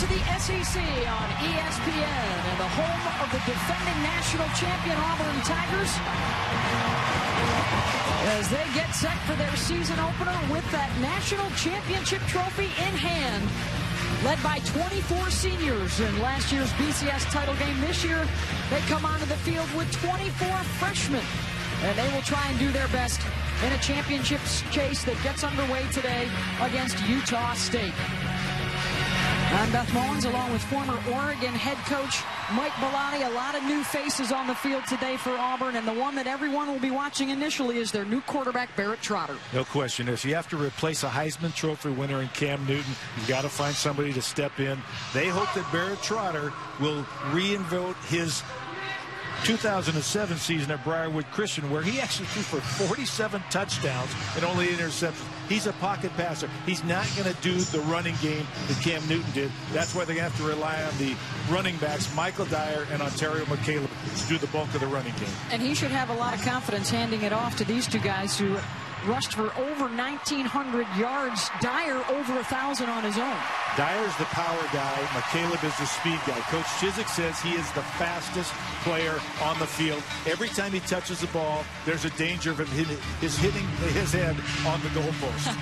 to the SEC on ESPN and the home of the defending national champion Auburn Tigers as they get set for their season opener with that national championship trophy in hand led by 24 seniors in last year's BCS title game. This year, they come onto the field with 24 freshmen, and they will try and do their best in a championship chase that gets underway today against Utah State. I'm Beth Mowins along with former Oregon head coach Mike Bellotti. A lot of new faces on the field today for Auburn, and the one that everyone will be watching initially is their new quarterback, Barrett Trotter. No question. If you have to replace a Heisman Trophy winner in Cam Newton, you've got to find somebody to step in. They hope that Barrett Trotter will reinvent his 2007 season at Briarwood Christian, where he actually threw for 47 touchdowns and only interceptions. He's a pocket passer. He's not going to do the running game that Cam Newton did. That's why they have to rely on the running backs, Michael Dyer and Onterio McCalebb, to do the bulk of the running game. And he should have a lot of confidence handing it off to these two guys who rushed for over 1,900 yards. Dyer over 1,000 on his own. Dyer's the power guy. McCalebb is the speed guy. Coach Chizik says he is the fastest player on the field. Every time he touches the ball, there's a danger of him hitting, his hitting his head on the goalpost.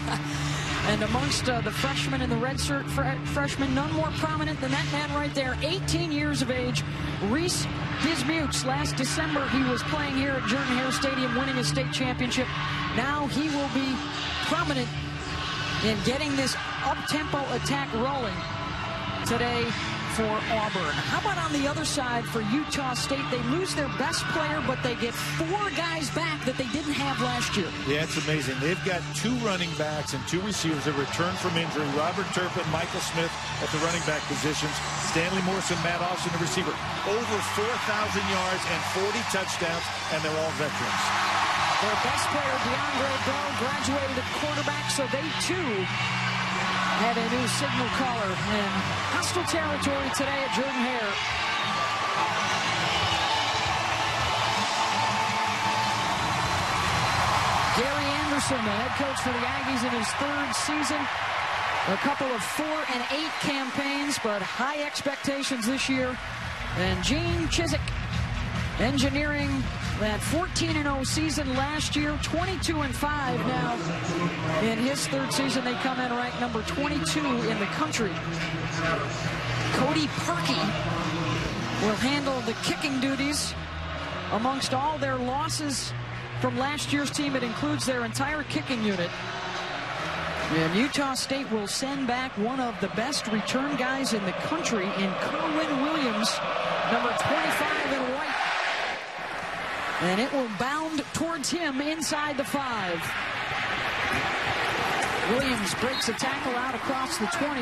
and amongst uh, the freshmen and the redshirt fr freshmen, none more prominent than that man right there, 18 years of age, Reese Dismukes. Last December, he was playing here at Jordan-Hare Stadium, winning a state championship. Now he will be prominent in getting this up-tempo attack rolling today for Auburn. How about on the other side for Utah State? They lose their best player, but they get four guys back that they didn't have last year. Yeah, it's amazing. They've got two running backs and two receivers that return from injury. Robert Turbin, Michael Smith at the running back positions. Stanley Morrison, Matt Austin, the receiver. Over 4,000 yards and 40 touchdowns, and they're all veterans. Their best player, Diondre Borel, graduated at quarterback, so they too have a new signal caller in hostile territory today at Jordan Hare. Gary Anderson, the head coach for the Aggies in his third season. A couple of four and eight campaigns, but high expectations this year. And Gene Chizik engineering that 14-0 season last year, 22-5 now. In his third season, they come in ranked number 22 in the country. Cody Parkey will handle the kicking duties amongst all their losses from last year's team. It includes their entire kicking unit. And Utah State will send back one of the best return guys in the country in Kerwynn Williams, number 25 in white. And it will bound towards him inside the five. Williams breaks a tackle out across the 20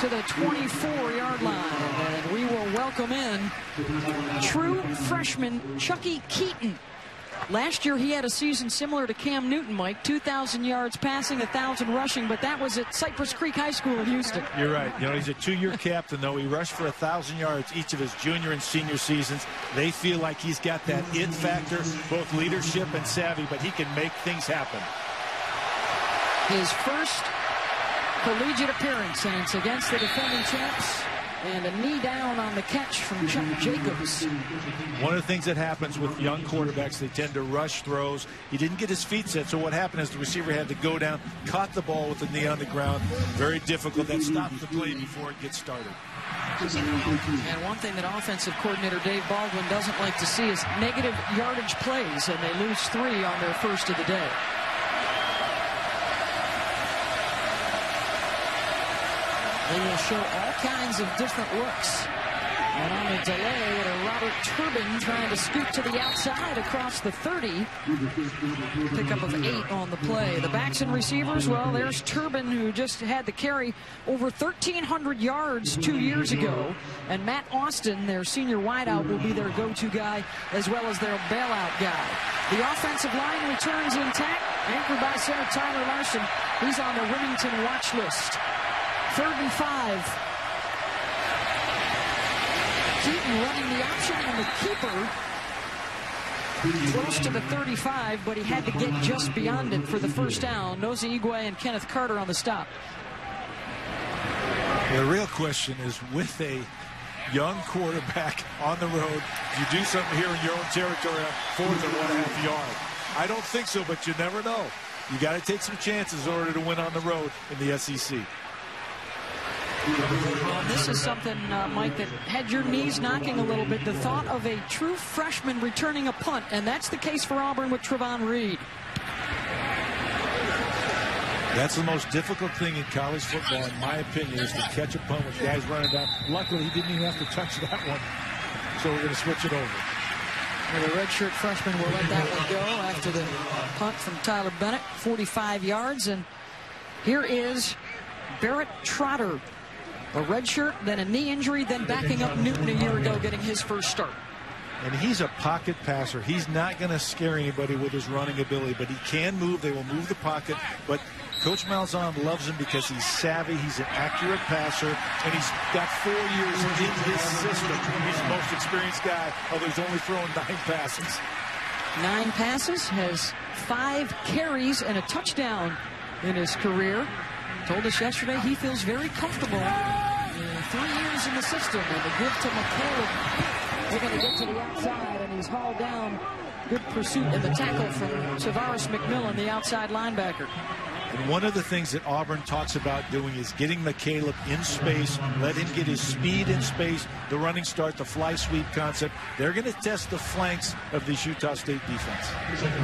to the 24-yard line. And we will welcome in true freshman Chuckie Keeton. Last year, he had a season similar to Cam Newton, Mike. 2,000 yards passing, 1,000 rushing, but that was at Cypress Creek High School in Houston. You're right. You know, he's a two-year captain, though. He rushed for 1,000 yards each of his junior and senior seasons. They feel like he's got that it factor, both leadership and savvy, but he can make things happen. His first collegiate appearance, and it's against the defending champs. And a knee down on the catch from Chuck Jacobs. One of the things that happens with young quarterbacks, they tend to rush throws. He didn't get his feet set, so what happened is the receiver had to go down, caught the ball with the knee on the ground. Very difficult. That stops the play before it gets started. And one thing that offensive coordinator Dave Baldwin doesn't like to see is negative yardage plays, and they lose three on their first of the day. They will show all kinds of different looks. And on the delay, Robert Turbin trying to scoot to the outside across the 30. Pickup of eight on the play. The backs and receivers, well, there's Turbin who just had to carry over 1,300 yards two years ago. And Matt Austin, their senior wideout, will be their go-to guy as well as their bailout guy. The offensive line returns intact, anchored by center Tyler Larsen. He's on the Rimington watch list. Third and five. Keeton running the option and the keeper close to the 35, but he had to get just beyond it for the first down. Nosa Eguae and Kenneth Carter on the stop. The real question is with a young quarterback on the road, you do something here in your own territory on fourth or one and a half yard. I don't think so, but you never know. You got to take some chances in order to win on the road in the SEC. Well, this is something, uh, Mike, that had your knees knocking a little bit. The thought of a true freshman returning a punt, and that's the case for Auburn with Trovon Reed. That's the most difficult thing in college football, in my opinion, is to catch a punt with guys running down. Luckily, he didn't even have to touch that one. So we're going to switch it over. Well, the redshirt freshman will let that one go after the punt from Tyler Bennett, 45 yards. And here is Barrett Trotter, a redshirt, then a knee injury, then backing up Newton a year ago, getting his first start. And he's a pocket passer. He's not going to scare anybody with his running ability, but he can move. They will move the pocket. But Coach Malzahn loves him because he's savvy, he's an accurate passer, and he's got four years in his system. He's the most experienced guy, although he's only thrown nine passes. Nine passes, has five carries and a touchdown in his career. Told us yesterday he feels very comfortable. three years in the system, and the give to McCalebb we're going to get to the outside, and he's hauled down. Good pursuit and the tackle from Tavares McMillan, the outside linebacker. And one of the things that Auburn talks about doing is getting McCalebb in space, let him get his speed in space, the running start, the fly sweep concept. They're going to test the flanks of this Utah State defense.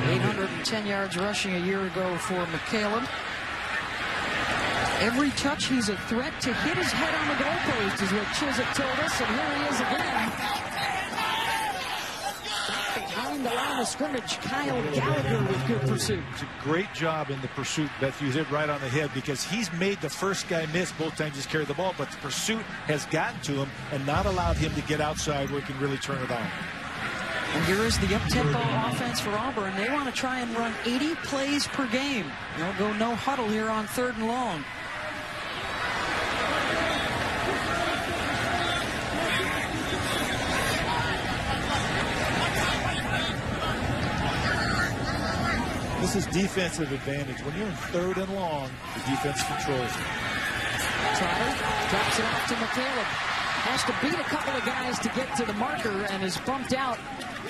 810 yards rushing a year ago for McCalebb. Every touch, he's a threat to hit his head on the goalpost, is what Chizik told us, and here he is again behind the line of scrimmage. Kyle Gallagher with good pursuit. It's a great job in the pursuit, Beth. You hit right on the head because he's made the first guy miss both times he's carried the ball, but the pursuit has gotten to him and not allowed him to get outside where he can really turn it on. And here is the up-tempo offense for Auburn. They want to try and run 80 plays per game. They'll go no huddle here on third and long. This is defensive advantage. When you're in third and long, the defense controls it. Trotter drops it off to McCalebb. Has to beat a couple of guys to get to the marker and is bumped out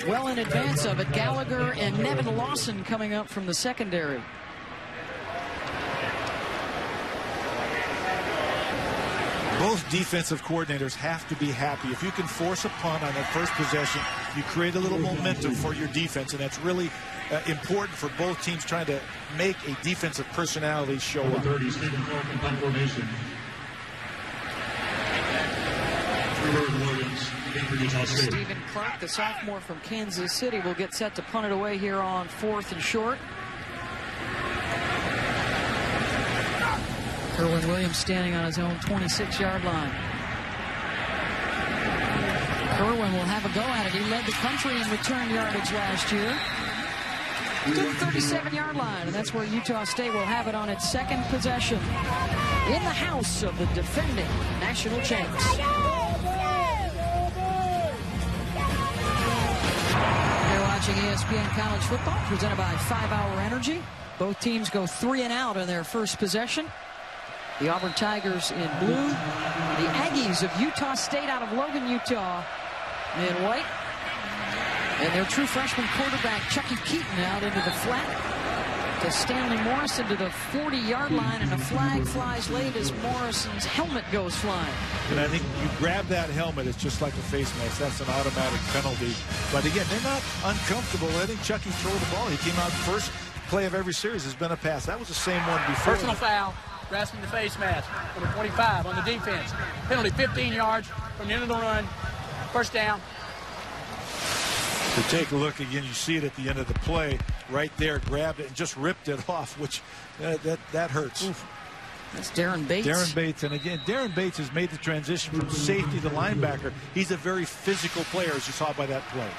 well in advance of it. Gallagher and Nevin Lawson coming up from the secondary. both defensive coordinators have to be happy. If you can force a punt on that first possession, you create a little momentum for your defense, and that's really uh, important for both teams trying to make a defensive personality show up. 30, Stephen Clark the sophomore from Kansas City, will get set to punt it away here on fourth and short. Kerwynn Williams standing on his own 26-yard line. Kerwynn will have a go at it. He led the country in return yardage last year. To the 37-yard line, and that's where Utah State will have it on its second possession in the house of the defending national champs. Watching ESPN College Football, presented by 5 Hour Energy. Both teams go three and out in their first possession. The Auburn Tigers in blue. The Aggies of Utah State out of Logan, Utah in white. And their true freshman quarterback, Chuckie Keeton, out into the flat to Stanley Morrison to the 40-yard line, and a flag flies late as Morrison's helmet goes flying. And I think you grab that helmet, it's just like a face mask. That's an automatic penalty. But again, they're not uncomfortable letting Chuckie throw the ball. He came out first play of every series has been a pass. That was the same one before. Personal foul grasping the face mask. Number 25 on the defense. Penalty 15 yards from the end of the run. First down. To take a look again, you see it at the end of the play right there, grabbed it and just ripped it off, which uh, that that hurts. Oof. That's Daren Bates. Daren Bates. And again, Daren Bates has made the transition from safety to linebacker. He's a very physical player, as you saw by that play.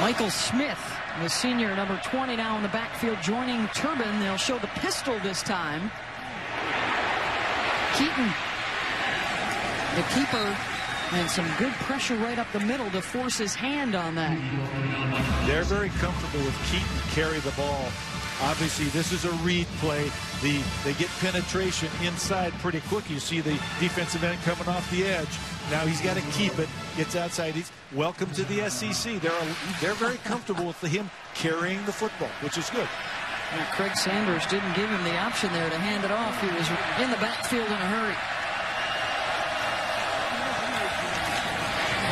Michael Smith the senior, number 20 now in the backfield, joining Turbin. They'll show the pistol this time. Keeton, the keeper, and some good pressure right up the middle to force his hand on that. They're very comfortable with Keeton carry the ball Obviously, this is a read play. The They get penetration inside pretty quick. You see the defensive end coming off the edge. Now he's got to keep it. Gets outside. He's welcome to the SEC. They're a, they're very comfortable with him carrying the football, which is good. Now, Craig Sanders didn't give him the option there to hand it off. He was in the backfield in a hurry.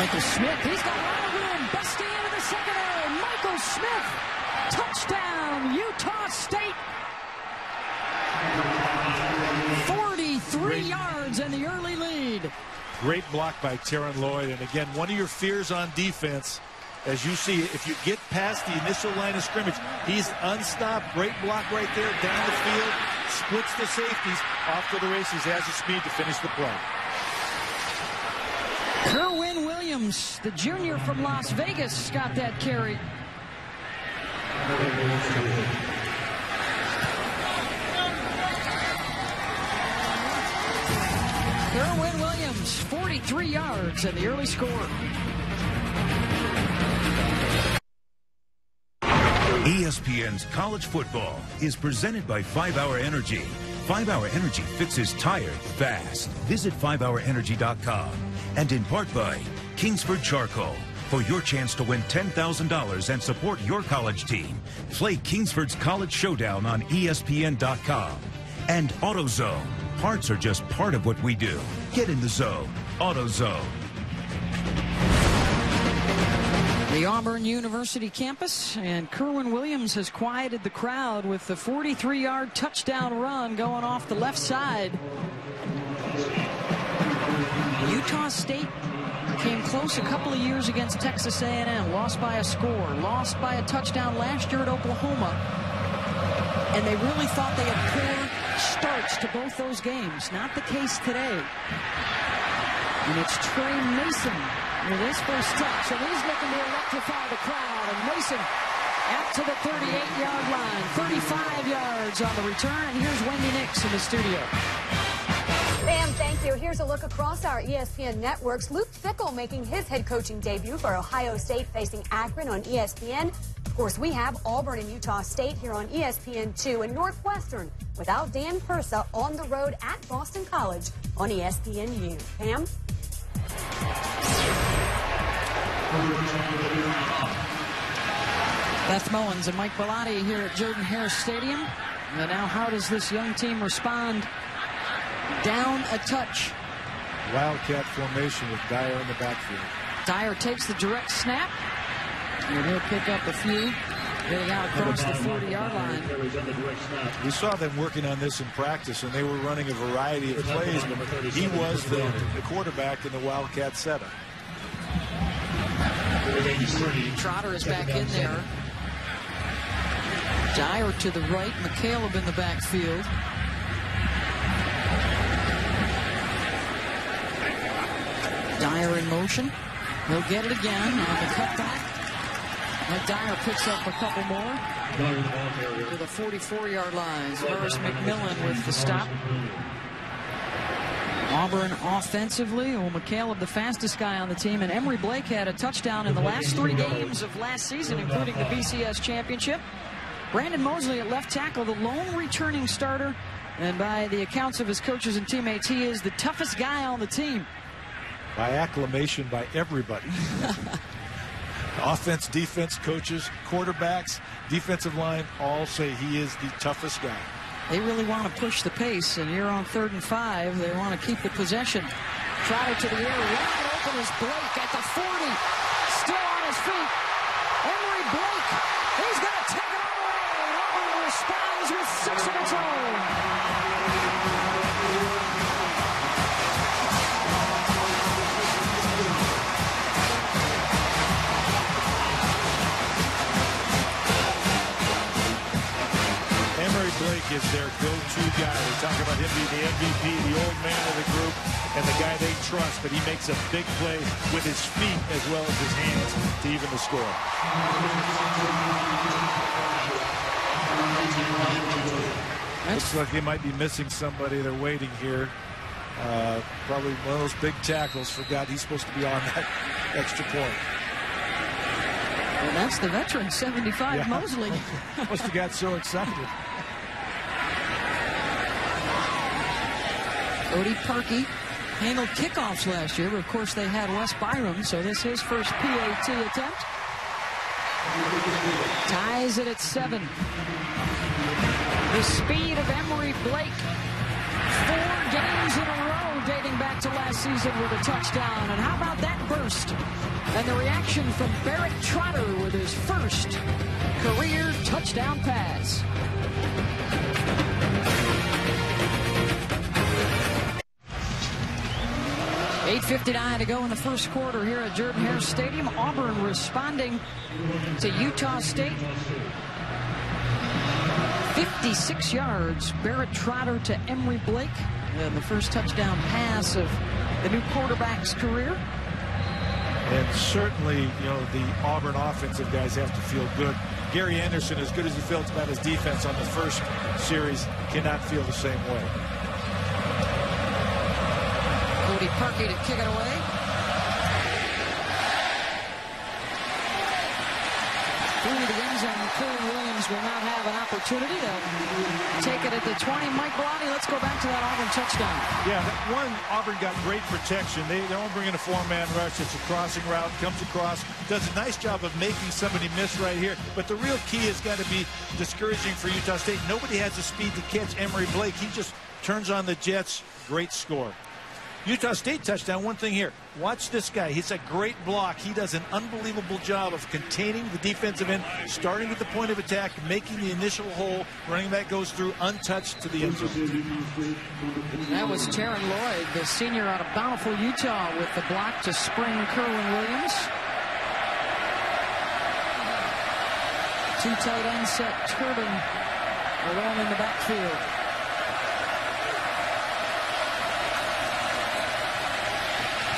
Michael Smith, he's got a lot of room. Busting into the second secondary. Michael Smith, touchdown, Utah State. 43 Great. yards in the early lead. Great block by Taron Lloyd. And again, one of your fears on defense, as you see, if you get past the initial line of scrimmage, he's unstopped. Great block right there down the field. Splits the safeties off to the races. Has the speed to finish the play. Kerwynn Williams, the junior from Las Vegas, got that carry. Kerwynn Williams, 43 yards and the early score. ESPN's College Football is presented by 5 Hour Energy. 5 Hour Energy fixes tired fast. Visit 5hourenergy.com and in part by Kingsford Charcoal. For your chance to win $10,000 and support your college team, play Kingsford's College Showdown on ESPN.com. And AutoZone. Parts are just part of what we do. Get in the zone. AutoZone. The Auburn University campus, and Kerwynn Williams has quieted the crowd with the 43-yard touchdown run going off the left side. Utah State came close a couple of years against Texas A&M, lost by a score, lost by a touchdown last year at Oklahoma. And they really thought they had poor starts to both those games. Not the case today. And it's Trey Mason with his first touch. And he's looking to electrify the crowd. And Mason out to the 38-yard line. 35 yards on the return. And here's Wendy Nix in the studio. You. Here's a look across our ESPN networks. Luke Fickell making his head coaching debut for Ohio State facing Akron on ESPN. Of course, we have Auburn and Utah State here on ESPN2 and Northwestern without Dan Persa on the road at Boston College on ESPNU. Pam? Beth Mowins and Mike Bellotti here at Jordan Harris Stadium. And now how does this young team respond down a touch. Wildcat formation with Dyer in the backfield. Dyer takes the direct snap. And he'll pick up a few. Getting out across the 40-yard line. We saw them working on this in practice, and they were running a variety of plays, but he was the, the quarterback in the Wildcat setup. Trotter is back in there. Dyer to the right, McCalebb in the backfield. Dyer in motion. He'll get it again on the cutback. Dyer picks up a couple more. To the 44-yard line. Horace McMillan with the stop. Auburn offensively, oh, well, McCalebb, the fastest guy on the team, and Emory Blake had a touchdown in the last three games of last season, including the BCS championship. Brandon Mosley at left tackle, the lone returning starter, and by the accounts of his coaches and teammates, he is the toughest guy on the team by acclamation by everybody. Offense, defense, coaches, quarterbacks, defensive line all say he is the toughest guy. They really want to push the pace, and you're on third and five. They want to keep the possession. Trotter to the air, wide open is Blake at the 40, still on his feet. Emory Blake, he's going to take it all away, and Auburn responds with six of its own. Is their go-to guy. They talk about him being the MVP, the old man of the group, and the guy they trust, but he makes a big play with his feet as well as his hands to even the score. Looks like they might be missing somebody. They're waiting here. Uh, probably one of those big tackles. Forgot he's supposed to be on that extra point. Well, that's the veteran, 75 Yeah. Mosley. Must have got so excited. Cody Parkey handled kickoffs last year, but of course they had Wes Byrum, so this is his first PAT attempt. Ties it at seven. The speed of Emory Blake. Four games in a row dating back to last season with a touchdown. And how about that burst? And the reaction from Barrett Trotter with his first career touchdown pass. 8.59 to go in the first quarter here at Jordan Hare Stadium. Auburn responding to Utah State. 56 yards. Barrett Trotter to Emory Blake. And the first touchdown pass of the new quarterback's career. And certainly, you know, the Auburn offensive guys have to feel good. Gary Anderson, as good as he felt about his defense on the first series, cannot feel the same way. Cody Parkey to kick it away. Through the end zone, Kerwynn Williams will not have an opportunity. They'll take it at the 20. Mike Bellotti, let's go back to that Auburn touchdown. Yeah, one, Auburn got great protection. They, they don't bring in a four-man rush. It's a crossing route, comes across, does a nice job of making somebody miss right here. But the real key has got to be discouraging for Utah State. Nobody has the speed to catch Emory Blake. He just turns on the Jets. Great score. Utah State touchdown. One thing here. Watch this guy. He's a great block. He does an unbelievable job of containing the defensive end, starting at the point of attack, making the initial hole. Running back goes through untouched to the end zone. That was Taryn Lloyd, the senior out of Bountiful, Utah, with the block to spring Kerwynn Williams. Two tight end set Turbin alone in the backfield.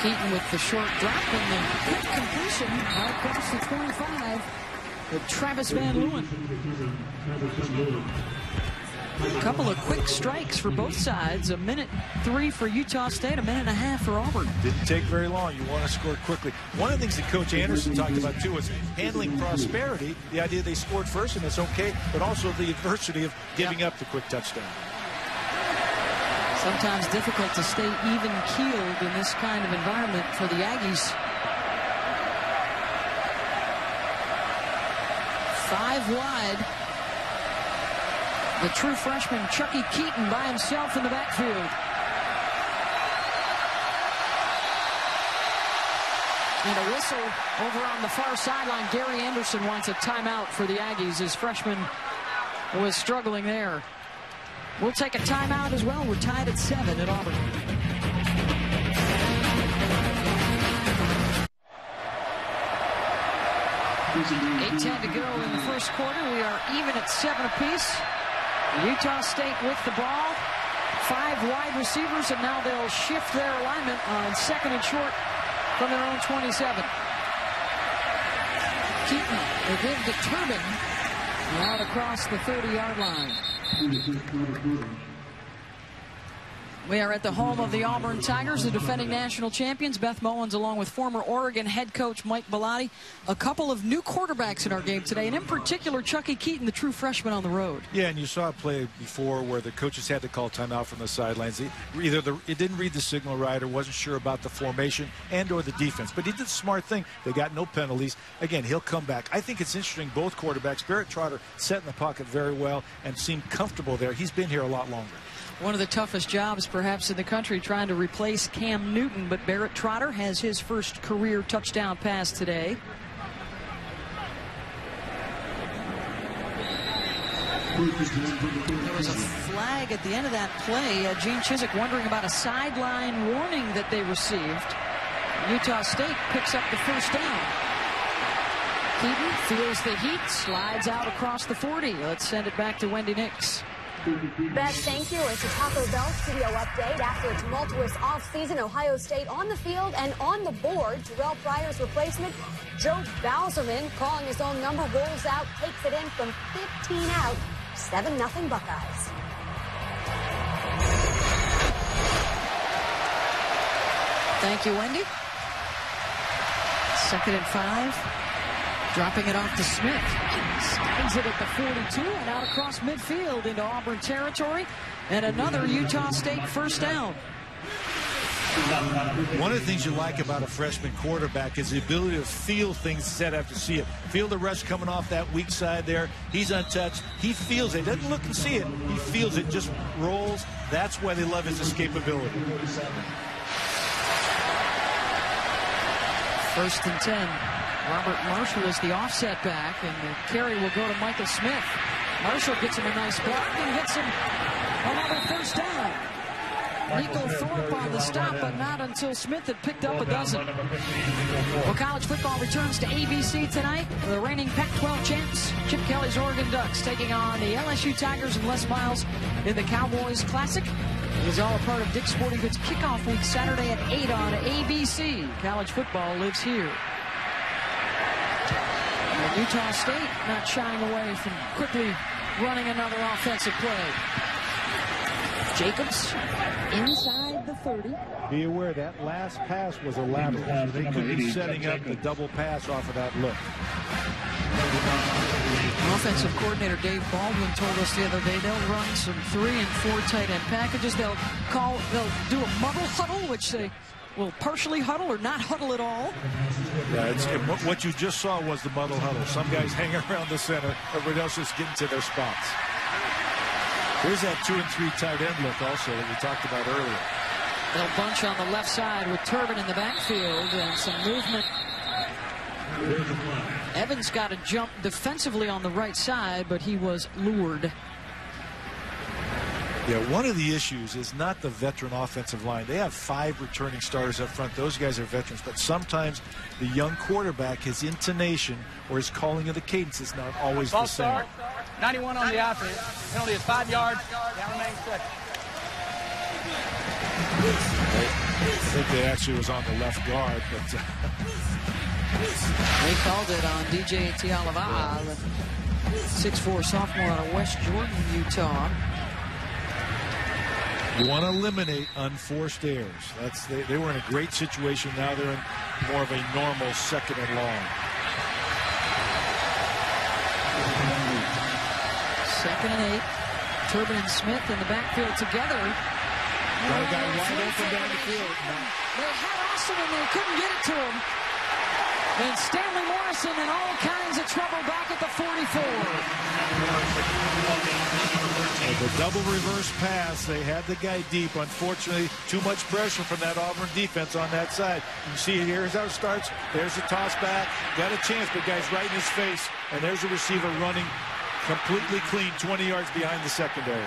Keeton with the short drop and the quick completion out across the 25 with Travis Van Leeuwen. A couple of quick strikes for both sides. A minute three for Utah State, a minute and a half for Auburn. Didn't take very long. You want to score quickly. One of the things that Coach Anderson talked about, too, was handling prosperity. The idea they scored first, and that's okay, but also the adversity of giving Yep. up the quick touchdown. Sometimes difficult to stay even keeled in this kind of environment for the Aggies. Five wide. The true freshman Chuckie Keeton by himself in the backfield. And a whistle over on the far sideline. Gary Anderson wants a timeout for the Aggies. His freshman was struggling there. We'll take a timeout as well. We're tied at seven at Auburn. Eight ten to go in the first quarter. We are even at seven apiece. Utah State with the ball. Five wide receivers, and now they'll shift their alignment on second and short from their own 27. Keeton, to Turbin. Out across the 30-yard line. Şimdi sırtları kurmuş. We are at the home of the Auburn Tigers, the defending national champions. Beth Mowins, along with former Oregon head coach Mike Bellotti. A couple of new quarterbacks in our game today, and in particular, Chuckie Keeton, the true freshman on the road. Yeah, and you saw a play before where the coaches had to call timeout from the sidelines. Either the, it didn't read the signal right or wasn't sure about the formation and or the defense. But he did the smart thing. They got no penalties. Again, he'll come back. I think it's interesting, both quarterbacks. Barrett Trotter set in the pocket very well and seemed comfortable there. He's been here a lot longer. One of the toughest jobs, perhaps, in the country, trying to replace Cam Newton. But Barrett Trotter has his first career touchdown pass today. There was a flag at the end of that play. Uh, Gene Chizik wondering about a sideline warning that they received. Utah State picks up the first down. Keeton feels the heat, slides out across the 40. Let's send it back to Wendy Nix. Beth, thank you. It's a Taco Bell studio update. After a tumultuous offseason, Ohio State on the field and on the board. Terrelle Pryor's replacement, Joe Bauserman, calling his own number, rolls out, takes it in from 15 out. 7 0 Buckeyes. Thank you, Wendy. Second and five. Dropping it off to Smith. Stands it at the 42 and out across midfield into Auburn territory. And another Utah State first down. One of the things you like about a freshman quarterback is the ability to feel things set after see it. Feel the rush coming off that weak side there. He's untouched. He feels it. Doesn't look and see it. He feels it. Just rolls. That's why they love his escapability. First and 10. Robert Marshall is the offset back, and the carry will go to Michael Smith. Marshall gets him a nice block and hits him another first down. Nico Thorpe on the stop, but not until Smith had picked up a dozen. Well, college football returns to ABC tonight. The reigning Pac-12 champs, Chip Kelly's Oregon Ducks, taking on the LSU Tigers and Les Miles in the Cowboys Classic. It is all a part of Dick's Sporting Goods kickoff week Saturday at 8 on ABC. College football lives here. And Utah State not shying away from quickly running another offensive play. Jacobs inside the 30. Be aware that last pass was a lateral. So they could be setting up the double pass off of that look. Offensive coordinator Dave Baldwin told us the other day they'll run some three and four tight end packages. They'll call, they'll do a muddle huddle, which they will partially huddle or not huddle at all. Yeah, it's, what you just saw was the muddle huddle. Some guys hanging around the center, everybody else just getting to their spots. Here's that two and three tight end look also that we talked about earlier. They'll bunch on the left side with Turbin in the backfield and some movement. Evans got a jump defensively on the right side, but he was lured. Yeah, one of the issues is not the veteran offensive line. They have five returning starters up front. Those guys are veterans, but sometimes the young quarterback, his intonation or his calling of the cadence is not always Ball the same. start. 91 on the offense. Penalty is five yards. Down remains second. I think they actually was on the left guard, but uh, They called it on DJ Tialava, the 6'4 sophomore out of West Jordan, Utah. You want to eliminate unforced errors. That's they, they were in a great situation. Now they're in more of a normal second and long. Second and eight. Turbin and Smith in the backfield together. Got a guy wide open down the field. They had Austin and they couldn't get it to him. And Stanley Morrison in all kinds of trouble back at the 44. The double reverse pass, they had the guy deep. Unfortunately, too much pressure from that Auburn defense on that side. You see, here's how it starts. There's the toss back. Got a chance, but guy's right in his face. And there's a receiver running completely clean 20 yards behind the secondary.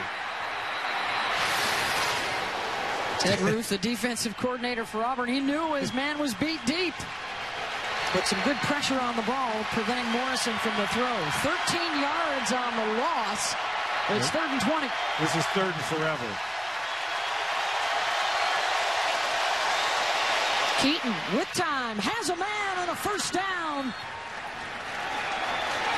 Ted Roof, the defensive coordinator for Auburn, he knew his man was beat deep. Put some good pressure on the ball, preventing Morrison from the throw. 13 yards on the loss. It's third and 20. This is third and forever. Keeton with time has a man and a first down.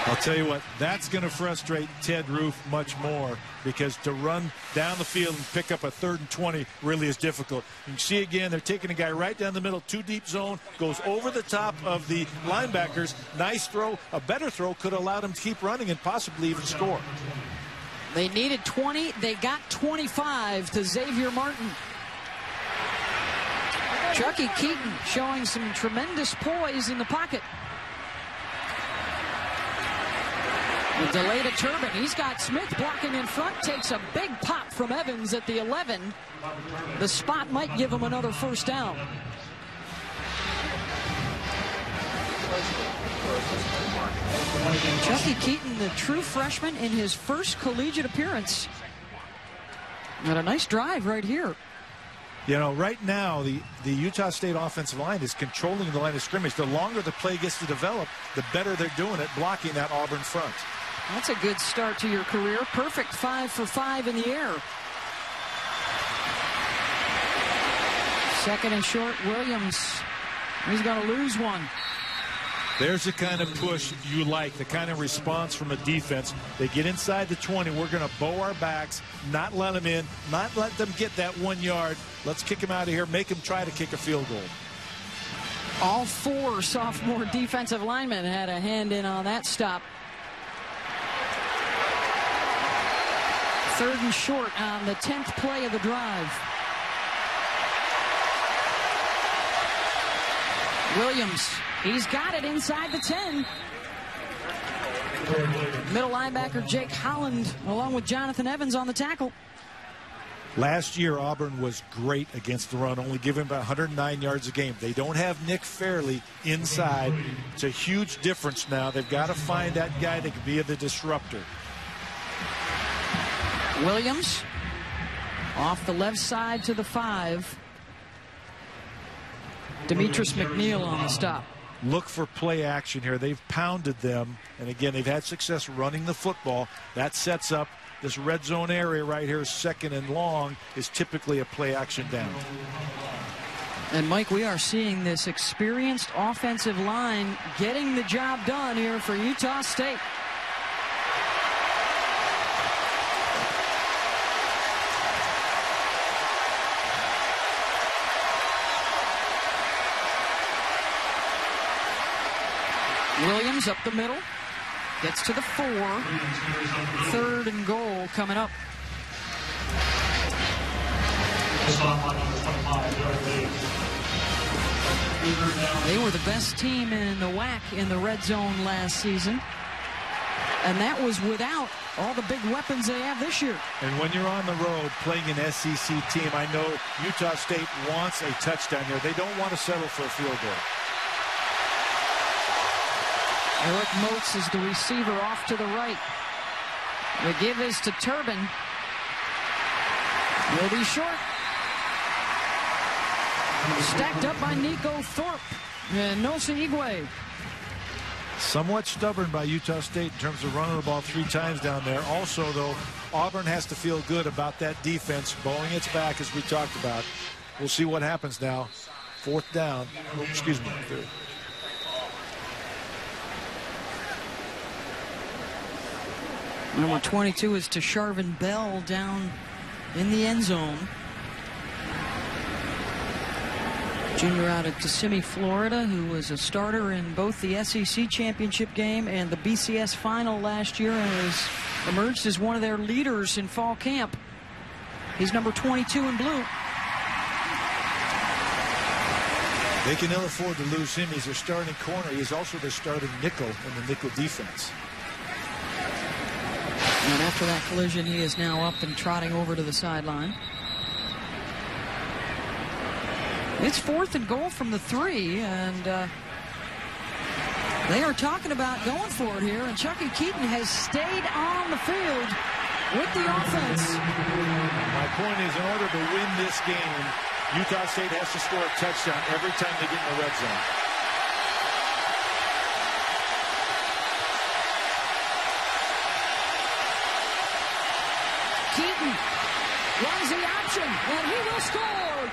I'll tell you what, that's going to frustrate Ted Roof much more because to run down the field and pick up a third and 20 really is difficult. You can see again, they're taking a guy right down the middle, two deep zone, goes over the top of the linebackers. Nice throw. A better throw could have allowed him to keep running and possibly even score. They needed 20. They got 25 to Xavier Martin. Chuckie Keeton showing some tremendous poise in the pocket. The delay to Turbin. He's got Smith blocking in front. Takes a big pop from Evans at the 11. The spot might give him another first down. Chuckie Keeton, the true freshman in his first collegiate appearance. Got a nice drive right here. You know, right now, the, the Utah State offensive line is controlling the line of scrimmage. The longer the play gets to develop, the better they're doing it, blocking that Auburn front. That's a good start to your career. Perfect five for five in the air. Second and short, Williams. He's going to lose one. There's the kind of push you like, the kind of response from a defense. They get inside the 20. We're going to bow our backs, not let them in, not let them get that one yard. Let's kick them out of here, make them try to kick a field goal. All four sophomore defensive linemen had a hand in on that stop. Third and short on the 10th play of the drive. Williams, he's got it inside the 10. Middle linebacker Jake Holland along with Jonathan Evans on the tackle. Last year, Auburn was great against the run, only giving about 109 yards a game. They don't have Nick Fairley inside. It's a huge difference now. They've got to find that guy that can be the disruptor. Williams off the left side to the five. Demetrius McNeil on the stop. Look for play action here. They've pounded them, and again, they've had success running the football. That sets up this red zone area right here, second and long, is typically a play action down. And Mike, we are seeing this experienced offensive line getting the job done here for Utah State. Williams up the middle. Gets to the four. Third and goal coming up. They were the best team in the WAC in the red zone last season. And that was without all the big weapons they have this year. And when you're on the road playing an SEC team, I know Utah State wants a touchdown here. They don't want to settle for a field goal. Eric Moats is the receiver off to the right. The give is to Turbin. Will be short. Stacked up by Nico Thorpe and Nosa Eguae. Somewhat stubborn by Utah State in terms of running the ball three times down there. Also, though, Auburn has to feel good about that defense bowling its back, as we talked about. We'll see what happens now. Fourth down. Excuse me. Number 22 is to Sharvin Bell down in the end zone. Junior out of Kissimmee, Florida, who was a starter in both the SEC championship game and the BCS final last year and has emerged as one of their leaders in fall camp. He's number 22 in blue. They can ill afford to lose him. He's their starting corner. He's also their starting nickel in the nickel defense. And after that collision, he is now up and trotting over to the sideline. It's fourth and goal from the three, and uh, they are talking about going for it here. And Chuckie Keeton has stayed on the field with the offense. My point is, in order to win this game, Utah State has to score a touchdown every time they get in the red zone. Keeton runs the option, and he will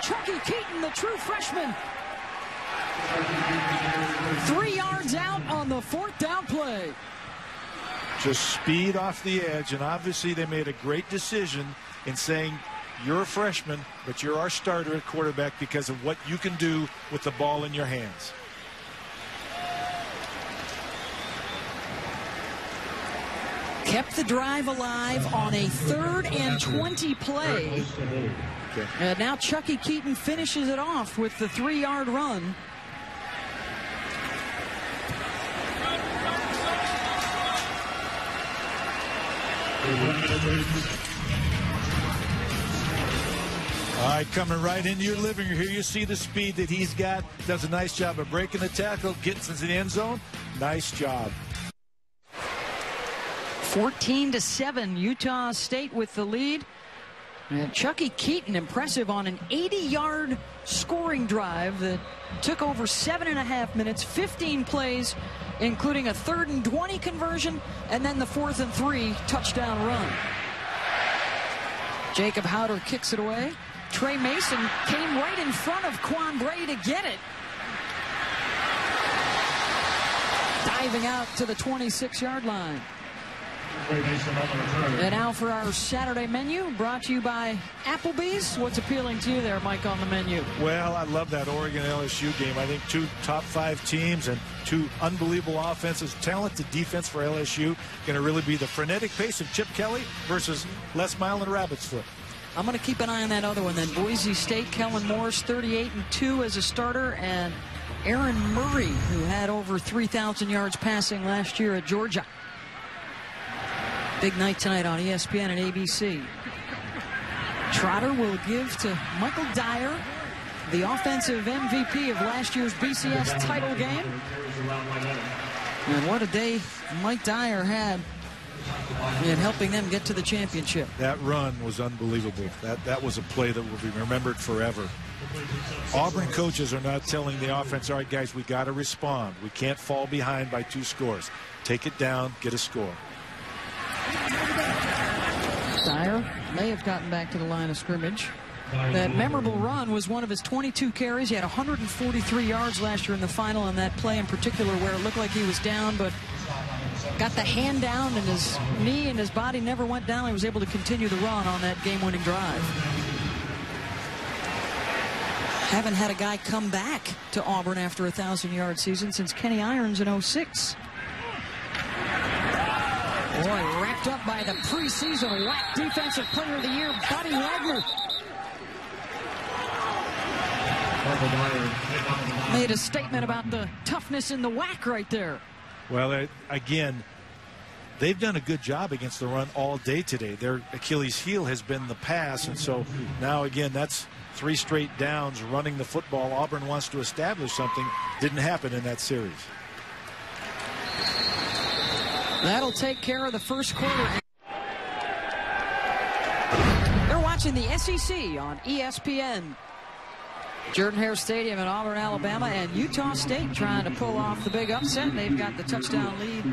score. Keeton, the true freshman. Three yards out on the fourth down play. Just speed off the edge, and obviously they made a great decision in saying, you're a freshman, but you're our starter at quarterback because of what you can do with the ball in your hands. kept the drive alive on a third and 20 play. Okay. And uh, now Chuckie Keeton finishes it off with the three-yard run. All right, coming right into your living room here. You see the speed that he's got. Does a nice job of breaking the tackle, gets into the end zone. Nice job. 14 to 7, Utah State with the lead. And Chuckie Keeton impressive on an 80-yard scoring drive that took over seven and a half minutes, 15 plays, including a third and 20 conversion, and then the fourth and three touchdown run. Jacob Howder kicks it away. Trey Mason came right in front of Quan Bray to get it. Diving out to the 26-yard line. And now for our Saturday menu, brought to you by Applebee's. What's appealing to you there, Mike, on the menu? Well, I love that Oregon LSU game. I think two top five teams and two unbelievable offenses, talented defense for LSU. Going to really be the frenetic pace of Chip Kelly versus Les Miles and Rabbit's Foot. I'm going to keep an eye on that other one then. Boise State, Kellen Moore's 38 and 2 as a starter, and Aaron Murray, who had over 3,000 yards passing last year at Georgia. Big night tonight on ESPN and ABC. Trotter will give to Michael Dyer, the offensive MVP of last year's BCS title game. And what a day Mike Dyer had in helping them get to the championship. That run was unbelievable. That that was a play that will be remembered forever. Auburn coaches are not telling the offense, all right, guys, we got to respond. We can't fall behind by two scores. Take it down, get a score. Dyer may have gotten back to the line of scrimmage. That memorable run was one of his 22 carries. He had 143 yards last year in the final on that play in particular where it looked like he was down, but got the hand down and his knee and his body never went down. He was able to continue the run on that game-winning drive. Haven't had a guy come back to Auburn after a 1,000-yard season since Kenny Irons in 06. Boy, wrapped up by the preseason WAC Defensive Player of the Year, Buddy Wagner. Made a statement about the toughness in the WAC right there. Well, again, they've done a good job against the run all day today. Their Achilles heel has been the pass, and so now again, that's three straight downs running the football. Auburn wants to establish something. Didn't happen in that series. That'll take care of the first quarter. They're watching the SEC on ESPN. Jordan Hare Stadium in Auburn, Alabama, and Utah State trying to pull off the big upset. They've got the touchdown lead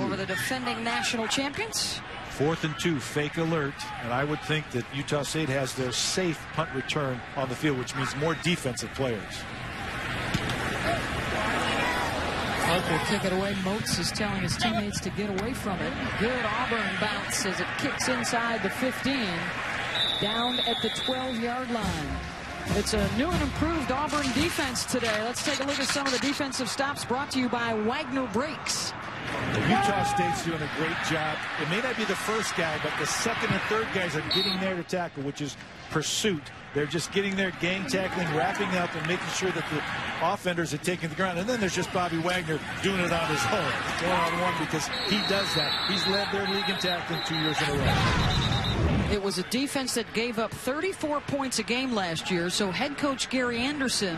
over the defending national champions. Fourth and two, fake alert. And I would think that Utah State has their safe punt return on the field, which means more defensive players. Hope will kick it away. Moats is telling his teammates to get away from it. Good Auburn bounce as it kicks inside the 15, down at the 12-yard line. It's a new and improved Auburn defense today. Let's take a look at some of the defensive stops brought to you by Wagner Brakes. Utah State's doing a great job. It may not be the first guy, but the second and third guys are getting there to tackle, which is pursuit. They're just getting their gang tackling, wrapping up, and making sure that the offenders are taking the ground. And then there's just Bobby Wagner doing it on his own, one-on-one, because he does that. He's led their league in tackling two years in a row. It was a defense that gave up 34 points a game last year, so head coach Gary Anderson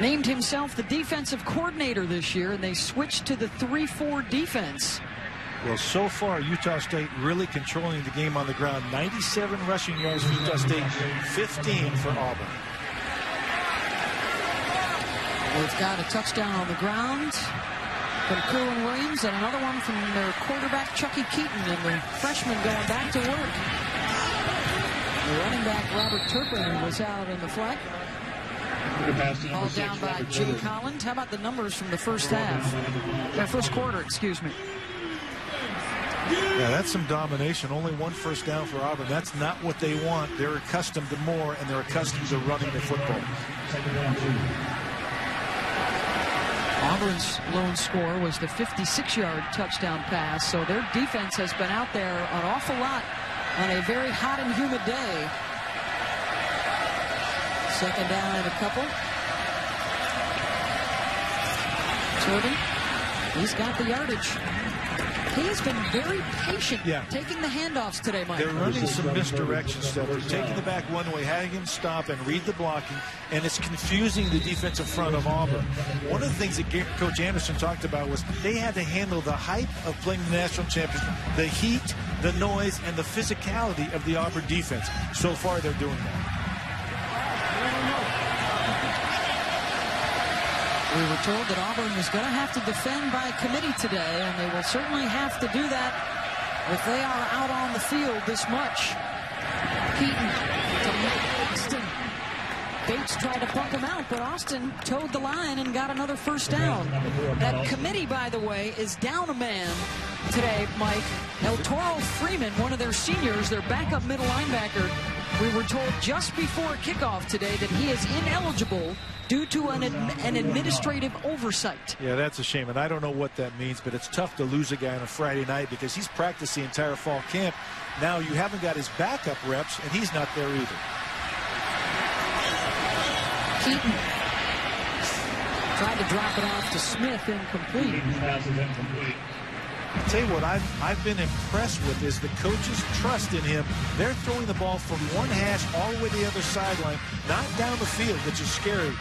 named himself the defensive coordinator this year, and they switched to the 3-4 defense. Well, so far, Utah State really controlling the game on the ground. 97 rushing yards for Utah State, 15 for Auburn. They've got a touchdown on the ground from Kerwynn Williams and another one from their quarterback, Chuckie Keeton, and the freshman going back to work. The running back, Robert Turbin, was out in the flat. All down by Jay Collins. How about the numbers from the first half? Or first quarter, excuse me. Yeah, that's some domination. Only one first down for Auburn. That's not what they want. They're accustomed to more, and they're accustomed to running the football. Auburn's lone score was the 56-yard touchdown pass, so their defense has been out there an awful lot on a very hot and humid day. Second down and a couple. Jordan, he's got the yardage. He has been very patient yeah. taking the handoffs today, Mike. They're running some misdirection stuff. They're taking the back one way, having him stop and read the blocking, and it's confusing the defensive front of Auburn. One of the things that Coach Anderson talked about was they had to handle the hype of playing the national championship, the heat, the noise, and the physicality of the Auburn defense. So far, they're doing that. We were told that Auburn was going to have to defend by committee today, and they will certainly have to do that if they are out on the field this much. Keeton to Paxton. Bates tried to bump him out, but Austin towed the line and got another first down. That committee, by the way, is down a man today, Mike. Eltoro Freeman, one of their seniors, their backup middle linebacker, we were told just before kickoff today that he is ineligible due to an, an administrative oversight. Yeah, that's a shame, and I don't know what that means, but it's tough to lose a guy on a Friday night because he's practiced the entire fall camp. Now you haven't got his backup reps, and he's not there either. Keeton tried to drop it off to Smith, incomplete. I'll tell you what I've, I've been impressed with is the coaches' trust in him. They're throwing the ball from one hash all the way to the other sideline, not down the field, which is scary.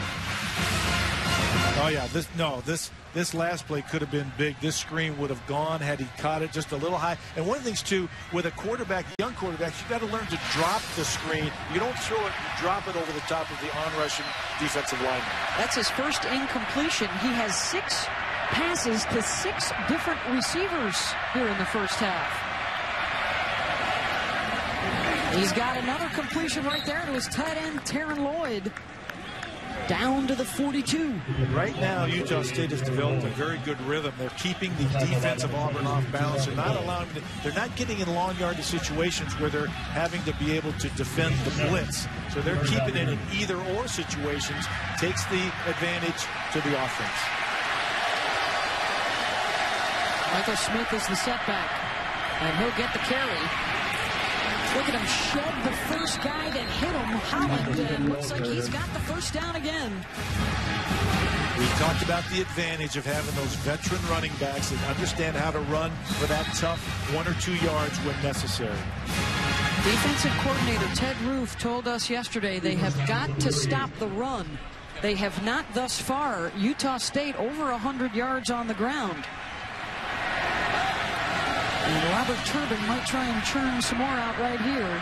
Oh yeah, this no, this this last play could have been big. This screen would have gone had he caught it just a little high. And one of the things too, with a quarterback, young quarterbacks, you got to learn to drop the screen. You don't throw it, you drop it over the top of the on-rushing defensive lineman. That's his first incompletion. He has six passes to six different receivers here in the first half. He's got another completion right there to his tight end, Taron Lloyd. Down to the 42. Right now, Utah State has developed a very good rhythm. They're keeping the defense of Auburn off balance. They're not allowing. To, they're not getting in long yardage situations where they're having to be able to defend the blitz. So they're keeping it in either or situations. Takes the advantage to the offense. Michael Smith is the setback, and he'll get the carry. Look at him shed the first guy that hit him. Holland and looks like he's got the first down again. We talked about the advantage of having those veteran running backs that understand how to run for that tough one or two yards when necessary. Defensive coordinator Ted Roof told us yesterday they have got to stop the run. They have not thus far. Utah State over 100 yards on the ground. And Robert Turbin might try and churn some more out right here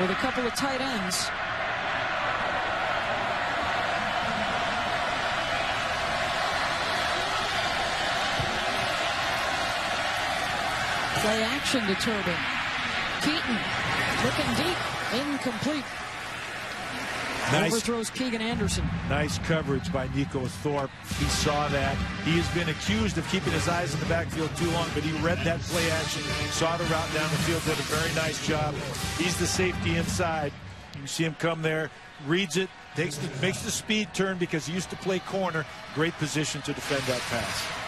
with a couple of tight ends. Play action to Turbin. Keeton looking deep, incomplete. Nice. Overthrows Keegan Anderson. Nice coverage by Neiko Thorpe. He saw that. He has been accused of keeping his eyes in the backfield too long, but he read that play action, saw the route down the field, did a very nice job. He's the safety inside. You see him come there, reads it, takes the, makes the speed turn because he used to play corner. Great position to defend that pass.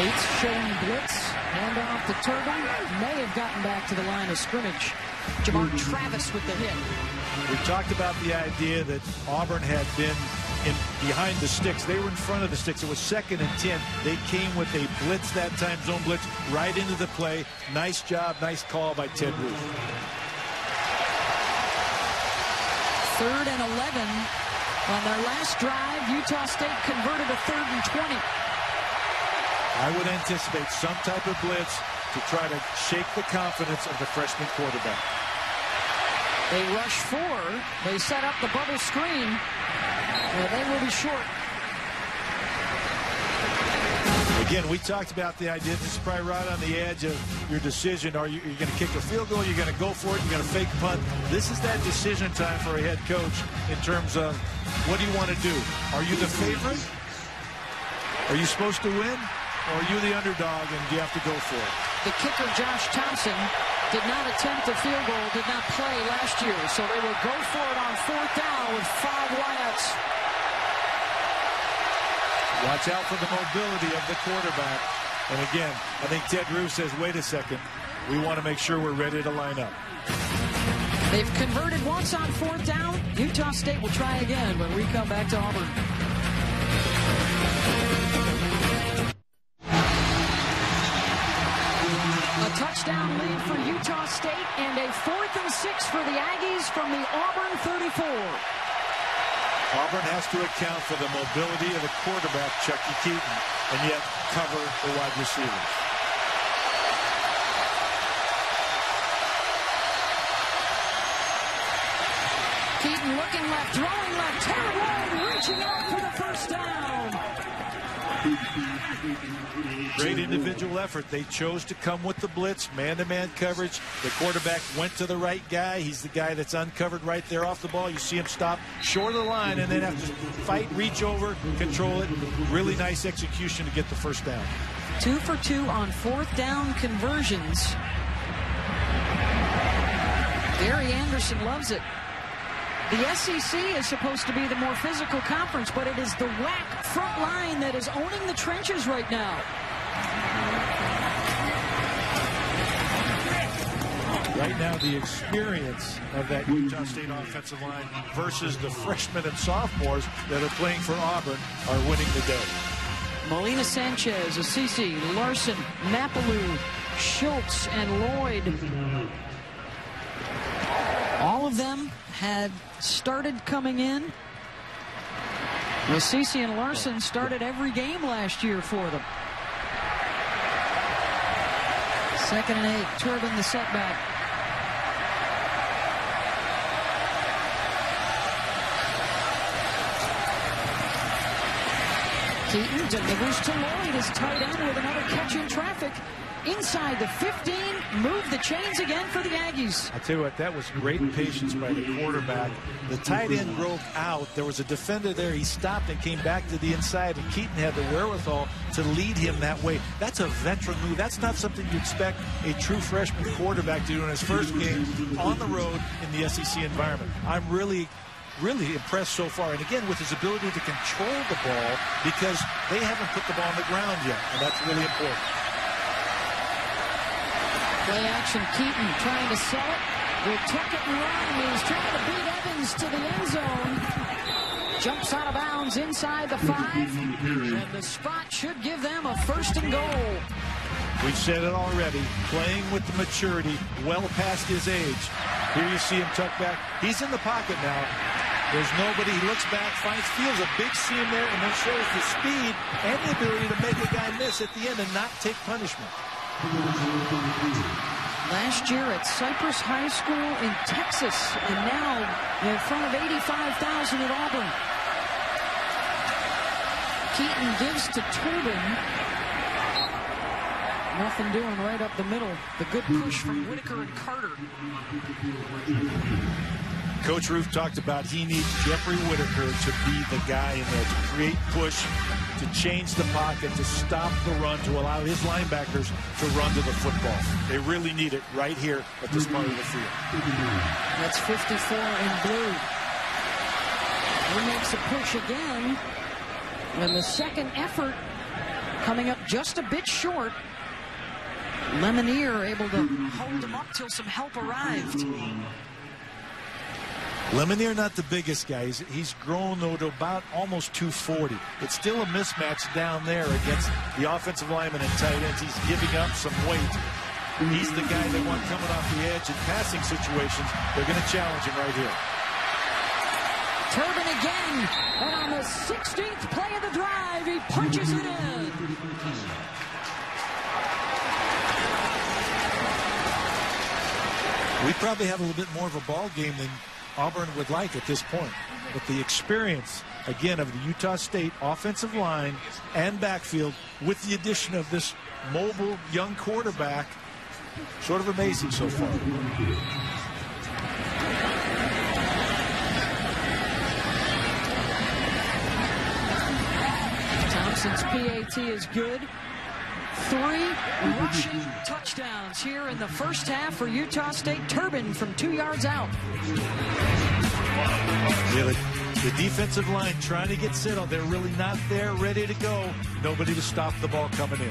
Bates showing blitz. Hand off to Turbin. May have gotten back to the line of scrimmage. Jamar mm-hmm. Travis with the hit. We talked about the idea that Auburn had been in behind the sticks. They were in front of the sticks. It was second and 10. They came with a blitz that time, zone blitz, right into the play. Nice job, nice call by Ted Roof. Third and 11. On their last drive, Utah State converted a third and 20. I would anticipate some type of blitz to try to shake the confidence of the freshman quarterback. They rush four. They set up the bubble screen. Well, they will be short. Again, we talked about the idea. This is probably right on the edge of your decision. Are you going to kick a field goal? You're going to go for it? You're going to fake punt? This is that decision time for a head coach in terms of what do you want to do? Are you the favorite? Are you supposed to win? Or are you the underdog and you have to go for it? The kicker, Josh Thompson, did not attempt a field goal, did not play last year. So they will go for it on fourth down with five wideouts. Watch out for the mobility of the quarterback. And again, I think Ted Roof says, wait a second. We want to make sure we're ready to line up. They've converted once on fourth down. Utah State will try again when we come back to Auburn. Touchdown lead for Utah State and a fourth and six for the Aggies from the Auburn 34. Auburn has to account for the mobility of the quarterback, Chuckie Keeton, and yet cover the wide receivers. Keeton looking left, throwing left, Taylor reaching out for the first down. Great individual effort. They chose to come with the blitz, man-to-man coverage. The quarterback went to the right guy. He's the guy that's uncovered right there off the ball. You see him stop short of the line and then have to fight, reach over, control it. Really nice execution to get the first down. Two for two on fourth down conversions. Gary Anderson loves it. The SEC is supposed to be the more physical conference, but it is the WAC front line that is owning the trenches right now. Right now, the experience of that Utah State offensive line versus the freshmen and sophomores that are playing for Auburn are winning the day. Molina Sanchez, Assisi, Larsen, Napaloo, Schultz, and Lloyd. All of them had started coming in. Assisi and Larsen started every game last year for them. Second and eight, Turbin the setback. Keeton delivers to Lloyd as tight end with another catch in traffic. Inside the 15, move the chains again for the Aggies. I tell you what, that was great patience by the quarterback. The tight end broke out. There was a defender there. He stopped and came back to the inside, and Keeton had the wherewithal to lead him that way. That's a veteran move. That's not something you expect a true freshman quarterback to do in his first game on the road in the SEC environment. I'm really really impressed so far. And again, with his ability to control the ball because they haven't put the ball on the ground yet. And that's really important. Play action, Keeton trying to sell it. Will tuck it and run. He's trying to beat Evans to the end zone. Jumps out of bounds inside the five. And the spot should give them a first and goal. We've said it already. Playing with the maturity, well past his age. Here you see him tuck back. He's in the pocket now. There's nobody. He looks back, finds, feels a big seam there, and then shows the speed and the ability to make a guy miss at the end and not take punishment. Last year at Cypress High School in Texas, and now in front of 85,000 at Auburn. Keeton gives to Turbin. Nothing doing right up the middle. The good push from Whitaker and Carter. Coach Roof talked about he needs Jeffrey Whitaker to be the guy in there to create push, to change the pocket, to stop the run, to allow his linebackers to run to the football. They really need it right here at this part of the field. That's 54 in blue. He makes a push again. And the second effort coming up just a bit short. Lemonier able to hold him up till some help arrived. Lemonier not the biggest guy. He's, he's grown, though, to about almost 240. It's still a mismatch down there against the offensive lineman and tight ends. He's giving up some weight. He's the guy they want coming off the edge in passing situations. They're going to challenge him right here. Turbin again. And on the 16th play of the drive, he punches it in. We probably have a little bit more of a ball game than Auburn would like at this point. But the experience, again, of the Utah State offensive line and backfield with the addition of this mobile young quarterback, sort of amazing so far. Thompson's PAT is good. Three rushing touchdowns here in the first half for Utah State. Turbin from two yards out. Yeah, the, the defensive line trying to get settled. They're really not there, ready to go. Nobody to stop the ball coming in.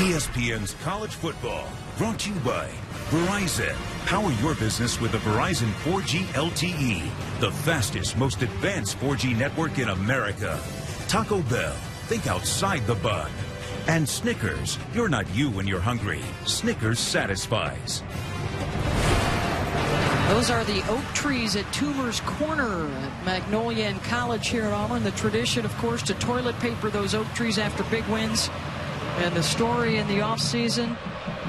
ESPN's College Football, brought to you by Verizon. Power your business with the Verizon 4G LTE, the fastest, most advanced 4G network in America. Taco Bell, think outside the bun. And Snickers, you're not you when you're hungry. Snickers satisfies. Those are the oak trees at Toomer's Corner at Magnolia and College here at Auburn. The tradition, of course, to toilet paper those oak trees after big wins. And the story in the offseason,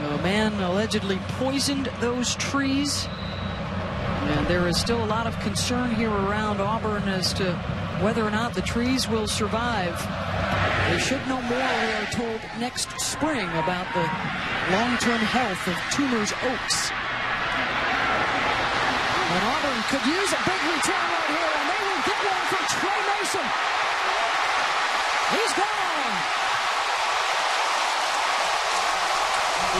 a man allegedly poisoned those trees. And there is still a lot of concern here around Auburn as to whether or not the trees will survive. They should know more, we are told, next spring about the long-term health of Toomer's Oaks. And Auburn could use a big return right here, and they will get one from Tre Mason. He's gone. Tre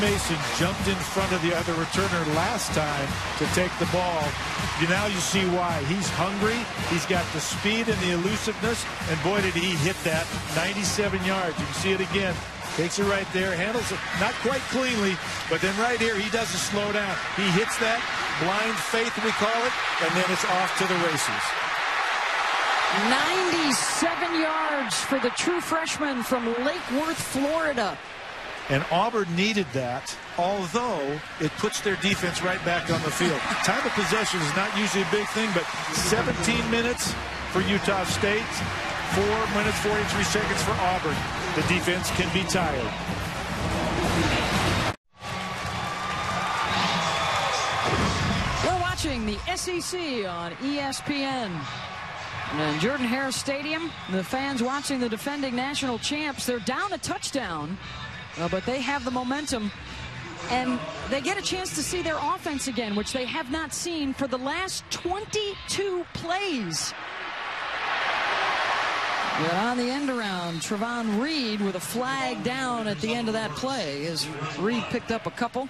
Mason jumped in front of the other returner last time to take the ball. You, now you see why. He's hungry. He's got the speed and the elusiveness. And boy, did he hit that 97 yards. You can see it again. Takes it right there, handles it not quite cleanly, but then right here, he doesn't slow down. He hits that blind faith, we call it, and then it's off to the races. 97 yards for the true freshman from Lake Worth, Florida. And Auburn needed that, although it puts their defense right back on the field. Time of possession is not usually a big thing, but 17 minutes for Utah State, 4 minutes 43 seconds for Auburn. The defense can be tired. Watching the SEC on ESPN. And Jordan Hare Stadium, the fans watching the defending national champs, they're down a touchdown, uh, but they have the momentum. And they get a chance to see their offense again, which they have not seen for the last 22 plays. But on the end around, Trovon Reed with a flag down at the end of that play as Reed picked up a couple.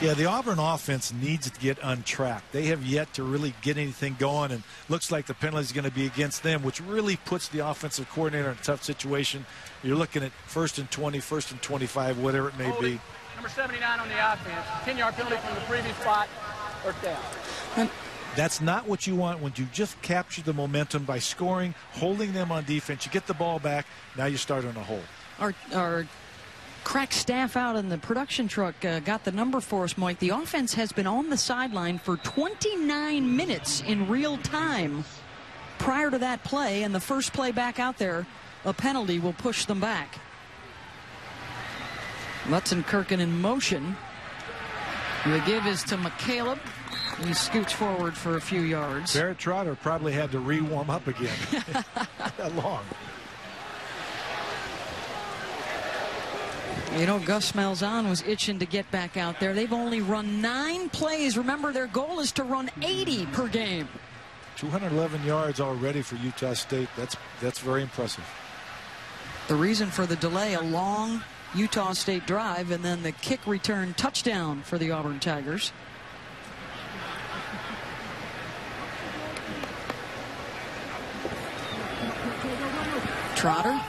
Yeah, the Auburn offense needs to get untracked. They have yet to really get anything going, and looks like the penalty is going to be against them, which really puts the offensive coordinator in a tough situation. You're looking at first and 20, first and 25, whatever it may be. Number 79 on the offense. 10-yard penalty from the previous spot. First down. And that's not what you want when you just capture the momentum by scoring, holding them on defense. You get the ball back, now you start on a hole. Our, our crack staff out in the production truck uh, got the number for us, Mike. The offense has been on the sideline for 29 minutes in real time prior to that play, and the first play back out there, a penalty will push them back. Lutzenkirchen in motion. The give is to McCalebb. He scoots forward for a few yards. Barrett Trotter probably had to re-warm up again. that long. You know, Gus Malzahn was itching to get back out there. They've only run nine plays. Remember, their goal is to run 80 per game. 211 yards already for Utah State. That's that's very impressive. The reason for the delay, a long Utah State drive, and then the kick return touchdown for the Auburn Tigers. Trotter.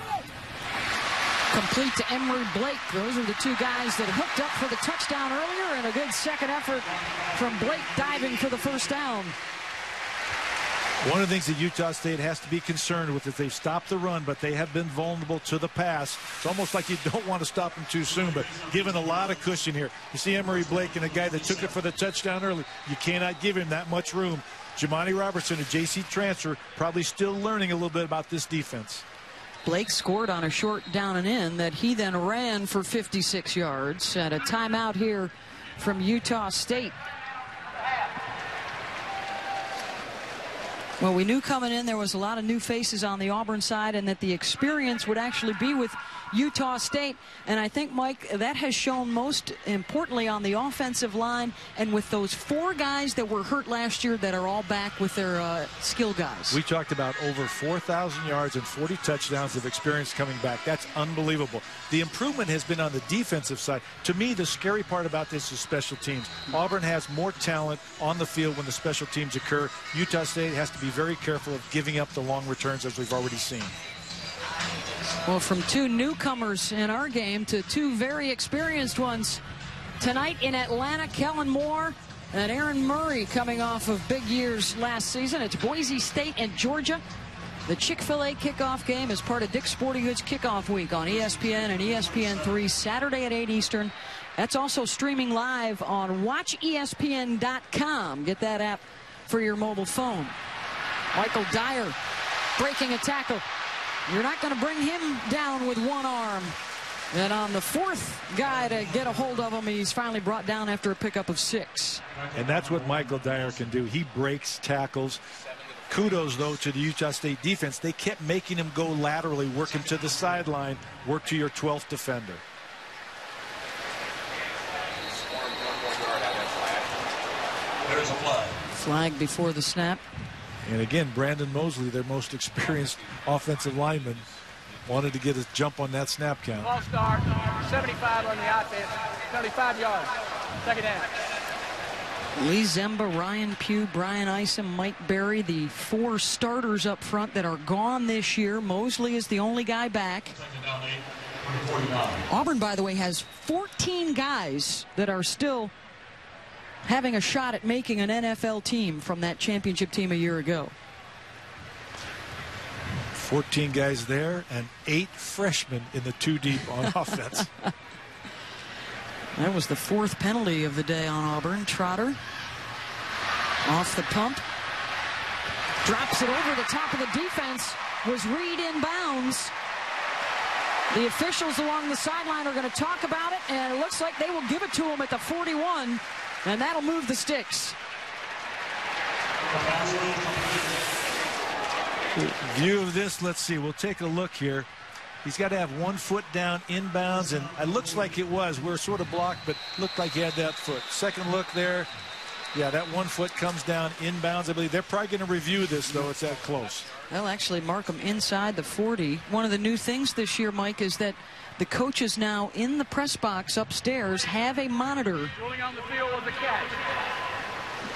Complete to Emory Blake. Those are the two guys that hooked up for the touchdown earlier, and a good second effort from Blake diving for the first down. One of the things that Utah State has to be concerned with is they've stopped the run, but they have been vulnerable to the pass. It's almost like you don't want to stop them too soon, but given a lot of cushion here. You see Emory Blake and a guy that took it for the touchdown early. You cannot give him that much room. Jamani Robertson, a JC transfer, probably still learning a little bit about this defense. Blake scored on a short down and in that he then ran for 56 yards at a timeout here from Utah State. Well, we knew coming in there was a lot of new faces on the Auburn side and that the experience would actually be with Utah State. And I think, Mike, that has shown most importantly on the offensive line and with those four guys that were hurt last year that are all back with their uh, skill guys. We talked about over 4,000 yards and 40 touchdowns of experience coming back. That's unbelievable. The improvement has been on the defensive side. To me, the scary part about this is special teams. Auburn has more talent on the field when the special teams occur. Utah State has to be very careful of giving up the long returns as we've already seen. Well, from two newcomers in our game to two very experienced ones tonight in Atlanta, Kellen Moore and Aaron Murray coming off of big years last season. It's Boise State and Georgia. The Chick-fil-A kickoff game is part of Dick's Sporting Goods kickoff week on ESPN and ESPN3 Saturday at 8 Eastern. That's also streaming live on watchespn.com. Get that app for your mobile phone. Michael Dyer breaking a tackle. You're not going to bring him down with one arm. And on the fourth guy to get a hold of him, he's finally brought down after a pickup of six. And that's what Michael Dyer can do. He breaks tackles. Kudos, though, to the Utah State defense. They kept making him go laterally, work him to the sideline, work to your 12th defender. There's a flag. Flag before the snap. And again, Brandon Mosley, their most experienced offensive lineman, wanted to get a jump on that snap count. Ball start, 75 on the offense, 75 yards. Second down. Lee Ziemba, Ryan Pugh, Brian Isom, Mike Berry, the four starters up front that are gone this year. Mosley is the only guy back. Auburn, by the way, has 14 guys that are still having a shot at making an NFL team from that championship team a year ago. 14 guys there and eight freshmen in the two deep on offense. That was the fourth penalty of the day on Auburn. Trotter off the pump. Drops it over the top of the defense. Was Reed in bounds. The officials along the sideline are going to talk about it, and it looks like they will give it to him at the 41, and that'll move the sticks. View of this, let's see. We'll take a look here. He's got to have one foot down inbounds, and it looks like it was. We're sort of blocked, but looked like he had that foot. Second look there. Yeah, that one foot comes down inbounds. I believe they're probably going to review this, though. It's that close. They'll actually mark him inside the 40. One of the new things this year, Mike, is that the coaches now in the press box upstairs have a monitor. On the field was a catch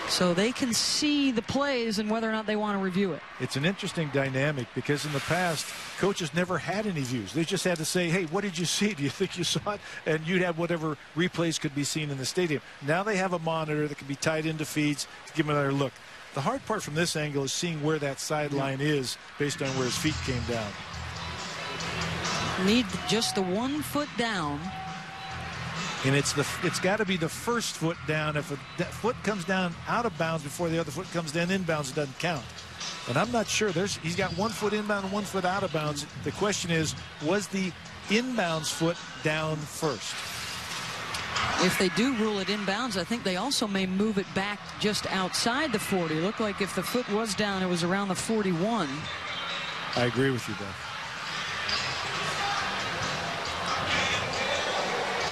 so they can see the plays and whether or not they want to review it. It's an interesting dynamic because in the past, coaches never had any views. They just had to say, hey, what did you see? Do you think you saw it? And you'd have whatever replays could be seen in the stadium. Now they have a monitor that can be tied into feeds to give them another look. The hard part from this angle is seeing where that sideline is based on where his feet came down. Need just the one foot down and it's the it's got to be the first foot down. If a foot comes down out of bounds before the other foot comes down inbounds, it doesn't count. And I'm not sure. There's he's got one foot inbound and one foot out of bounds. The question is, was the inbounds foot down first? If they do rule it inbounds, I think they also may move it back just outside the 40. Look like if the foot was down, it was around the 41. I agree with you, Beth.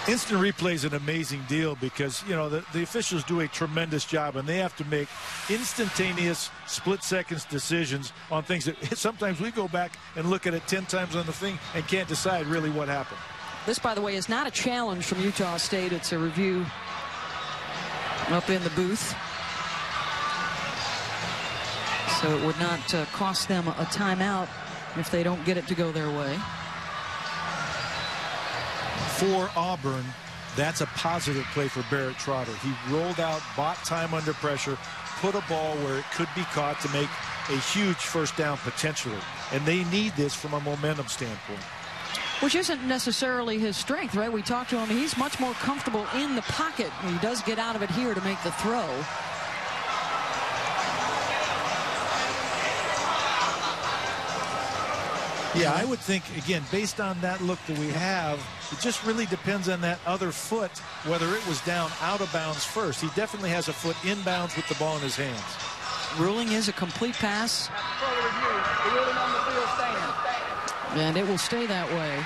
Instant replay is an amazing deal because, you know, the, the officials do a tremendous job and they have to make instantaneous split seconds decisions on things that sometimes we go back and look at it 10 times on the thing and can't decide really what happened. This, by the way, is not a challenge from Utah State. It's a review up in the booth. So it would not uh, cost them a timeout if they don't get it to go their way for Auburn, that's a positive play for Barrett Trotter. He rolled out, bought time under pressure, put a ball where it could be caught to make a huge first down potentially. And they need this from a momentum standpoint. Which isn't necessarily his strength, right? We talked to him. He's much more comfortable in the pocket. He does get out of it here to make the throw. Yeah, I would think, again, based on that look that we have, it just really depends on that other foot, whether it was down out of bounds first. He definitely has a foot inbounds with the ball in his hands. Ruling is a complete pass. And it will stay that way.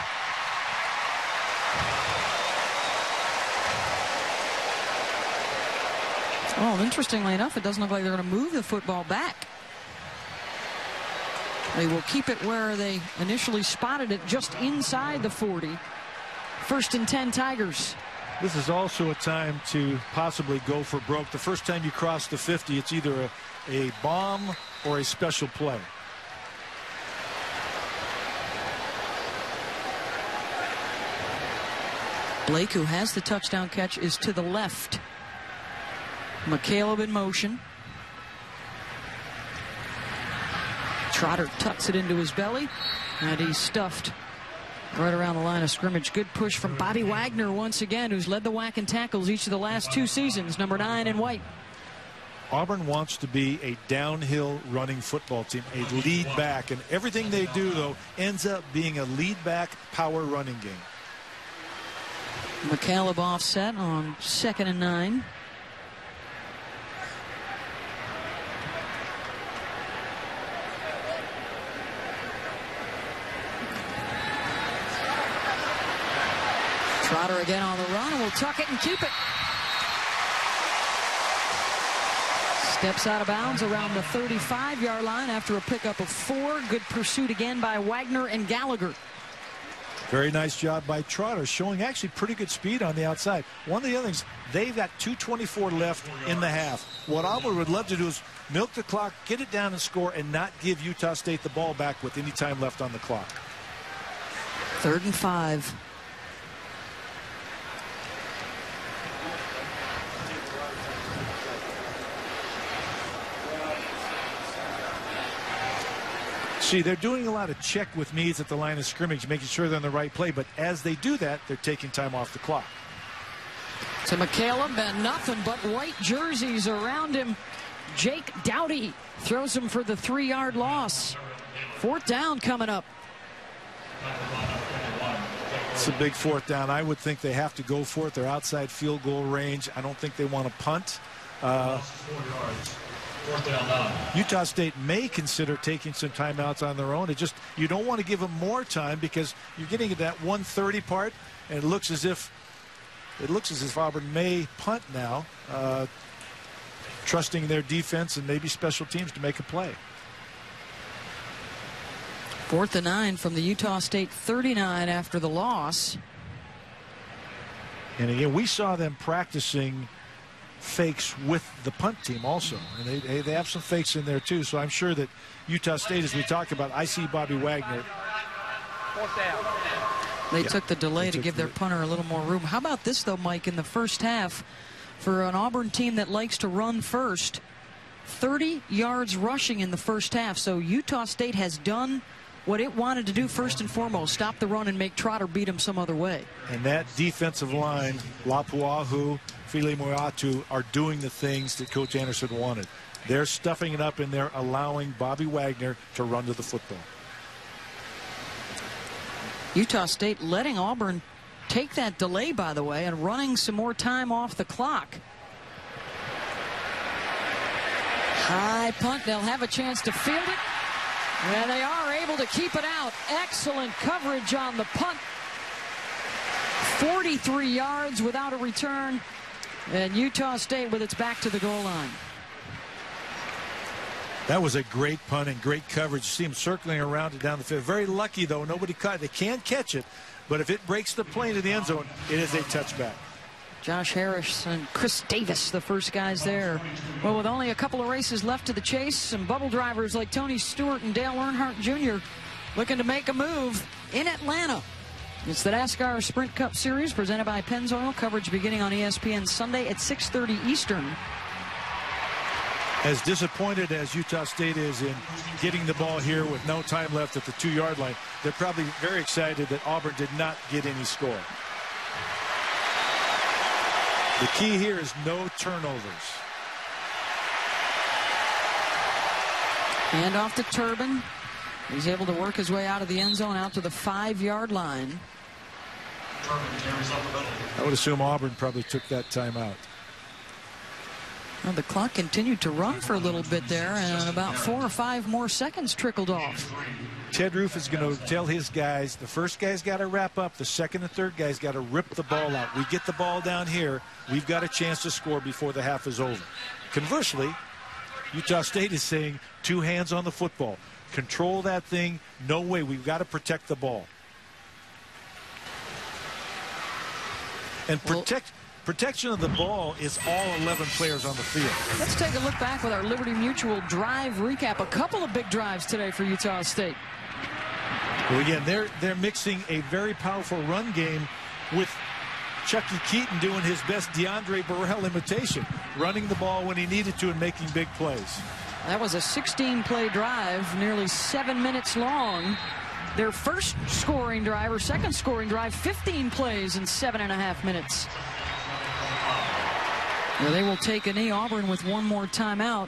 Oh, interestingly enough, it doesn't look like they're going to move the football back. They will keep it where they initially spotted it, just inside the 40. First and 10 Tigers. This is also a time to possibly go for broke. The first time you cross the 50, it's either a, a bomb or a special play. Blake, who has the touchdown catch, is to the left. McCalebb in motion. Trotter tucks it into his belly, and he's stuffed right around the line of scrimmage. Good push from Bobby Wagner once again, who's led the WAC in tackles each of the last two seasons, number nine in white. Auburn wants to be a downhill running football team, a lead back, and everything they do, though, ends up being a lead back power running game. McCalebb offset on second and nine. Trotter again on the run, and will tuck it and keep it. Steps out of bounds around the 35-yard line after a pickup of four. Good pursuit again by Wagner and Gallagher. Very nice job by Trotter, showing actually pretty good speed on the outside. One of the other things, they've got 2.24 left in the half. What Auburn would love to do is milk the clock, get it down and score, and not give Utah State the ball back with any time left on the clock. Third and five. See, they're doing a lot of check with needs at the line of scrimmage, making sure they're in the right play. But as they do that, they're taking time off the clock. To McCalebb and nothing but white jerseys around him. Jake Dowdy throws him for the three-yard loss. Fourth down coming up. It's a big fourth down. I would think they have to go for it. They're outside field goal range. I don't think they want to punt. Uh, Utah State may consider taking some timeouts on their own. It just you don't want to give them more time because you're getting at that 130 part, and it looks as if it looks as if Auburn may punt now, uh, trusting their defense and maybe special teams to make a play. Fourth and nine from the Utah State 39 after the loss. And again, we saw them practicing fakes with the punt team also. And they, they have some fakes in there too. So I'm sure that Utah State, as we talked about, I see Bobby Wagner. They yeah, took the delay to give their punter a little more room. How about this, though, Mike, in the first half for an Auburn team that likes to run first? 30 yards rushing in the first half. So Utah State has done what it wanted to do first and foremost, stop the run and make Trotter beat him some other way. And that defensive line, Lapuahu, Fili Moatu are doing the things that Coach Anderson wanted. They're stuffing it up and they're allowing Bobby Wagner to run to the football. Utah State letting Auburn take that delay, by the way, and running some more time off the clock. High punt. They'll have a chance to field it. And they are able to keep it out. Excellent coverage on the punt. 43 yards without a return. And Utah State with its back to the goal line. That was a great punt and great coverage. You see him circling around it down the field. Very lucky, though. Nobody caught it. They can't catch it, but if it breaks the plane to the end zone, it is a touchback. Josh Harris and Chris Davis, the first guys there. Well, with only a couple of races left to the chase, some bubble drivers like Tony Stewart and Dale Earnhardt Jr. looking to make a move in Atlanta. It's the NASCAR Sprint Cup Series presented by Pennzoil. Coverage beginning on ESPN Sunday at 6.30 Eastern. As disappointed as Utah State is in getting the ball here with no time left at the two-yard line, they're probably very excited that Auburn did not get any score. The key here is no turnovers. Hand off to Turbin. He's able to work his way out of the end zone out to the five-yard line. I would assume Auburn probably took that timeout. Well, the clock continued to run for a little bit there, and about four or five more seconds trickled off. Ted Roof is going to tell his guys, the first guy's got to wrap up, the second and third guy's got to rip the ball out. We get the ball down here, we've got a chance to score before the half is over. Conversely, Utah State is saying two hands on the football. Control that thing. No way. We've got to protect the ball. And protect protection of the ball is all 11 players on the field. Let's take a look back with our Liberty Mutual drive recap. A couple of big drives today for Utah State. Well, again, they're they're mixing a very powerful run game with Chuckie Keeton doing his best Diondre Borel imitation, running the ball when he needed to and making big plays. That was a 16-play drive, nearly seven minutes long. Their first scoring drive or second scoring drive, 15 plays in seven and a half minutes. Well, they will take a knee. Auburn with one more timeout.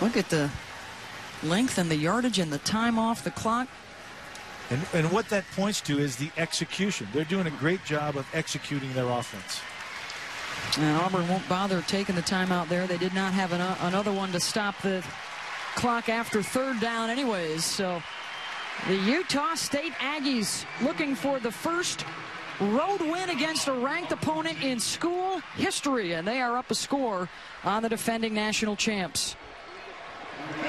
Look at the length and the yardage and the time off the clock. And, and what that points to is the execution. They're doing a great job of executing their offense. And Auburn won't bother taking the timeout there. They did not have an, uh, another one to stop the clock after third down anyways. So the Utah State Aggies looking for the first road win against a ranked opponent in school history. And they are up a score on the defending national champs.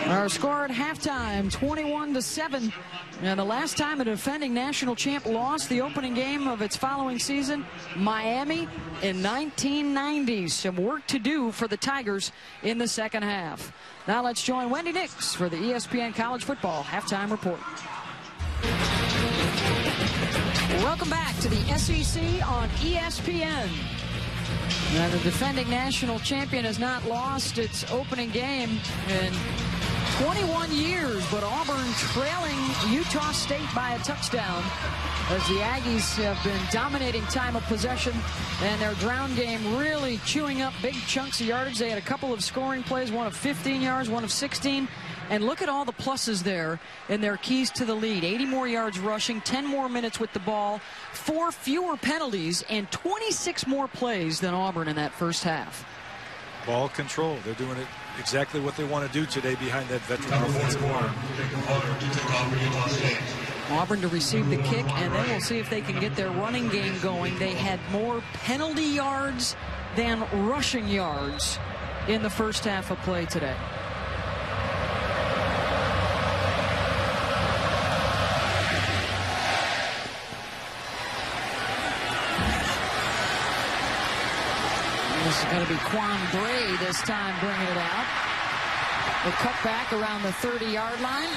Our score at halftime, 21 to 7. And the last time a defending national champ lost the opening game of its following season, Miami in 1990. Some work to do for the Tigers in the second half. Now let's join Wendy Nix for the ESPN College Football Halftime Report. Welcome back to the SEC on ESPN. The defending national champion has not lost its opening game in 21 years, but Auburn trailing Utah State by a touchdown as the Aggies have been dominating time of possession and their ground game really chewing up big chunks of yardage. They had a couple of scoring plays, one of 15 yards, one of 16. And look at all the pluses there in their keys to the lead. 80 more yards rushing, 10 more minutes with the ball, four fewer penalties, and 26 more plays than Auburn in that first half. Ball control. They're doing it exactly what they want to do today behind that veteran offensive line. Auburn to receive the kick, and then we'll see if they can get their running game going. They had more penalty yards than rushing yards in the first half of play today. Is going to be Quan Bray this time bringing it out. The cutback around the 30-yard line.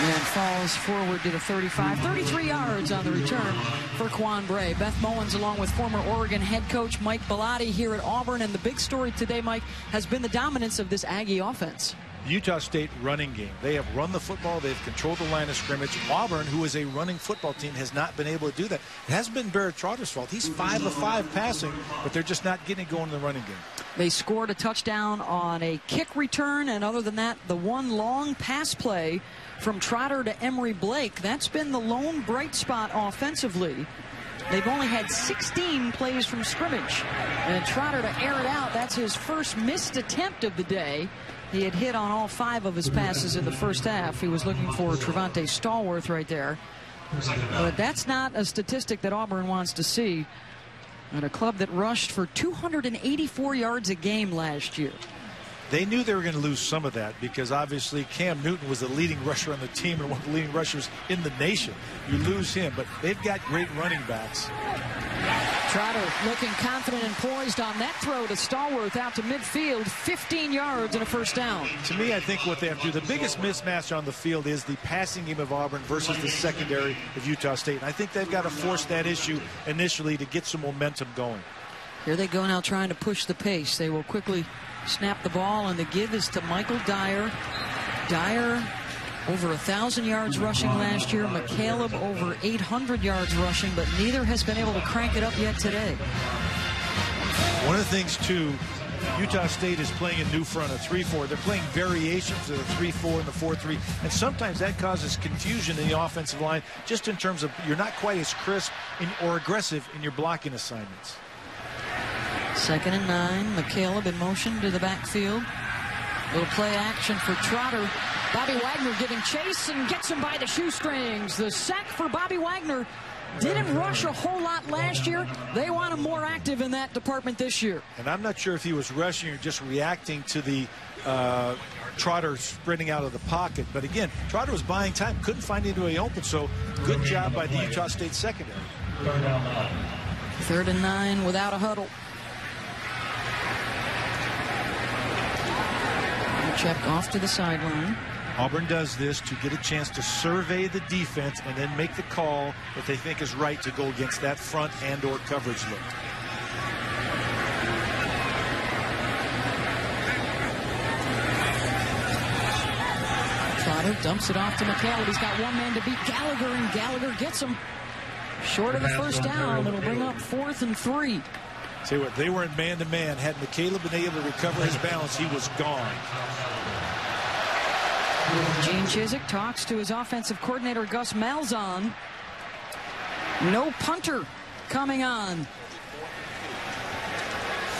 And falls forward to the 35. 33 yards on the return for Quan Bray. Beth Mowins along with former Oregon head coach Mike Bellotti here at Auburn. And the big story today, Mike, has been the dominance of this Aggie offense. Utah State running game. They have run the football. They've controlled the line of scrimmage. Auburn, who is a running football team, has not been able to do that. It hasn't been Barrett Trotter's fault. He's 5 of 5 passing, but they're just not getting it going in the running game. They scored a touchdown on a kick return, and other than that, the one long pass play from Trotter to Emory Blake. That's been the lone bright spot offensively. They've only had 16 plays from scrimmage. And Trotter to air it out, that's his first missed attempt of the day. He had hit on all five of his passes in the first half. He was looking for Travante Stallworth right there. But that's not a statistic that Auburn wants to see at a club that rushed for 284 yards a game last year. They knew they were going to lose some of that because obviously Cam Newton was the leading rusher on the team and one of the leading rushers in the nation. You lose him, but they've got great running backs. Trotter looking confident and poised on that throw to Stallworth out to midfield, 15 yards and a first down. To me, I think what they have to do, the biggest mismatch on the field is the passing game of Auburn versus the secondary of Utah State. And I think they've got to force that issue initially to get some momentum going. Here they go now trying to push the pace. They will quickly snap the ball, and the give is to Michael Dyer. Dyer over a thousand yards rushing last year. McCalebb over 800 yards rushing, but neither has been able to crank it up yet today. One of the things, too, Utah State is playing a new front, a 3-4. They're playing variations of the 3-4 and the 4-3, and sometimes that causes confusion in the offensive line just in terms of you're not quite as crisp or aggressive in your blocking assignments. Second and nine. McCalebb in motion to the backfield. Little play action for Trotter. Bobby Wagner giving chase and gets him by the shoestrings. The sack for Bobby Wagner. Didn't rush a whole lot last year. They want him more active in that department this year. And I'm not sure if he was rushing or just reacting to the uh, Trotter sprinting out of the pocket. But again, Trotter was buying time, couldn't find anybody open. So good job by the Utah State secondary. Third and nine without a huddle. Check off to the sideline. Auburn does this to get a chance to survey the defense and then make the call that they think is right to go against that front and or coverage look. Trotter dumps it off to McCalebb. He's got one man to beat Gallagher, and Gallagher gets him short of the first down. It'll bring up fourth and three. Say what, they were in man-to-man. -man. Had McCalebb been able to recover his balance, he was gone. Gene Chizik talks to his offensive coordinator, Gus Malzahn. No punter coming on.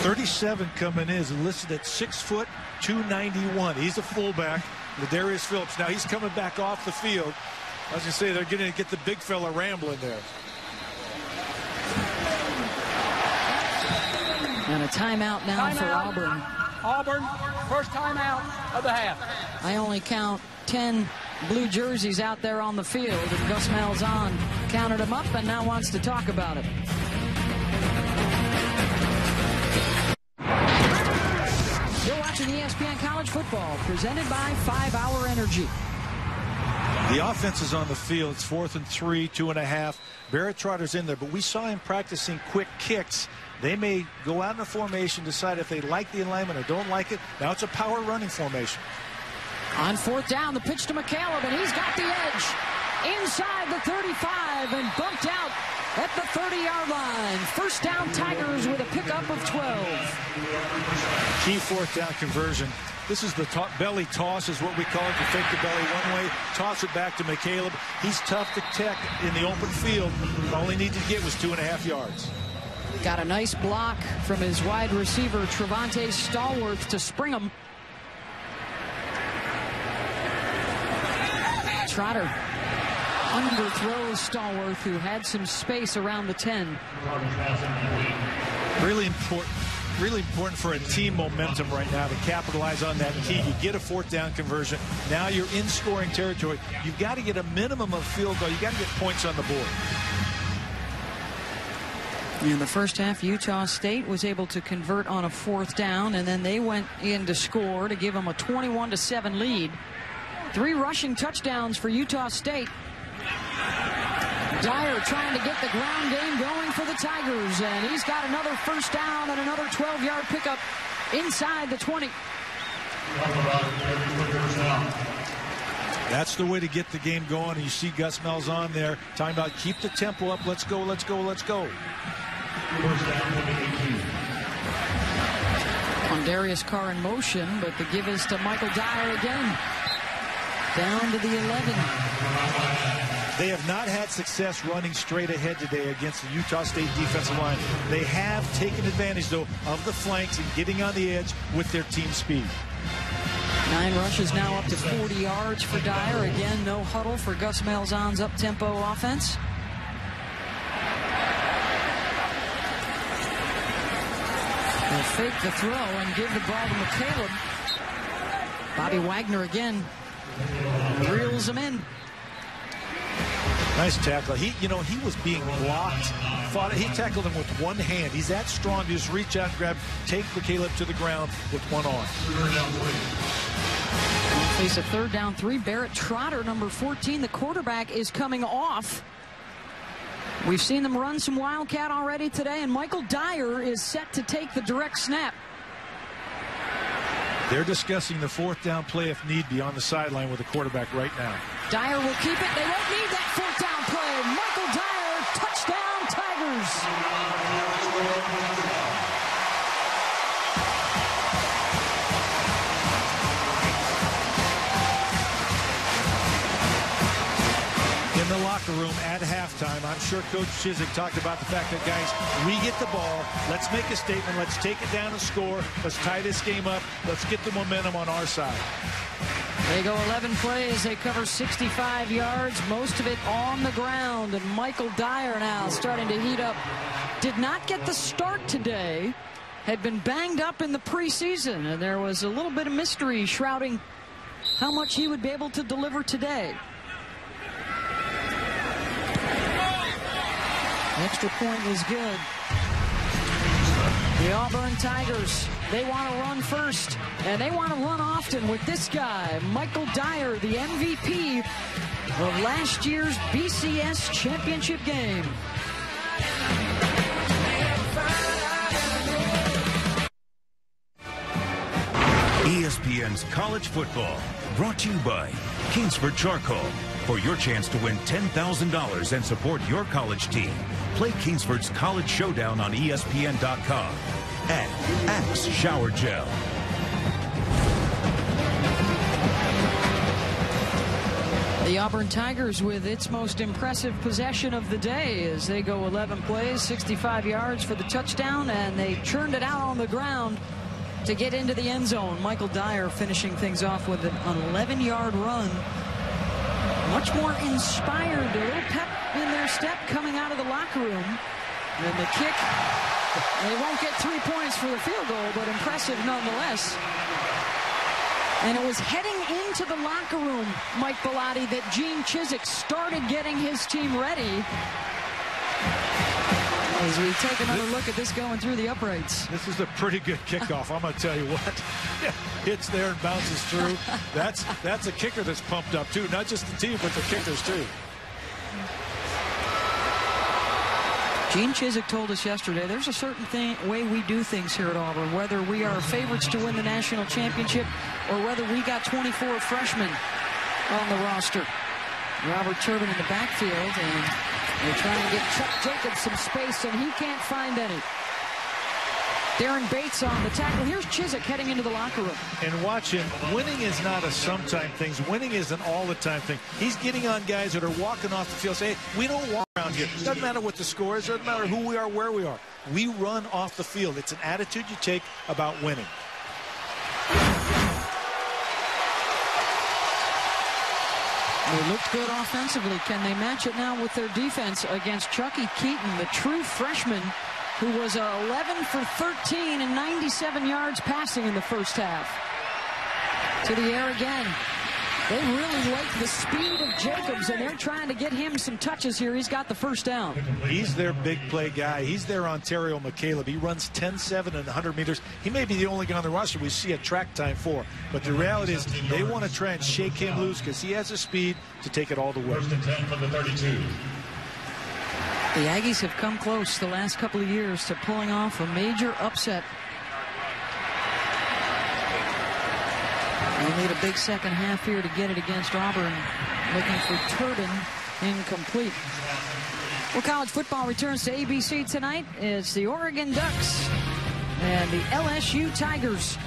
37 coming in is listed at 6 foot 291. He's a fullback. Ladarius Phillips. Now he's coming back off the field. I was going to say they're going to get the big fella rambling there. And a timeout now timeout. for Auburn. Auburn, first timeout of the half. I only count 10 blue jerseys out there on the field, and Gus Malzahn counted them up and now wants to talk about it. You're watching ESPN College Football, presented by 5 Hour Energy. The offense is on the field. It's fourth and three, two and a half. Barrett Trotter's in there, but we saw him practicing quick kicks. They may go out in a formation, decide if they like the alignment or don't like it. Now it's a power running formation. On fourth down, the pitch to McCalebb, and he's got the edge. Inside the 35 and bumped out at the 30-yard line. First down Tigers with a pickup of 12. Key fourth down conversion. This is the top belly toss is what we call it. You fake the belly one way, toss it back to McCalebb. He's tough to tech in the open field. All he needed to get was two and a half yards. Got a nice block from his wide receiver, Travante Stallworth, to spring him. Trotter underthrows Stallworth, who had some space around the 10. Really important. Really important for a team momentum right now to capitalize on that key. You get a fourth down conversion. Now you're in scoring territory. You've got to get a minimum of field goal. You've got to get points on the board. In the first half, Utah State was able to convert on a fourth down, and then they went in to score to give them a 21 to 7 lead. Three rushing touchdowns for Utah State. Dyer trying to get the ground game going for the Tigers, and he's got another first down and another 12-yard pickup inside the 20. That's the way to get the game going. You see Gus Malzahn there talking about keep the tempo up. Let's go, let's go, let's go. On Darius Carr in motion, but the give is to Michael Dyer again. Down to the 11. They have not had success running straight ahead today against the Utah State defensive line. They have taken advantage, though, of the flanks and getting on the edge with their team speed. Nine rushes now up to 40 yards for Dyer. Again, no huddle for Gus Malzahn's up-tempo offense. They'll fake the throw and give the ball to McCalebb. Bobby Wagner again reels him in. Nice tackle. He, you know, he was being blocked. Fought, he tackled him with one hand. He's that strong. You just reach out and grab, take McCalebb to the ground with one arm. Face a third down three. Barrett Trotter, number 14, the quarterback, is coming off. We've seen them run some Wildcat already today, and Michael Dyer is set to take the direct snap. They're discussing the fourth down play if need be on the sideline with the quarterback right now. Dyer will keep it. They won't need that fourth down play. Michael Dyer, touchdown Tigers. Locker room at halftime. I'm sure Coach Chizik talked about the fact that, guys, we get the ball. Let's make a statement. Let's take it down and score. Let's tie this game up. Let's get the momentum on our side. They go 11 plays. They cover 65 yards, most of it on the ground. And Michael Dyer now starting to heat up. Did not get the start today. Had been banged up in the preseason. And there was a little bit of mystery shrouding how much he would be able to deliver today. Extra point is good. The Auburn Tigers, they want to run first, and they want to run often with this guy, Michael Dyer, the MVP of last year's BCS championship game. ESPN's College Football, brought to you by Kingsford Charcoal. For your chance to win $10,000 and support your college team, play Kingsford's College Showdown on ESPN.com. And Axe Shower Gel. The Auburn Tigers with its most impressive possession of the day as they go 11 plays, 65 yards for the touchdown, and they churned it out on the ground to get into the end zone. Michael Dyer finishing things off with an 11-yard run. Much more inspired, a little pep step coming out of the locker room. And the kick, they won't get three points for the field goal, but impressive nonetheless. And it was heading into the locker room, Mike Bellotti, that Gene Chizik started getting his team ready. As we take another look at this going through the uprights. This is a pretty good kickoff. I'm going to tell you what. Hits there and bounces through. That's that's a kicker that's pumped up too. Not just the team, but the kickers too. Gene Chizik told us yesterday there's a certain thing, way we do things here at Auburn, whether we are favorites to win the national championship or whether we got 24 freshmen on the roster. Robert Turbin in the backfield, and they're trying to get Chuck Jacobs some space, and he can't find any. Daren Bates on the tackle. Here's Chizik heading into the locker room. And watch him. Winning is not a sometime thing. Winning is an all-the-time thing. He's getting on guys that are walking off the field saying, hey, we don't walk around here. Doesn't matter what the score is. Doesn't matter who we are, where we are. We run off the field. It's an attitude you take about winning. They looked good offensively. Can they match it now with their defense against Chuckie Keeton, the true freshman who was uh, 11 for 13 and 97 yards passing in the first half. To the air again. They really like the speed of Jacobs, and they're trying to get him some touches here. He's got the first down. He's their big play guy. He's their Onterio McCalebb. He runs 10-7 and 100 meters. He may be the only guy on the roster we see a track time for. But the reality is they want to try and shake him loose because he has the speed to take it all the way. First and 10 from the 32. The Aggies have come close the last couple of years to pulling off a major upset. They need a big second half here to get it against Auburn. Looking for Turbin incomplete. Well, college football returns to ABC tonight. It's the Oregon Ducks and the LSU Tigers.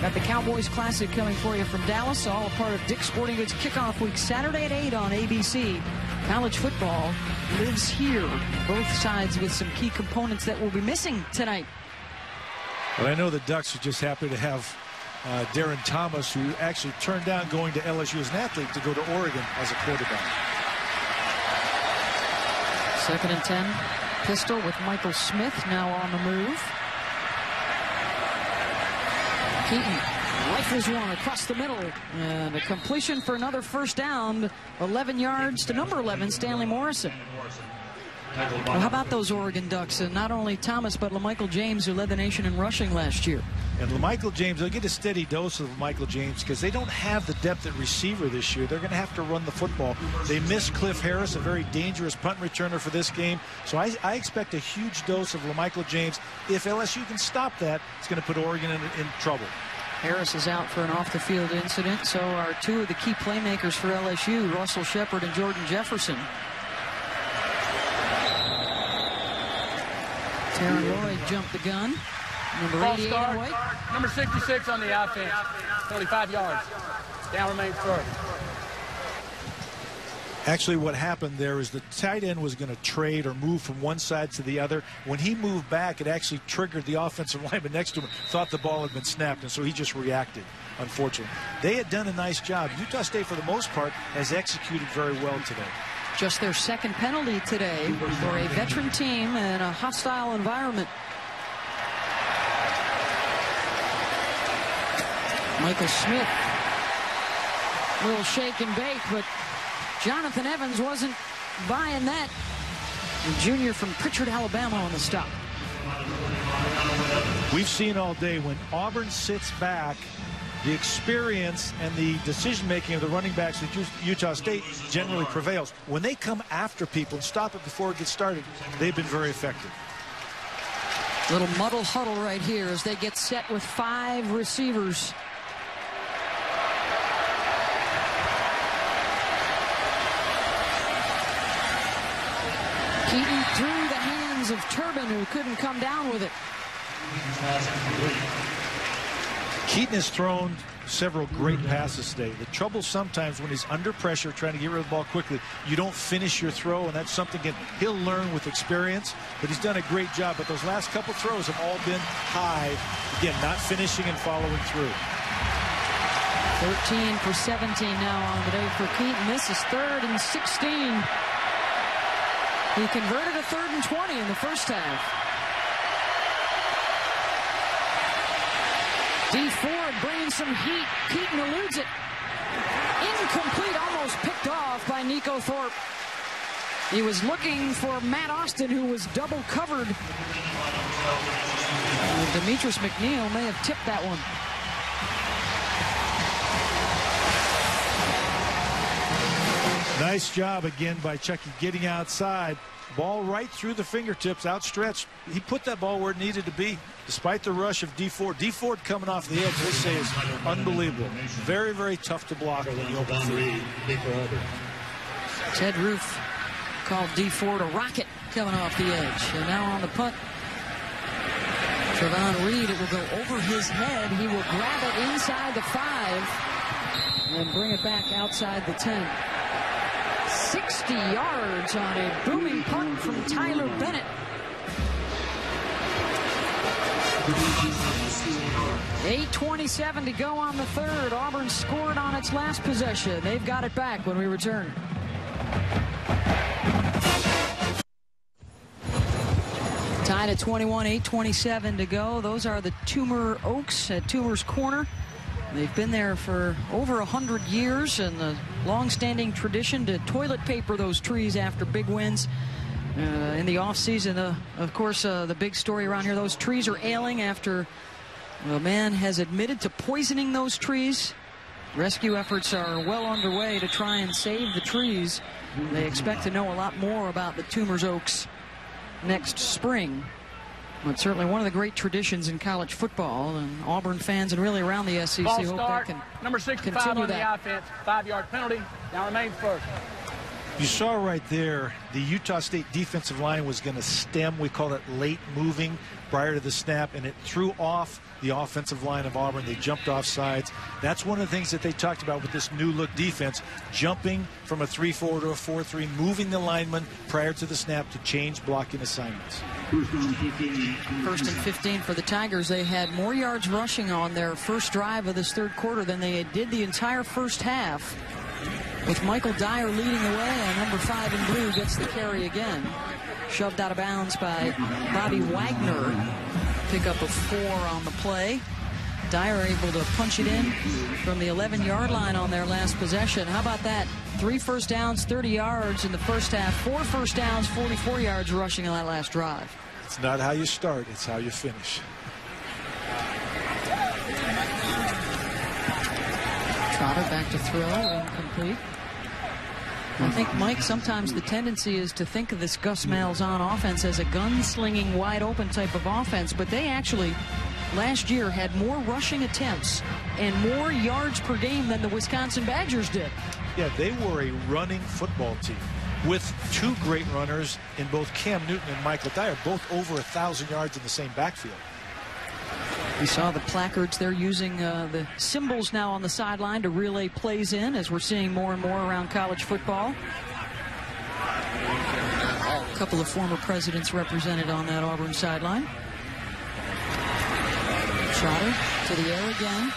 Got the Cowboys Classic coming for you from Dallas, all a part of Dick's Sporting Goods kickoff week Saturday at 8 on ABC. College football lives here, both sides with some key components that will be missing tonight. Well, I know the Ducks are just happy to have uh, Darron Thomas, who actually turned down going to LSU as an athlete to go to Oregon as a quarterback. Second and 10. Pistol with Michael Smith now on the move. Keeton rifles one across the middle. And a completion for another first down. 11 yards to number 11, Stanley Morrison. Well, how about those Oregon Ducks? And not only Thomas, but LaMichael James, who led the nation in rushing last year. And LaMichael James, they'll get a steady dose of Michael James because they don't have the depth at receiver this year. They're going to have to run the football. They miss Cliff Harris, a very dangerous punt returner for this game. So I, I expect a huge dose of LaMichael James. If LSU can stop that, it's going to put Oregon in, in trouble. Harris is out for an off-the-field incident. So are two of the key playmakers for LSU, Russell Shepard and Jordan Jefferson. Taron Lloyd jumped the gun. Number 88 start. in white. Number 66 on the offense. 25 yards. Down remains first. Actually, what happened there is the tight end was going to trade or move from one side to the other. When he moved back, it actually triggered the offensive lineman next to him, thought the ball had been snapped, and so he just reacted, unfortunately. They had done a nice job. Utah State, for the most part, has executed very well today. Just their second penalty today for a veteran team in a hostile environment. Michael Smith. Little shake and bake, but Jonathan Evans wasn't buying that. The junior from Prichard, Alabama on the stop. We've seen all day when Auburn sits back, the experience and the decision-making of the running backs at Utah State generally prevails. When they come after people and stop it before it gets started, they've been very effective. Little muddle huddle right here as they get set with five receivers. Keeton through the hands of Turbin, who couldn't come down with it. Keeton has thrown several great passes today. The trouble sometimes when he's under pressure trying to get rid of the ball quickly, you don't finish your throw, and that's something that he'll learn with experience. But he's done a great job. But those last couple throws have all been high. Again, not finishing and following through. 13 for 17 now on the day for Keeton. This is third and 16. He converted a third and 20 in the first half. Dee Ford bringing some heat. Keeton eludes it. Incomplete, almost picked off by Neiko Thorpe. He was looking for Matt Austin, who was double covered. Demetruce McNeal may have tipped that one. Nice job again by Chuckie getting outside. Ball right through the fingertips, outstretched. He put that ball where it needed to be, despite the rush of Dee Ford. Dee Ford coming off the edge, we'll say, is unbelievable. Very, very tough to block in the open field. Ted Roof called Dee Ford a rocket coming off the edge. And now on the punt, Trovon Reed, it will go over his head. He will grab it inside the five and bring it back outside the 10. 60 yards on a booming punt from Tyler Bennett. Eight twenty-seven to go on the third. Auburn scored on its last possession. They've got it back when we return. Tied at 21, 827 to go. Those are the Toomer Oaks at Toomer's Corner. They've been there for over 100 years and the long-standing tradition to toilet paper those trees after big wins. Uh, in the offseason, uh, of course, uh, the big story around here, those trees are ailing after a man has admitted to poisoning those trees. Rescue efforts are well underway to try and save the trees. They expect to know a lot more about the Toomer's Oaks next spring. But certainly one of the great traditions in college football, and Auburn fans and really around the SEC Ball hope start. they can Number 65 continue on that. the offense. Five-yard penalty. Now remains first. You saw right there, the Utah State defensive line was going to stem, we call it late moving prior to the snap, and it threw off the offensive line of Auburn. They jumped off sides. That's one of the things that they talked about with this new look defense, jumping from a 3-4 to a 4-3, moving the lineman prior to the snap to change blocking assignments. First and 15 for the Tigers. They had more yards rushing on their first drive of this third quarter than they did the entire first half. With Michael Dyer leading the way, and number five in blue gets the carry again. Shoved out of bounds by Bobby Wagner. Pick up a four on the play. Dyer able to punch it in from the 11 yard line on their last possession. How about that? Three first downs, 30 yards in the first half, four first downs, 44 yards rushing on that last drive. It's not how you start, it's how you finish. Trotter back to throw, incomplete. I think, Mike, sometimes the tendency is to think of this Gus Malzahn offense as a gunslinging, wide open type of offense, but they actually last year had more rushing attempts and more yards per game than the Wisconsin Badgers did. Yeah, they were a running football team with two great runners in both Cam Newton and Michael Dyer, both over a thousand yards in the same backfield. We saw the placards. They're using uh, the symbols now on the sideline to relay plays in, as we're seeing more and more around college football. A couple of former presidents represented on that Auburn sideline. Trotter to the air again.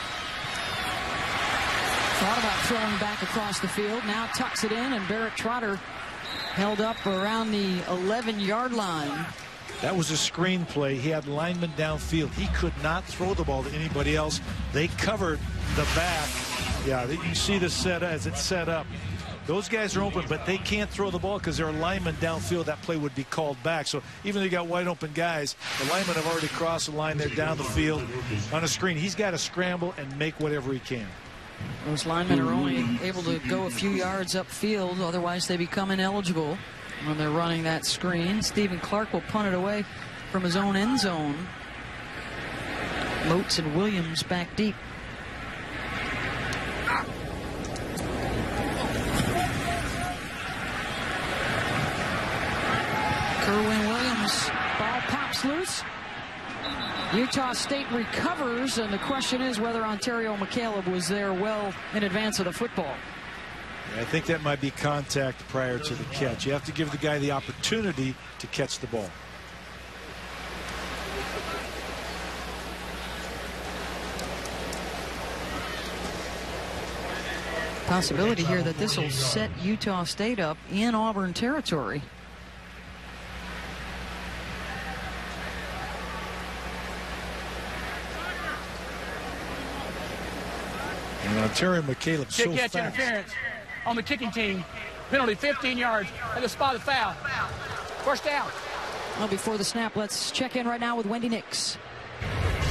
Thought about throwing back across the field. Now tucks it in, and Barrett Trotter held up around the 11 yard line. That was a screen play. He had linemen downfield. He could not throw the ball to anybody else. They covered the back. Yeah, you see the set as it's set up. Those guys are open, but they can't throw the ball because there are linemen downfield. That play would be called back. So even though you got wide open guys, the linemen have already crossed the line. They're down the field on a screen. He's got to scramble and make whatever he can. Those linemen are only able to go a few yards upfield, otherwise they become ineligible when they're running that screen. Stephen Clark will punt it away from his own end zone. Moats and Williams back deep. kicks loose. Utah State recovers, and the question is whether Onterio McCalebb was there well in advance of the football. I think that might be contact prior to the catch. You have to give the guy the opportunity to catch the ball. Possibility here that this will set Utah State up in Auburn territory. And Onterio McCalebb so fast. Interference on the kicking team. Penalty 15 yards at the spot of foul. First down. Well, before the snap, let's check in right now with Wendy Nix.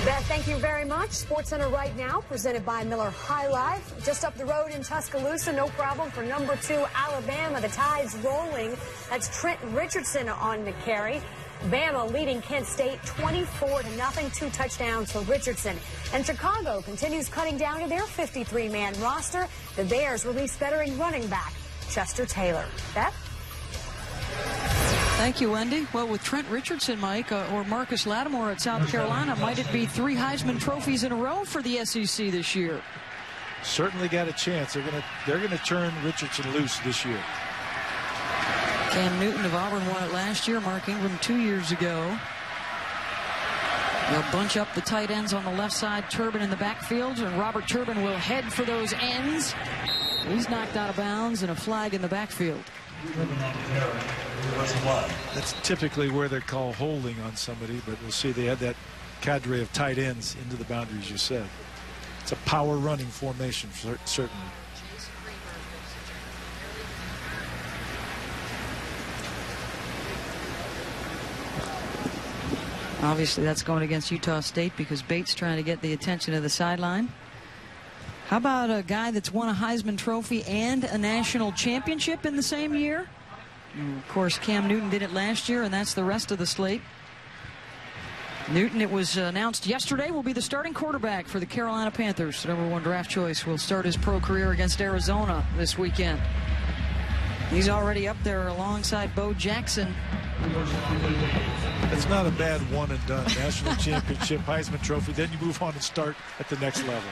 Beth, thank you very much. Sports Center right now, presented by Miller High Life. Just up the road in Tuscaloosa, no problem for number two Alabama. The tide's rolling. That's Trent Richardson on the carry. Bama leading Kent State 24 to nothing, two touchdowns for Richardson. And Chicago continues cutting down to their 53-man roster. The Bears release veteran running back Chester Taylor. Beth? Thank you, Wendy. Well, with Trent Richardson, Mike, uh, or Marcus Lattimore at South Carolina, might it be three Heisman trophies in a row for the SEC this year? Certainly got a chance. They're gonna they're gonna turn Richardson loose this year. Cam Newton of Auburn won it last year. Mark Ingram two years ago. They'll bunch up the tight ends on the left side. Turbin in the backfield, and Robert Turbin will head for those ends. He's knocked out of bounds and a flag in the backfield. That's typically where they call holding on somebody, but we'll see. They had that cadre of tight ends into the boundaries you said. It's a power running formation, cer- certainly. Obviously, that's going against Utah State because Bates trying to get the attention of the sideline. How about a guy that's won a Heisman Trophy and a national championship in the same year? And of course, Cam Newton did it last year, and that's the rest of the slate. Newton, it was announced yesterday, will be the starting quarterback for the Carolina Panthers. Number one draft choice will start his pro career against Arizona this weekend. He's already up there alongside Bo Jackson. It's not a bad one and done. National championship, Heisman Trophy. Then you move on and start at the next level.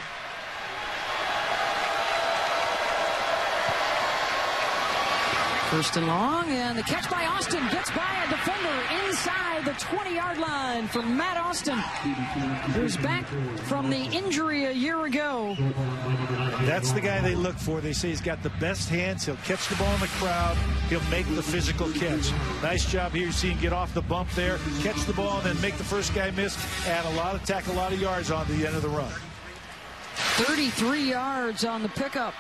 First and long, and the catch by Austin gets by a defender inside the 20-yard line for Matt Austin, who's back from the injury a year ago. That's the guy they look for. They say he's got the best hands. He'll catch the ball in the crowd. He'll make the physical catch. Nice job here. You see him get off the bump there, catch the ball, and then make the first guy miss. Add a lot of tack, a lot of yards on the end of the run. 33 yards on the pickup.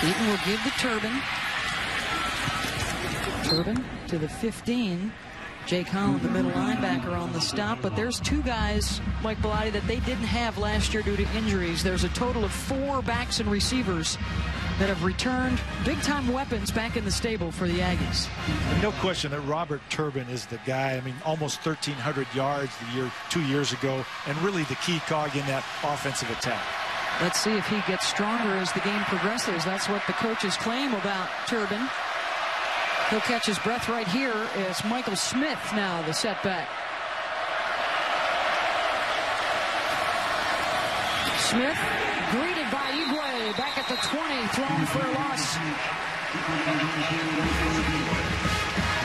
Keeton will give the Turbin. Turbin to the 15. Jake Holland, the middle linebacker, on the stop. But there's two guys, Mike Bellotti, that they didn't have last year due to injuries. There's a total of four backs and receivers that have returned big-time weapons back in the stable for the Aggies. No question that Robert Turbin is the guy. I mean, almost 1,300 yards the year, two years ago, and really the key cog in that offensive attack. Let's see if he gets stronger as the game progresses. That's what the coaches claim about Turbin. He'll catch his breath right here as Michael Smith now the setback. Smith greeted by Eguae back at the 20, thrown for a loss.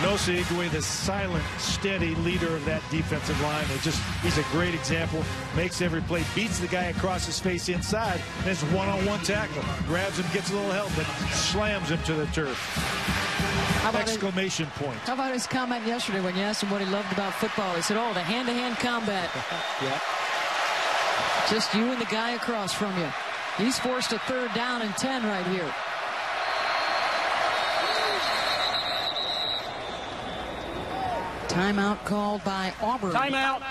Nosa Eguae, the silent, steady leader of that defensive line. It just he's a great example. Makes every play, beats the guy across his face inside, and it's one-on-one tackle. Grabs him, gets a little help, but slams him to the turf. About, his, Exclamation point. how about his comment yesterday when you asked him what he loved about football? He said, oh, the hand-to-hand combat. Yeah. Just you and the guy across from you. He's forced a third down and 10 right here. Timeout called by Auburn. Timeout.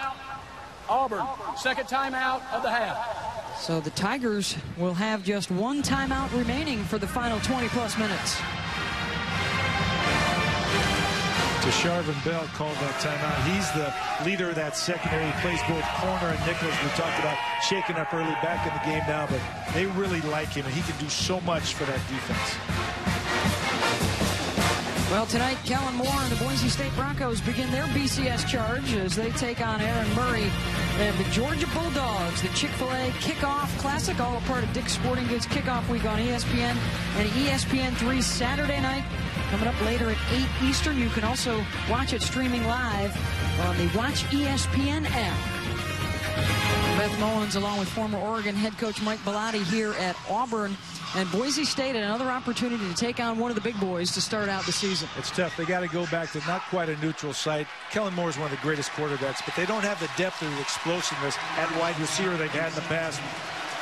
Auburn. Second timeout of the half. So the Tigers will have just one timeout remaining for the final 20 plus minutes. T'Sharvan Bell called that timeout. He's the leader of that secondary. He plays both corner and nickels. We talked about shaking up early back in the game now, but they really like him, and he can do so much for that defense. Well, tonight, Kellen Moore and the Boise State Broncos begin their BCS charge as they take on Aaron Murray and the Georgia Bulldogs. The Chick-fil-A Kickoff Classic, all a part of Dick's Sporting Goods Kickoff Week on ESPN and ESPN3 Saturday night. Coming up later at 8 Eastern. You can also watch it streaming live on the Watch ESPN app. Beth Mowins, along with former Oregon head coach Mike Bellotti here at Auburn. And Boise State another opportunity to take on one of the big boys to start out the season. It's tough. They got to go back to not quite a neutral site. Kellen Moore is one of the greatest quarterbacks, but they don't have the depth or the explosiveness at wide receiver they've had in the past.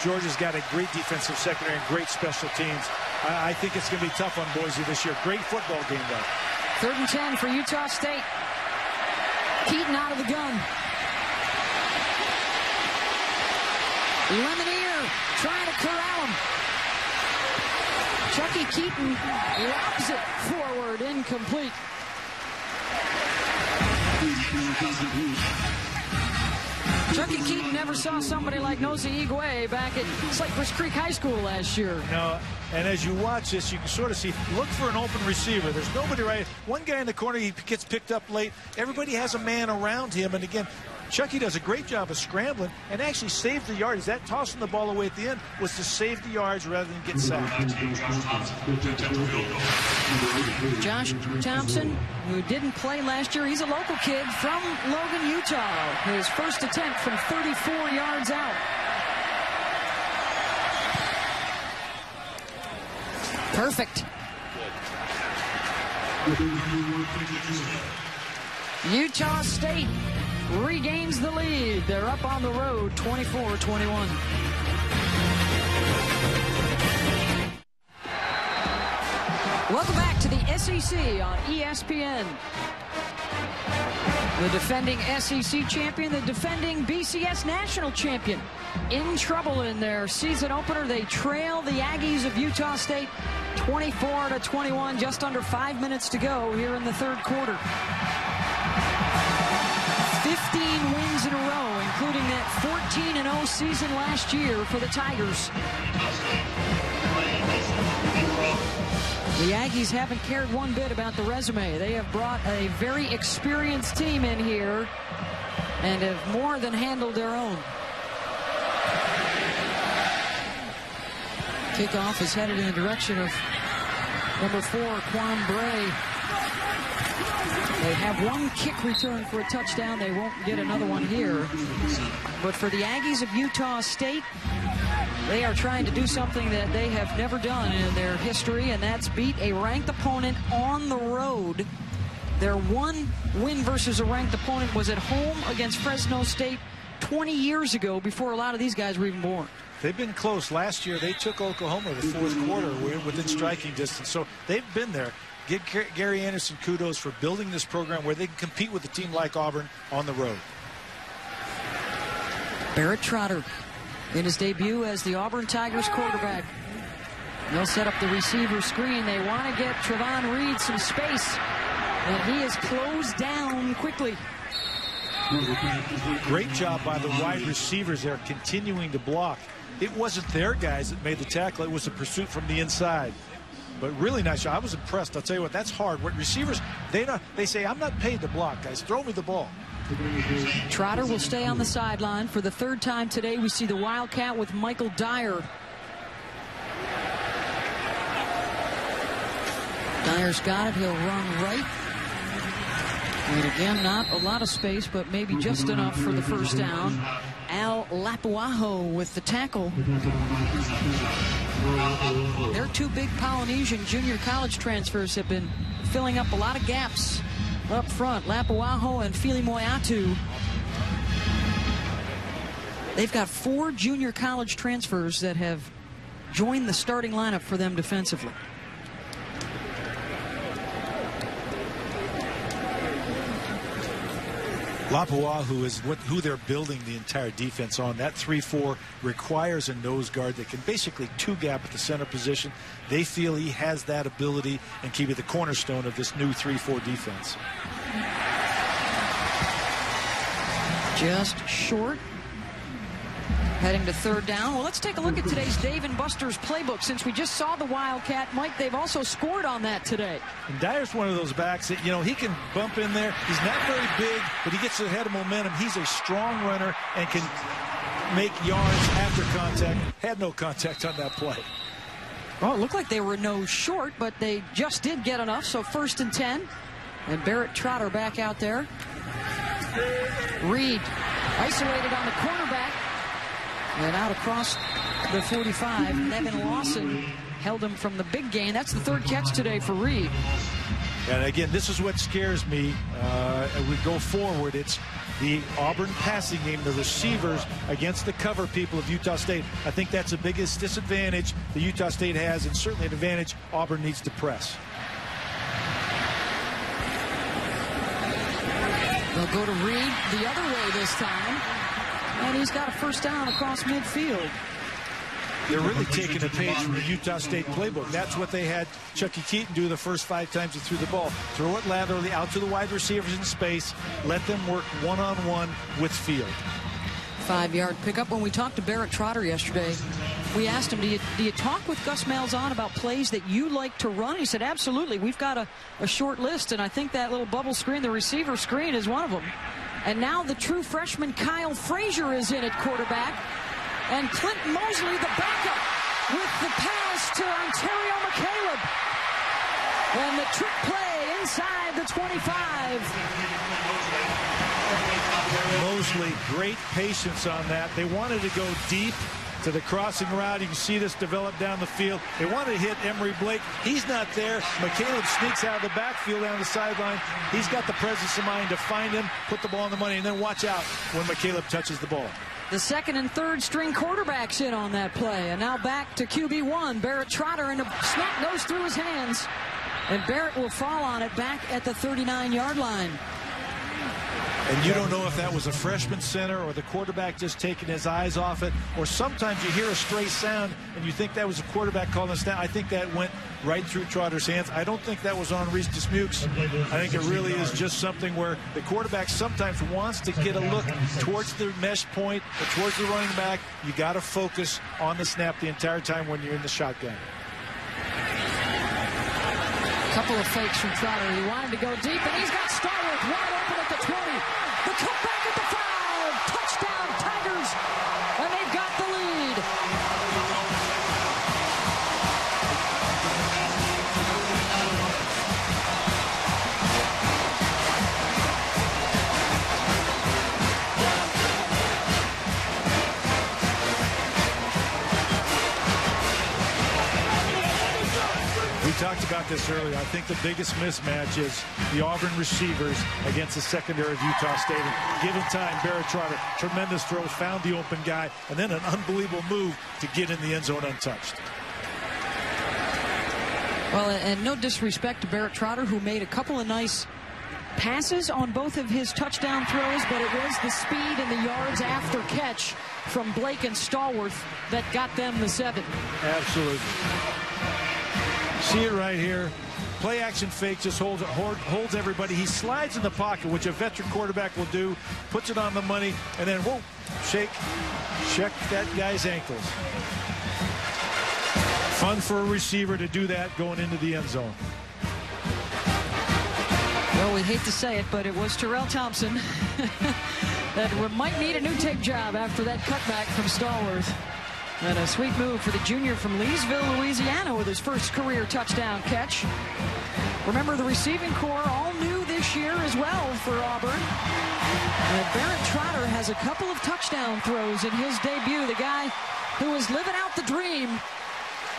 Georgia's got a great defensive secondary and great special teams. I, I think it's going to be tough on Boise this year. Great football game, though. Third and 10 for Utah State. Keeton out of the gun. Lemonier trying to corral him. Chuckie Keeton lobs it forward, incomplete. Chuckie Keeton never saw somebody like Nosa Eguae back at Cypress Creek High School last year. No, and as you watch this, you can sort of see, look for an open receiver. There's nobody right. One guy in the corner, he gets picked up late. Everybody has a man around him. And again, Chuckie does a great job of scrambling and actually saved the yards. That tossing the ball away at the end was to save the yards rather than get sacked. Josh Thompson, who didn't play last year, he's a local kid from Logan, Utah. His first attempt from 34 yards out. Perfect. Utah State regains the lead. They're up on the road 24-21. Welcome back to the SEC on ESPN. The defending SEC champion, the defending BCS national champion, in trouble in their season opener. They trail the Aggies of Utah State 24 to 21, just under five minutes to go here in the third quarter. 15 wins in a row, including that 14 0 season last year for the Tigers. The Aggies haven't cared one bit about the resume. They have brought a very experienced team in here and have more than handled their own. Kickoff is headed in the direction of number four, Quan Bray. They have one kick return for a touchdown. They won't get another one here. But for the Aggies of Utah State, they are trying to do something that they have never done in their history, and that's beat a ranked opponent on the road. Their one win versus a ranked opponent was at home against Fresno State 20 years ago before a lot of these guys were even born. They've been close. Last year, they took Oklahoma the fourth quarter within striking distance. So they've been there. Give Gary Anderson kudos for building this program where they can compete with a team like Auburn on the road. Barrett Trotter in his debut as the Auburn Tigers quarterback. They'll set up the receiver screen. They want to get Trovon Reed some space, and he is closed down quickly. Great job by the wide receivers there, continuing to block. It wasn't their guys that made the tackle. It was a pursuit from the inside. But really nice job. I was impressed. I'll tell you what, that's hard. What receivers, they not, they say, I'm not paid to block, guys. Throw me the ball. Trotter will stay on the sideline. For the third time today, we see the Wildcat with Michael Dyer. Dyer's got it. He'll run right. And again, not a lot of space, but maybe just enough for the first down. Al Lapuaho with the tackle. Their two big Polynesian junior college transfers have been filling up a lot of gaps up front. Lapuaho and Fili Moeatu. They've got four junior college transfers that have joined the starting lineup for them defensively. Lapuaho is what, who they're building the entire defense on. That 3-4 requires a nose guard that can basically two-gap at the center position. They feel he has that ability and can be the cornerstone of this new 3-4 defense. Just short. Heading to third down. Well, let's take a look at today's Dave and Buster's playbook. Since we just saw the Wildcat, Mike, they've also scored on that today. And Dyer's one of those backs that, you know, he can bump in there. He's not very big, but he gets ahead of momentum. He's a strong runner and can make yards after contact. Had no contact on that play. Well, it looked like they were no short, but they just did get enough. So first and 10. And Barrett Trotter back out there. Reed isolated on the cornerback. And out across the 45, Nevin Lawson held him from the big gain. That's the third catch today for Reed. And again, this is what scares me. Uh, we go forward. It's the Auburn passing game, the receivers against the cover people of Utah State. I think that's the biggest disadvantage the Utah State has, and certainly an advantage Auburn needs to press. They'll go to Reed the other way this time. And he's got a first down across midfield. They're really taking a page from the Utah State playbook. That's what they had Chuckie Keeton do the first five times he threw the ball. Throw it laterally out to the wide receivers in space. Let them work one-on-one -on -one with field. Five-yard pickup. When we talked to Barrett Trotter yesterday, we asked him, do you, do you talk with Gus Malzahn about plays that you like to run? He said, absolutely. We've got a, a short list, and I think that little bubble screen, the receiver screen, is one of them. And now the true freshman Kiehl Frazier is in at quarterback. And Clint Moseley, the backup, with the pass to Onterio McCalebb. And the trick play inside the 25. Moseley, great patience on that. They wanted to go deep to the crossing route. You can see this develop down the field. They wanted to hit Emory Blake. He's not there. McCalebb sneaks out of the backfield down the sideline. He's got the presence of mind to find him, put the ball on the money, and then watch out when McCalebb touches the ball. The second and third string quarterbacks in on that play. And now back to QB1. Barrett Trotter, and the snap goes through his hands. And Barrett will fall on it back at the 39-yard line. And you don't know if that was a freshman center or the quarterback just taking his eyes off it. Or sometimes you hear a stray sound and you think that was a quarterback calling us down. I think that went right through Trotter's hands. I don't think that was on Reese Dismukes. I think it really is just something where the quarterback sometimes wants to get a look towards the mesh point or towards the running back. You got to focus on the snap the entire time when you're in the shotgun. A Couple of fakes from Trotter. He wanted to go deep, and he's got Stallworth wide open talked about this earlier. I think the biggest mismatch is the Auburn receivers against the secondary of Utah State. And given time, Barrett Trotter, tremendous throw, found the open guy, and then an unbelievable move to get in the end zone untouched. Well, and no disrespect to Barrett Trotter, who made a couple of nice passes on both of his touchdown throws, but it was the speed and the yards after catch from Blake and Stallworth that got them the seven. Absolutely. See it right here. Play action fake just holds holds everybody. He slides in the pocket, which a veteran quarterback will do. Puts it on the money, and then whoa, shake, check that guy's ankles. Fun for a receiver to do that going into the end zone. Well, we hate to say it, but it was Terrell Thompson that might need a new tape job after that cutback from Stallworth. And a sweet move for the junior from Leesville, Louisiana with his first career touchdown catch. Remember, the receiving corps all new this year as well for Auburn. And Barrett Trotter has a couple of touchdown throws in his debut. The guy who was living out the dream,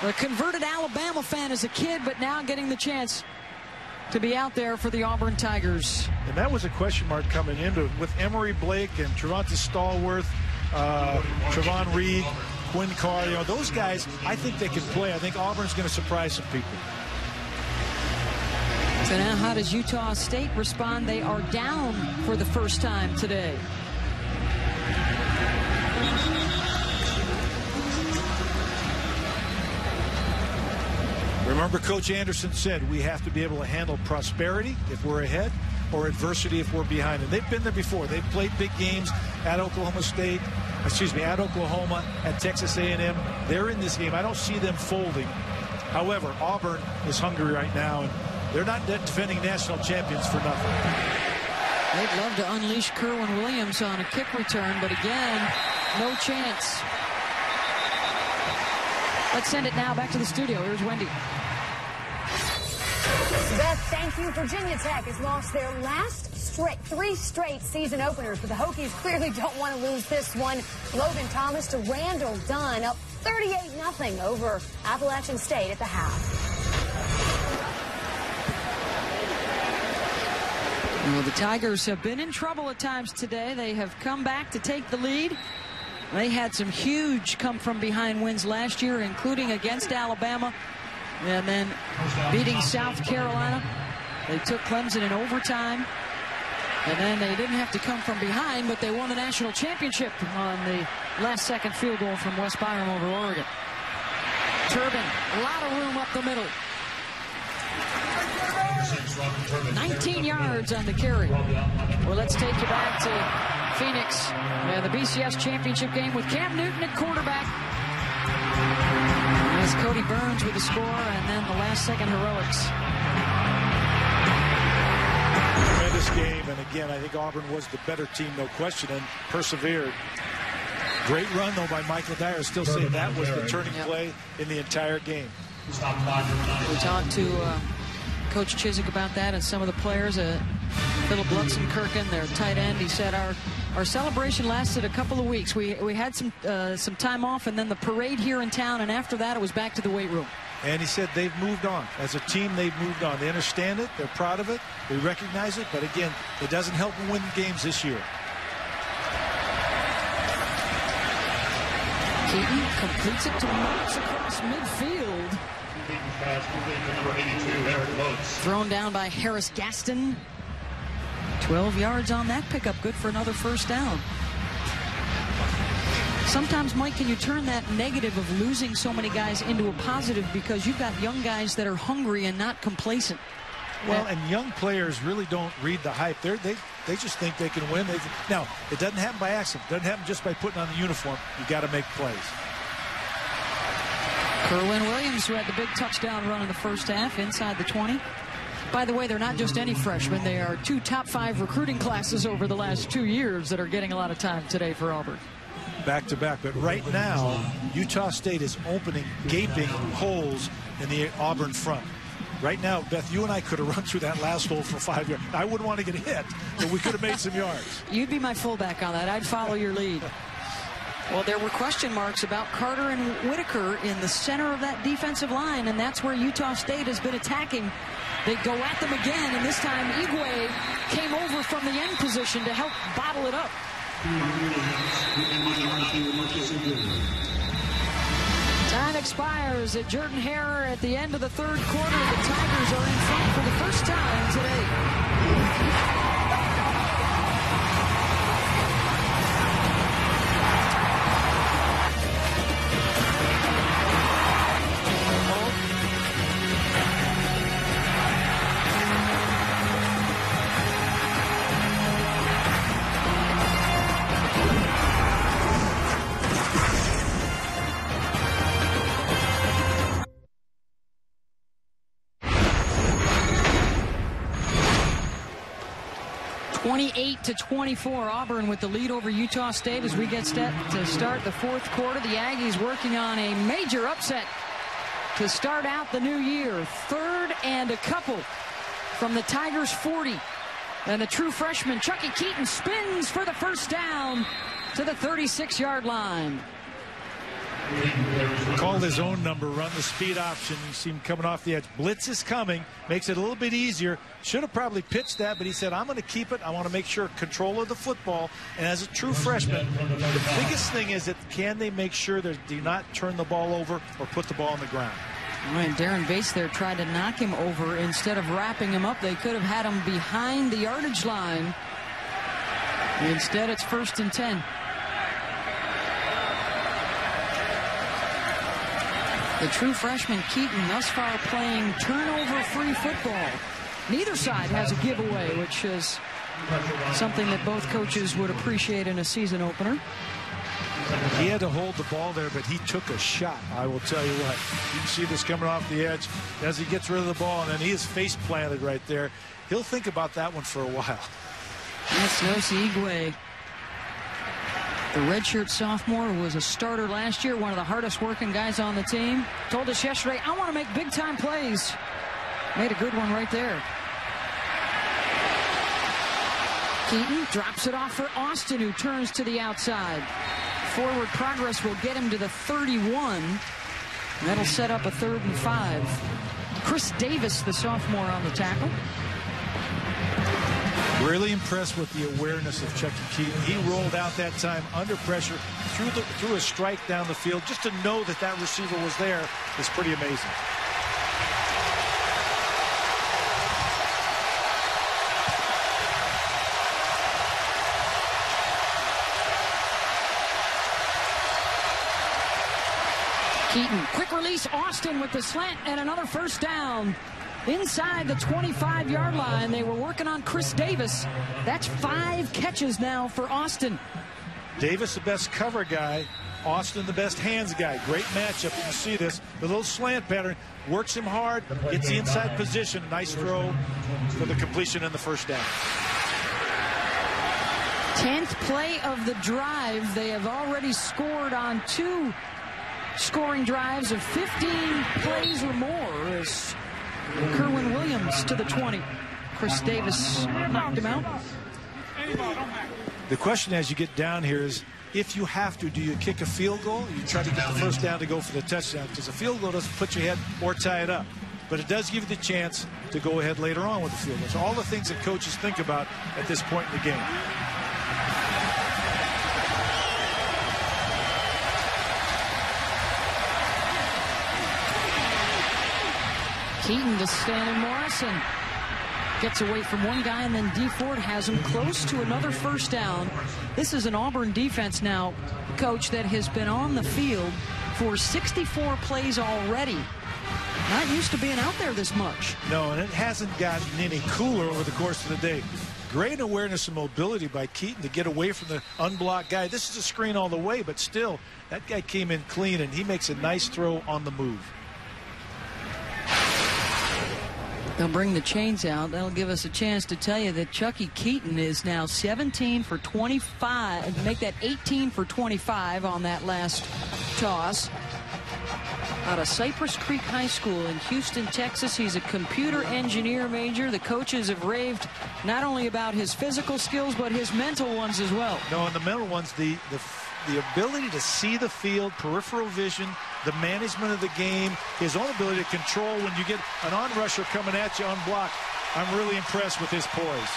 a converted Alabama fan as a kid, but now getting the chance to be out there for the Auburn Tigers. And that was a question mark coming into it with Emory Blake and Travante Stallworth, uh, Trovon Reed, Quinn Carr. You know, those guys, I think they can play. I think Auburn's going to surprise some people. So now how does Utah State respond? They are down for the first time today. Remember, Coach Anderson said we have to be able to handle prosperity if we're ahead, or adversity if we're behind. And they've been there before. They've played big games at Oklahoma State, excuse me, at Oklahoma, at Texas A&M. They're in this game. I don't see them folding. However, Auburn is hungry right now, and they're not defending national champions for nothing. They'd love to unleash Kerwynn Williams on a kick return, but again, no chance. Let's send it now back to the studio. Here's Wendy. Beth, thank you. Virginia Tech has lost their last straight, three straight season openers, but the Hokies clearly don't want to lose this one. Logan Thomas to Randall Dunn up 38-0 over Appalachian State at the half. Well, the Tigers have been in trouble at times today. They have come back to take the lead. They had some huge come from behind wins last year, including against Alabama and then beating South Carolina. They took Clemson in overtime. And then they didn't have to come from behind, but they won the national championship on the last second field goal from Wes Byrum over Oregon. Turbin, a lot of room up the middle. 19 yards on the carry. Well, let's take you back to Phoenix and the BCS championship game with Cam Newton at quarterback. As Kodi Burns with the score, and then the last second heroics. Tremendous game, and again, I think Auburn was the better team, no question, and persevered. Great run, though, by Michael Dyer. Still say that was the turning play in the entire game. We talked to uh, Coach Chizik about that and some of the players. Uh, Philip Lutzenkirchen, their tight end, he said our our celebration lasted a couple of weeks. We we had some uh, some time off, and then the parade here in town, and after that, it was back to the weight room. And he said they've moved on. As a team, they've moved on. They understand it. They're proud of it. They recognize it. But again, it doesn't help them win games this year. Keeton completes it to Marks across midfield. Thrown down by Harris Gaston. 12 yards on that pickup. Good for another first down. Sometimes, Mike, can you turn that negative of losing so many guys into a positive because you've got young guys that are hungry and not complacent? Well, and young players really don't read the hype. They're, they they just think they can win. They, now, it doesn't happen by accident. It doesn't happen just by putting on the uniform. You got to make plays. Kerwynn Williams, who had the big touchdown run in the first half inside the 20. By the way, they're not just any freshmen. They are two top five recruiting classes over the last two years that are getting a lot of time today for Auburn. Back to back. But right now, Utah State is opening gaping holes in the Auburn front. Right now, Beth, you and I could have run through that last hole for five yards. I wouldn't want to get hit, but we could have made some yards. You'd be my fullback on that. I'd follow your lead. Well, there were question marks about Carter and Whitaker in the center of that defensive line, and that's where Utah State has been attacking. They go at them again, and this time Eguae came over from the end position to help bottle it up. Time expires at Jordan Hare at the end of the third quarter. The Tigers are in front for the first time today. To 24. Auburn with the lead over Utah State as we get set to start the fourth quarter. The Aggies working on a major upset to start out the new year. Third and a couple from the Tigers 40. And the true freshman, Chuckie Keeton, spins for the first down to the 36-yard line. Called his own number, run the speed option. You see him coming off the edge. Blitz is coming, makes it a little bit easier. Should have probably pitched that, but he said, I'm going to keep it. I want to make sure control of the football. And as a true freshman, the biggest thing is that can they make sure they do not turn the ball over or put the ball on the ground. Right, Daren Bates there tried to knock him over. Instead of wrapping him up, they could have had him behind the yardage line. Instead, it's first and 10. The true freshman Keeton thus far playing turnover-free football. Neither side has a giveaway, which is something that both coaches would appreciate in a season opener. He had to hold the ball there, but he took a shot. I will tell you what. You can see this coming off the edge as he gets rid of the ball, and then he is face planted right there. He'll think about that one for a while. Nosa Eguae. The redshirt sophomore was a starter last year, one of the hardest working guys on the team, told us yesterday, I want to make big time plays. Made a good one right there. Keeton drops it off for Austin, who turns to the outside. Forward progress will get him to the 31. That'll set up a third and five. Chris Davis, the sophomore, on the tackle. Really impressed with the awareness of Chuckie Keeton. He rolled out that time under pressure, threw, the, threw a strike down the field. Just to know that that receiver was there is pretty amazing. Keeton, quick release, Austin with the slant and another first down. Inside the 25-yard line, they were working on Chris Davis. That's five catches now for Austin. Davis, the best cover guy. Austin, the best hands guy. Great matchup. You see this. The little slant pattern works him hard, gets the inside position. Nice throw for the completion and the first down. 10th play of the drive. They have already scored on two scoring drives of 15 plays or more as Kerwynn Williams to the 20. Chris Davis knocked him out. The question as you get down here is if you have to, do you kick a field goal? You try to get the first down to go for the touchdown because a field goal doesn't put you ahead or tie it up. But it does give you the chance to go ahead later on with the field goal. So all the things that coaches think about at this point in the game. Keeton to Stanley Morrison. Gets away from one guy, and then Dee Ford has him close to another first down. This is an Auburn defense now, coach, that has been on the field for 64 plays already. Not used to being out there this much. No, and it hasn't gotten any cooler over the course of the day. Great awareness and mobility by Keeton to get away from the unblocked guy. This is a screen all the way, but still, that guy came in clean, and he makes a nice throw on the move. They'll bring the chains out. That'll give us a chance to tell you that Chuckie Keeton is now 17 for 25. Make that 18 for 25 on that last toss. Out of Cypress Creek High School in Houston, Texas. He's a computer engineer major. The coaches have raved not only about his physical skills, but his mental ones as well. No, and the mental ones, the, the the ability to see the field, peripheral vision, the management of the game, his own ability to control when you get an on-rusher coming at you unblocked. I'm really impressed with his poise.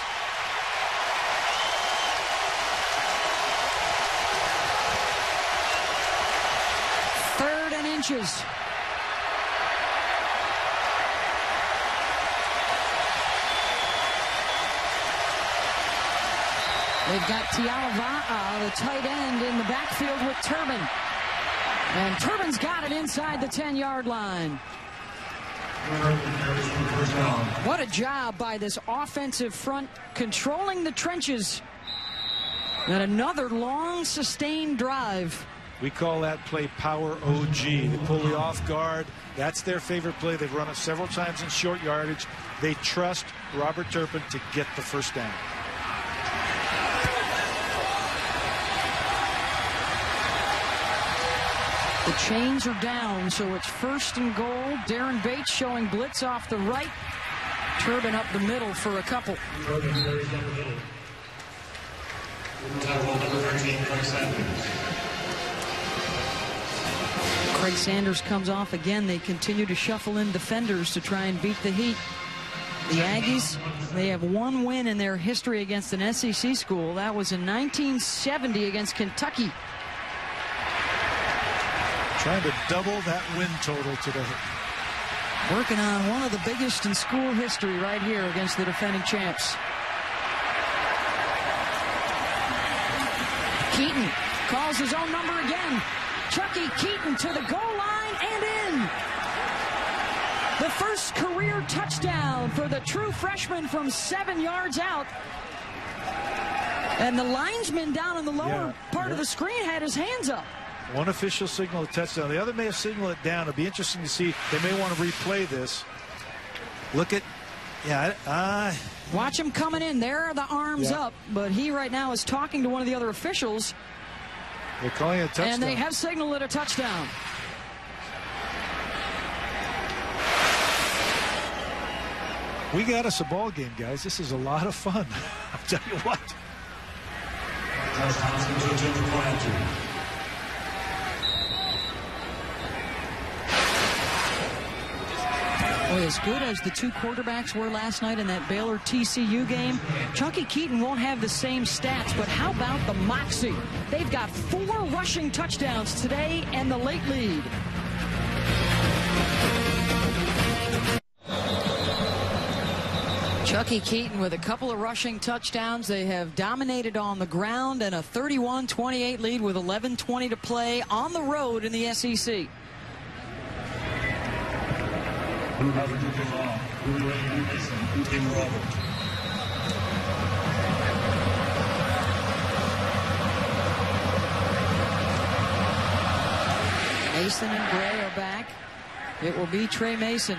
Third and inches. They've got Tialava'a, uh, the tight end, in the backfield with Turbin. And Turbin's got it inside the 10-yard line. What a job by this offensive front controlling the trenches. And another long, sustained drive. We call that play power OG. They pull the off guard. That's their favorite play. They've run it several times in short yardage. They trust Robert Turbin to get the first down. The chains are down, so it's first and goal. Daren Bates showing blitz off the right. Turbin up the middle for a couple. Craig Sanders comes off again. They continue to shuffle in defenders to try and beat the heat. The Aggies, they have one win in their history against an SEC school. That was in 1970 against Kentucky. Trying to double that win total today. Working on one of the biggest in school history right here against the defending champs. Keeton calls his own number again. Chuckie Keeton to the goal line and in. The first career touchdown for the true freshman from seven yards out. And the linesman down in the lower Yeah. part of the screen had his hands up. One official signaled a touchdown. The other may have signaled it down. It'll be interesting to see. They may want to replay this. Look at, yeah, uh, Watch him coming in. There are the arms Yeah. up, but he right now is talking to one of the other officials, they're calling a touchdown. and they have signaled it a touchdown. we got us a ball game, guys. This is a lot of fun. I'll tell you what. As good as the two quarterbacks were last night in that Baylor TCU game, Chuckie Keeton won't have the same stats, but how about the moxie? They've got four rushing touchdowns today and the late lead. Chuckie Keeton with a couple of rushing touchdowns. They have dominated on the ground and a 31-28 lead with 11-20 to play on the road in the Mason and Gray are back. It will be Tre Mason.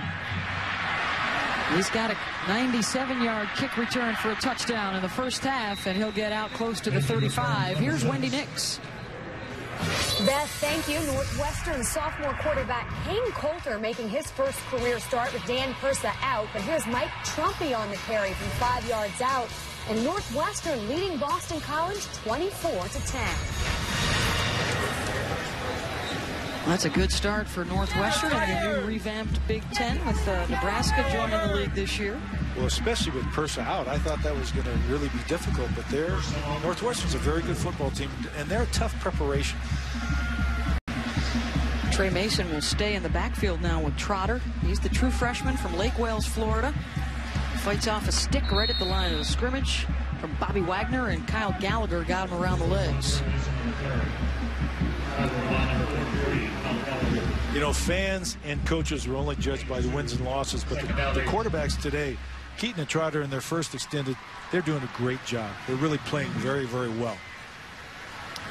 He's got a 97-yard kick return for a touchdown in the first half, and he'll get out close to the 35. Here's Wendy Nix. Beth, thank you. Northwestern sophomore quarterback Kain Colter making his first career start with Dan Persa out. But here's Mike Trumpy on the carry from five yards out. And Northwestern leading Boston College 24 to 10. That's a good start for Northwestern and the new revamped Big Ten with uh, Nebraska joining the league this year. Well, especially with Persa out, I thought that was going to really be difficult. But they're Northwestern's a very good football team, and they're a tough preparation. Tre Mason will stay in the backfield now with Trotter. He's the true freshman from Lake Wales, Florida. Fights off a stick right at the line of the scrimmage from Bobby Wagner, and Kyle Gallagher got him around the legs. You know, fans and coaches are only judged by the wins and losses, but the, the quarterbacks today, Keeton and Trotter in their first extended, they're doing a great job. They're really playing very, very well.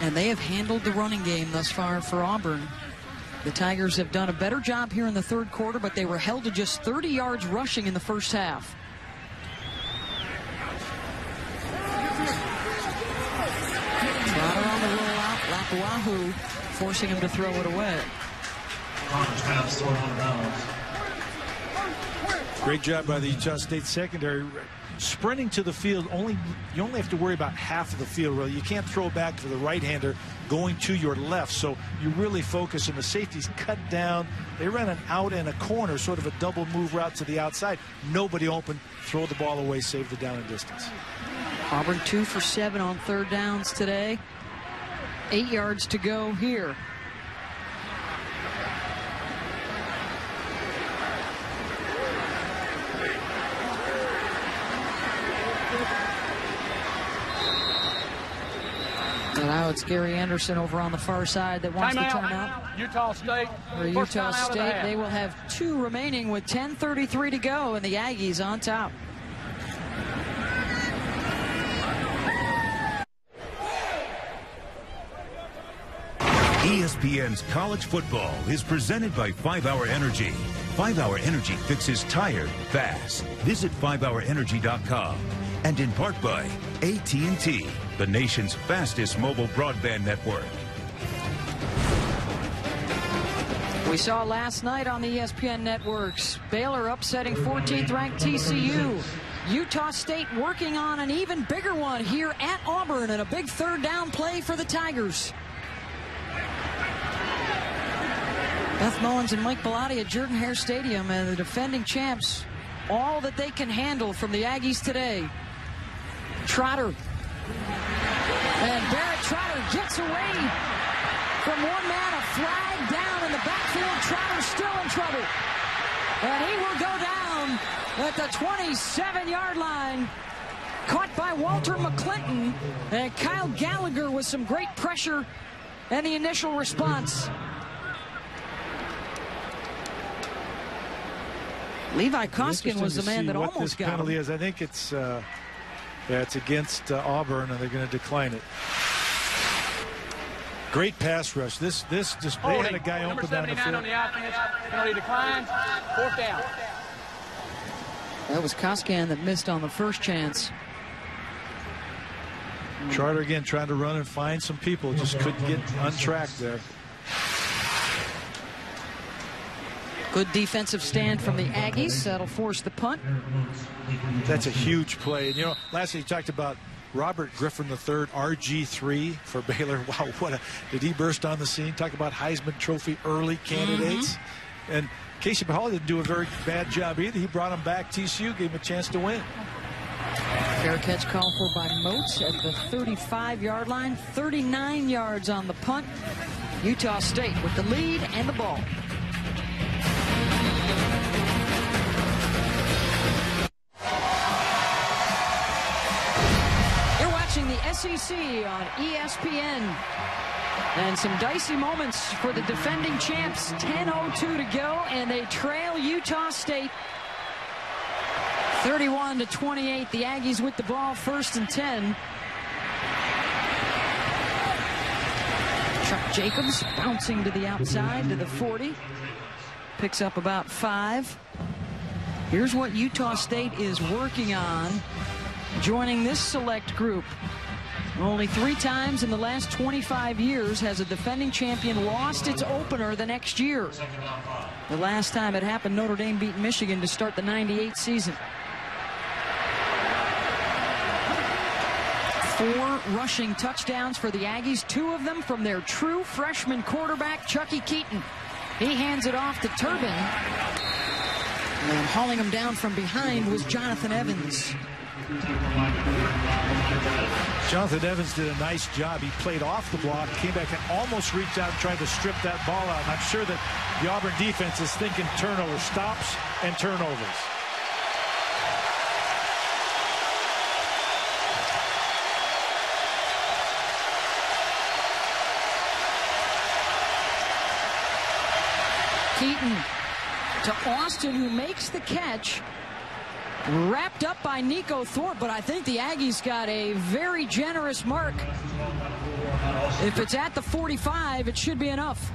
And they have handled the running game thus far for Auburn. The Tigers have done a better job here in the third quarter, but they were held to just 30 yards rushing in the first half. Trotter on the rollout, Lapuahu forcing him to throw it away. Great job by the Utah State secondary. Sprinting to the field, only you only have to worry about half of the field. Really, you can't throw back to the right-hander going to your left. So you really focus, and the safeties cut down. They ran an out and a corner, sort of a double move route to the outside. Nobody open. Throw the ball away, save the down and distance. Auburn two for seven on third downs today. Eight yards to go here. And now it's Gary Anderson over on the far side that wants the Timeout. timeout. Utah State. For Utah time the State, they will have two remaining with 10.33 to go, and the Aggies on top. ESPN's college football is presented by 5 Hour Energy. 5 Hour Energy fixes tired fast. Visit 5hourenergy.com. And in part by AT&T, the nation's fastest mobile broadband network. We saw last night on the ESPN networks Baylor upsetting 14th ranked TCU. Utah State working on an even bigger one here at Auburn and a big third down play for the Tigers. Beth Mowins and Mike Bellotti at Jordan Hare Stadium and the defending champs. All that they can handle from the Aggies today. Trotter. And Barrett Trotter gets away from one man, a flag down in the backfield. Trotter still in trouble. And he will go down at the 27-yard line. Caught by Walter McClinton. And Kyle Gallagher with some great pressure and the initial response. Levi Koskan was the man that almost this got penalty him. is. I think it's uh, yeah, it's against uh, Auburn, and they're going to decline it. Great pass rush. This this just they had a guy Number open down the 79 on field. the offense. Penalty declined. Fourth down. That was Koskan that missed on the first chance. Charter again trying to run and find some people, just couldn't get untracked there. Good defensive stand from the Aggies. That'll force the punt. That's a huge play. And you know, lastly, you talked about Robert Griffin III, RG3 for Baylor. Wow, what a did he burst on the scene? Talk about Heisman Trophy early mm-hmm. candidates. And Casey Pachall didn't do a very bad job either. He brought him back. TCU gave him a chance to win. Fair catch called for by Moats at the 35-yard line. 39 yards on the punt. Utah State with the lead and the ball. SEC on ESPN. And some dicey moments for the defending champs. 10.02 to go, and they trail Utah State 31 to 28. The Aggies with the ball, first and 10. Chuck Jacobs bouncing to the outside to the 40. Picks up about five. Here's what Utah State is working on joining this select group. Only three times in the last 25 years has a defending champion lost its opener the next year. The last time it happened, Notre Dame beat Michigan to start the 98 season. Four rushing touchdowns for the Aggies, two of them from their true freshman quarterback, Chuckie Keeton. He hands it off to Turbin. And hauling him down from behind was Jonathan Evans. Jonathan Evans did a nice job. He played off the block, came back and almost reached out and tried to strip that ball out. And I'm sure that the Auburn defense is thinking turnover, stops and turnovers. Keeton to Austin, who makes the catch. Wrapped up by Neiko Thorpe, but I think the Aggies got a very generous mark. If it's at the 45, it should be enough.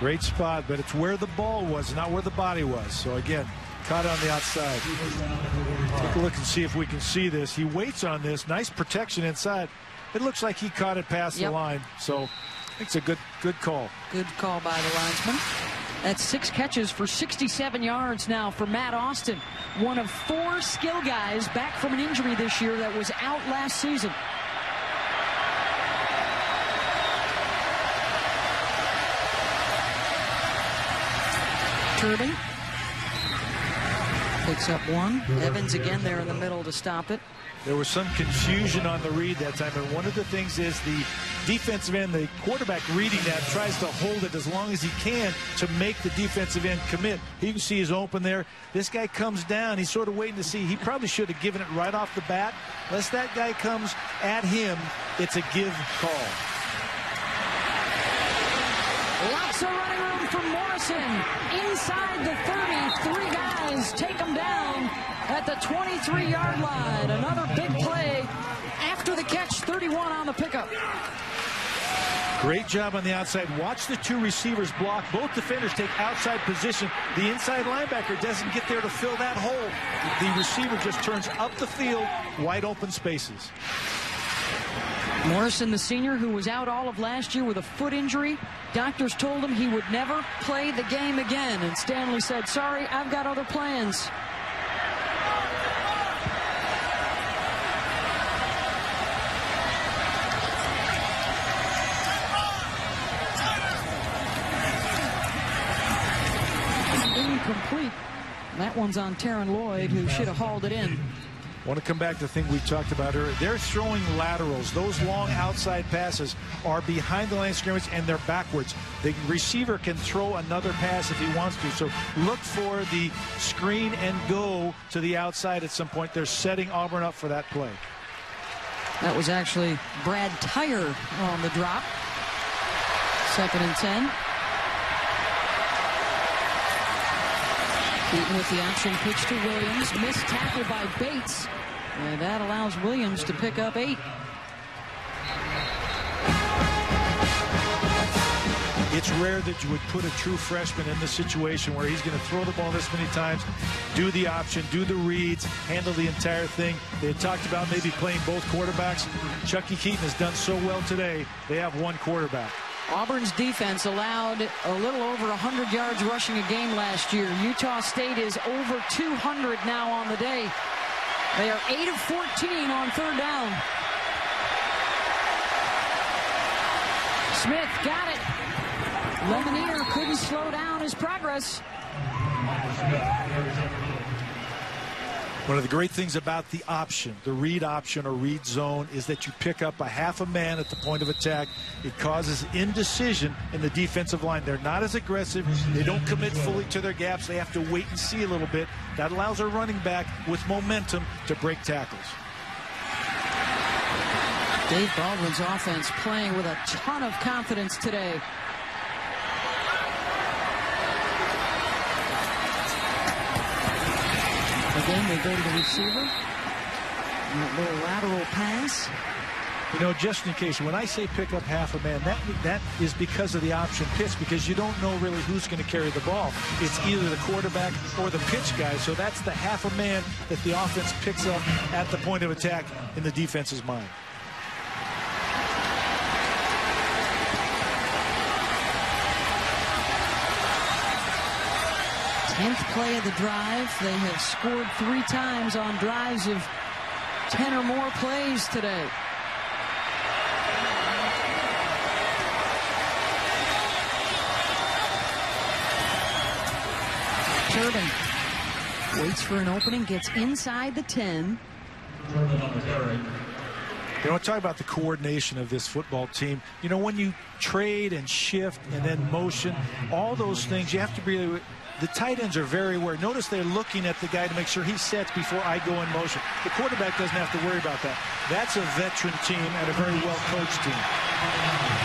Great spot, but it's where the ball was, not where the body was. So again, caught on the outside. Take a look and see if we can see this. He waits on this. Nice protection inside. It looks like he caught it past Yep. the line. So it's a good good call. Good call by the linesman. That's six catches for 67 yards now for Matt Austin. One of four skill guys back from an injury this year that was out last season. Turbin picks up one. Mm-hmm. Evans again there in the middle to stop it. There was some confusion on the read that time, and one of the things is the defensive end, the quarterback reading that, tries to hold it as long as he can to make the defensive end commit. You can see he's open there. This guy comes down. He's sort of waiting to see. He probably should have given it right off the bat. Unless that guy comes at him, it's a give call. Lots of running room for Morrison. Inside the 30, three guys take him down at the 23-yard line. Another big play after the catch, 31 on the pickup. Great job on the outside. Watch the two receivers block. Both defenders take outside position. The inside linebacker doesn't get there to fill that hole. The receiver just turns up the field, wide open spaces. Morrison, the senior, who was out all of last year with a foot injury. Doctors told him he would never play the game again. And Stanley said, sorry, I've got other plans. Incomplete. That one's on Taryn Lloyd, who should have hauled it in. want to come back to the thing we talked about earlier. They're throwing laterals. Those long outside passes are behind the line of scrimmage and they're backwards. The receiver can throw another pass if he wants to. So look for the screen and go to the outside at some point. They're setting Auburn up for that play. That was actually Brad Tyre on the drop. Second and 10. Keeton with the option pitch to Williams. Missed tackle by Bates. And that allows Williams to pick up eight. It's rare that you would put a true freshman in this situation where he's going to throw the ball this many times, do the option, do the reads, handle the entire thing. They talked about maybe playing both quarterbacks. Chuckie Keeton has done so well today, they have one quarterback. Auburn's defense allowed a little over 100 yards rushing a game last year. Utah State is over 200 now on the day. They are 8 of 14 on third down. Smith got it. Lemonier couldn't slow down his progress. One of the great things about the option, the read option or read zone, is that you pick up a half a man at the point of attack. It causes indecision in the defensive line. They're not as aggressive. They don't commit fully to their gaps. They have to wait and see a little bit. That allows a running back with momentum to break tackles. Dave Baldwin's offense playing with a ton of confidence today. Again, they go to the receiver. A little lateral pass. You know, just in case, when I say pick up half a man, that that is because of the option pitch, because you don't know really who's going to carry the ball. It's either the quarterback or the pitch guy. So that's the half a man that the offense picks up at the point of attack in the defense's mind. 10th play of the drive. They have scored three times on drives of 10 or more plays today. Turbin waits for an opening, gets inside the 10. You know, talk about the coordination of this football team. You know, when you trade and shift and then motion, all those things, you have to be the tight ends are very aware. Notice they're looking at the guy to make sure he sets before I go in motion. The quarterback doesn't have to worry about that. That's a veteran team and a very well-coached team.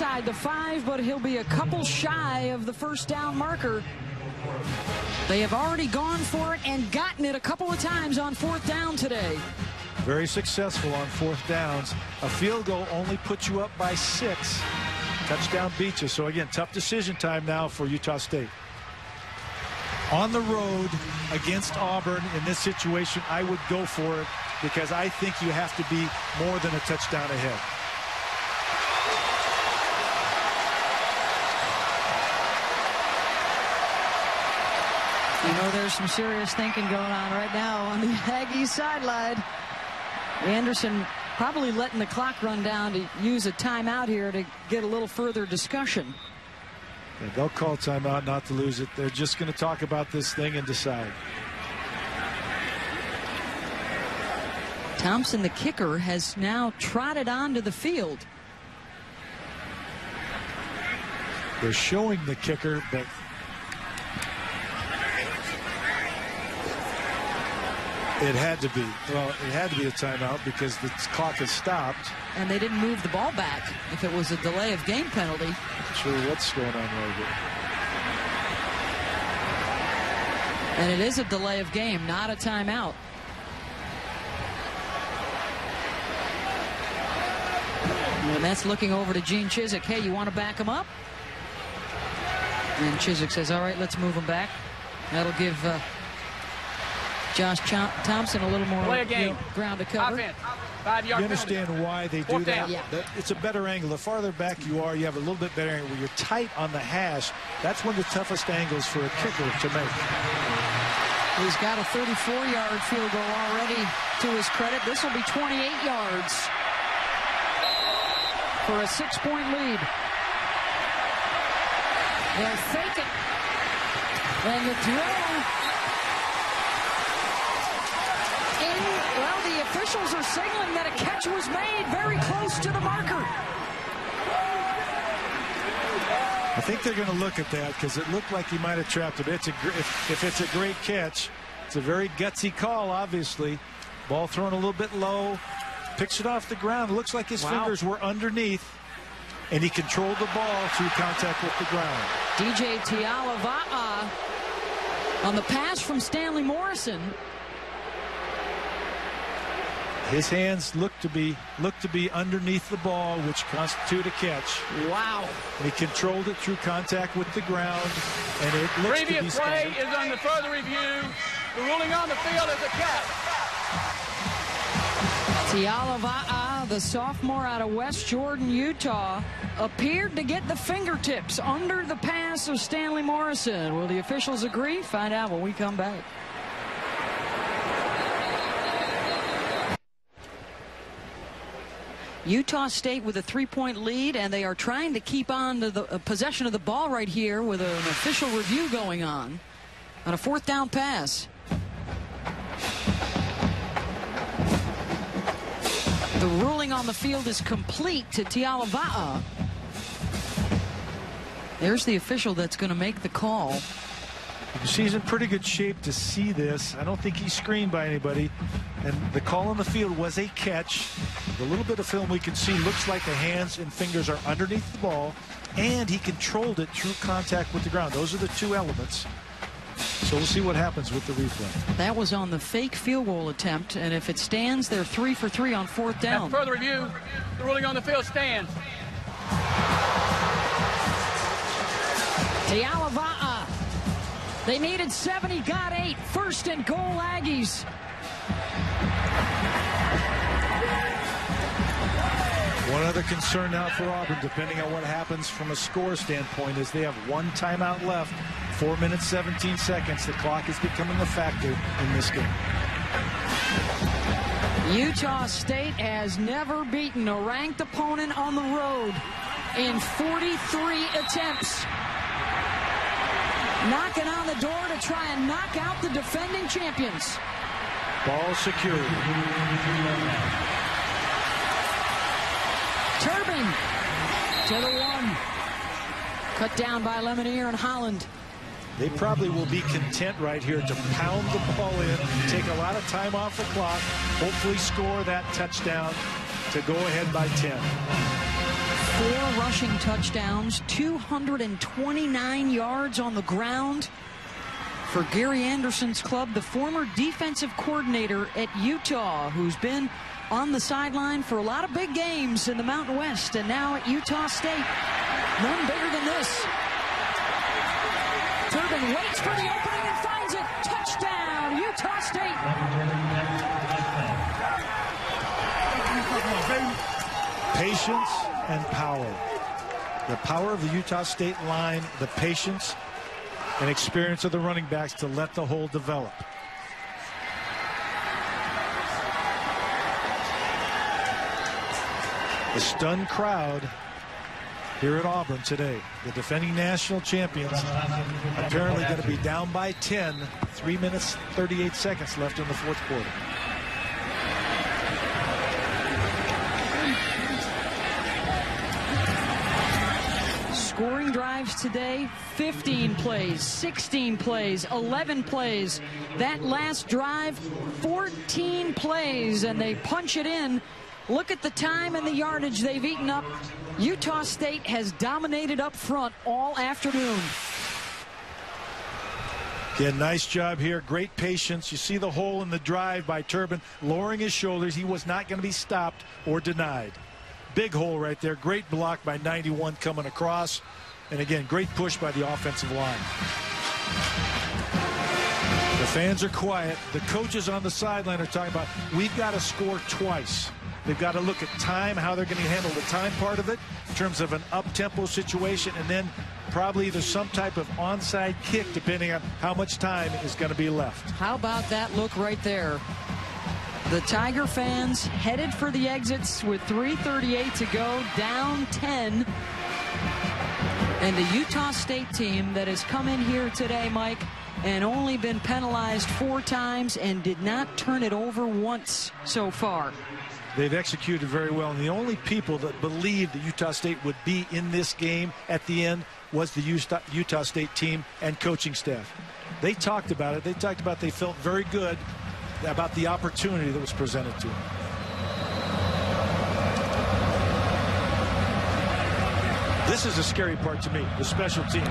Inside the five, but he'll be a couple shy of the first down marker. They have already gone for it and gotten it a couple of times on fourth down today. Very successful on fourth downs. A field goal only puts you up by six. Touchdown beats you. So again, tough decision time now for Utah State. On the road against Auburn in this situation, I would go for it because I think you have to be more than a touchdown ahead. You know there's some serious thinking going on right now on the Aggies sideline. Anderson probably letting the clock run down to use a timeout here to get a little further discussion. Yeah, they'll call timeout not to lose it. They're just going to talk about this thing and decide. Thompson, the kicker, has now trotted onto the field. They're showing the kicker, but It had to be. Well, it had to be a timeout because the clock has stopped. And they didn't move the ball back if it was a delay of game penalty. Not sure what's going on right here. And it is a delay of game, not a timeout. And that's looking over to Gene Chizik. Hey, you want to back him up? And Chizik says, all right, let's move him back. That'll give uh, Josh Ch Thompson a little more Play a game. You know, ground to cover. Offense. Five yard you understand penalty. why they do Fourth that? Yeah. It's a better angle. The farther back you are, you have a little bit better angle. Where you're tight on the hash, that's one of the toughest angles for a kicker to make. He's got a 34-yard field goal already to his credit. This will be 28 yards for a six-point lead. They'll fake it. And the throw officials are signaling that a catch was made very close to the marker. I think they're going to look at that because it looked like he might have trapped him. It's a, if, if it's a great catch, it's a very gutsy call, obviously. Ball thrown a little bit low, picks it off the ground. Looks like his wow. fingers were underneath, and he controlled the ball through contact with the ground. DJ Tialava'a on the pass from Stanley Morrison his hands look to be look to be underneath the ball, which constitute a catch. Wow! He controlled it through contact with the ground, and it looks Previous to be play is under further review. The ruling on the field is a catch. Tialava'a, ah, the sophomore out of West Jordan, Utah, appeared to get the fingertips under the pass of Stanley Morrison. Will the officials agree? Find out when we come back. Utah State with a three-point lead, and they are trying to keep on the uh, possession of the ball right here with an official review going on on a fourth down pass. The ruling on the field is complete to Tialava'a. There's the official that's going to make the call. She's in pretty good shape to see this. I don't think he's screened by anybody. And the call on the field was a catch. The little bit of film we can see looks like the hands and fingers are underneath the ball. And he controlled it through contact with the ground. Those are the two elements. So we'll see what happens with the replay. That was on the fake field goal attempt. And if it stands, they're three for three on fourth down. After further review, the ruling on the field stands. Tialava'a they needed 70, got eight. First and goal, Aggies. One other concern now for Auburn, depending on what happens from a score standpoint, is they have one timeout left. Four minutes, 17 seconds. The clock is becoming a factor in this game. Utah State has never beaten a ranked opponent on the road in 43 attempts knocking on the door to try and knock out the defending champions. Ball secured. Turbin to the one. Cut down by Lemonier and Holland. They probably will be content right here to pound the ball in, take a lot of time off the clock, hopefully score that touchdown to go ahead by 10 four rushing touchdowns, 229 yards on the ground for Gary Anderson's club, the former defensive coordinator at Utah, who's been on the sideline for a lot of big games in the Mountain West and now at Utah State. None bigger than this. Turbin waits for the opening and finds it. Touchdown, Utah State. Patience and power. The power of the Utah State line, the patience and experience of the running backs to let the hole develop. The stunned crowd here at Auburn today. The defending national champions apparently going to be down by 10, 3 minutes 38 seconds left in the fourth quarter. Scoring drives today 15 plays, 16 plays, 11 plays. That last drive 14 plays, and they punch it in. Look at the time and the yardage they've eaten up. Utah State has dominated up front all afternoon. Again, nice job here. Great patience. You see the hole in the drive by Turbin, lowering his shoulders. He was not going to be stopped or denied. Big hole right there. Great block by 91 coming across. And again, great push by the offensive line. The fans are quiet. The coaches on the sideline are talking about we've got to score twice. They've got to look at time, how they're going to handle the time part of it in terms of an up-tempo situation, and then probably there's some type of onside kick depending on how much time is going to be left. How about that look right there? The Tiger fans headed for the exits with 3.38 to go, down 10. And the Utah State team that has come in here today, Mike, and only been penalized four times and did not turn it over once so far. They've executed very well. And the only people that believed that Utah State would be in this game at the end was the Utah State team and coaching staff. They talked about it. They talked about they felt very good about the opportunity that was presented to him. This is the scary part to me, the special teams.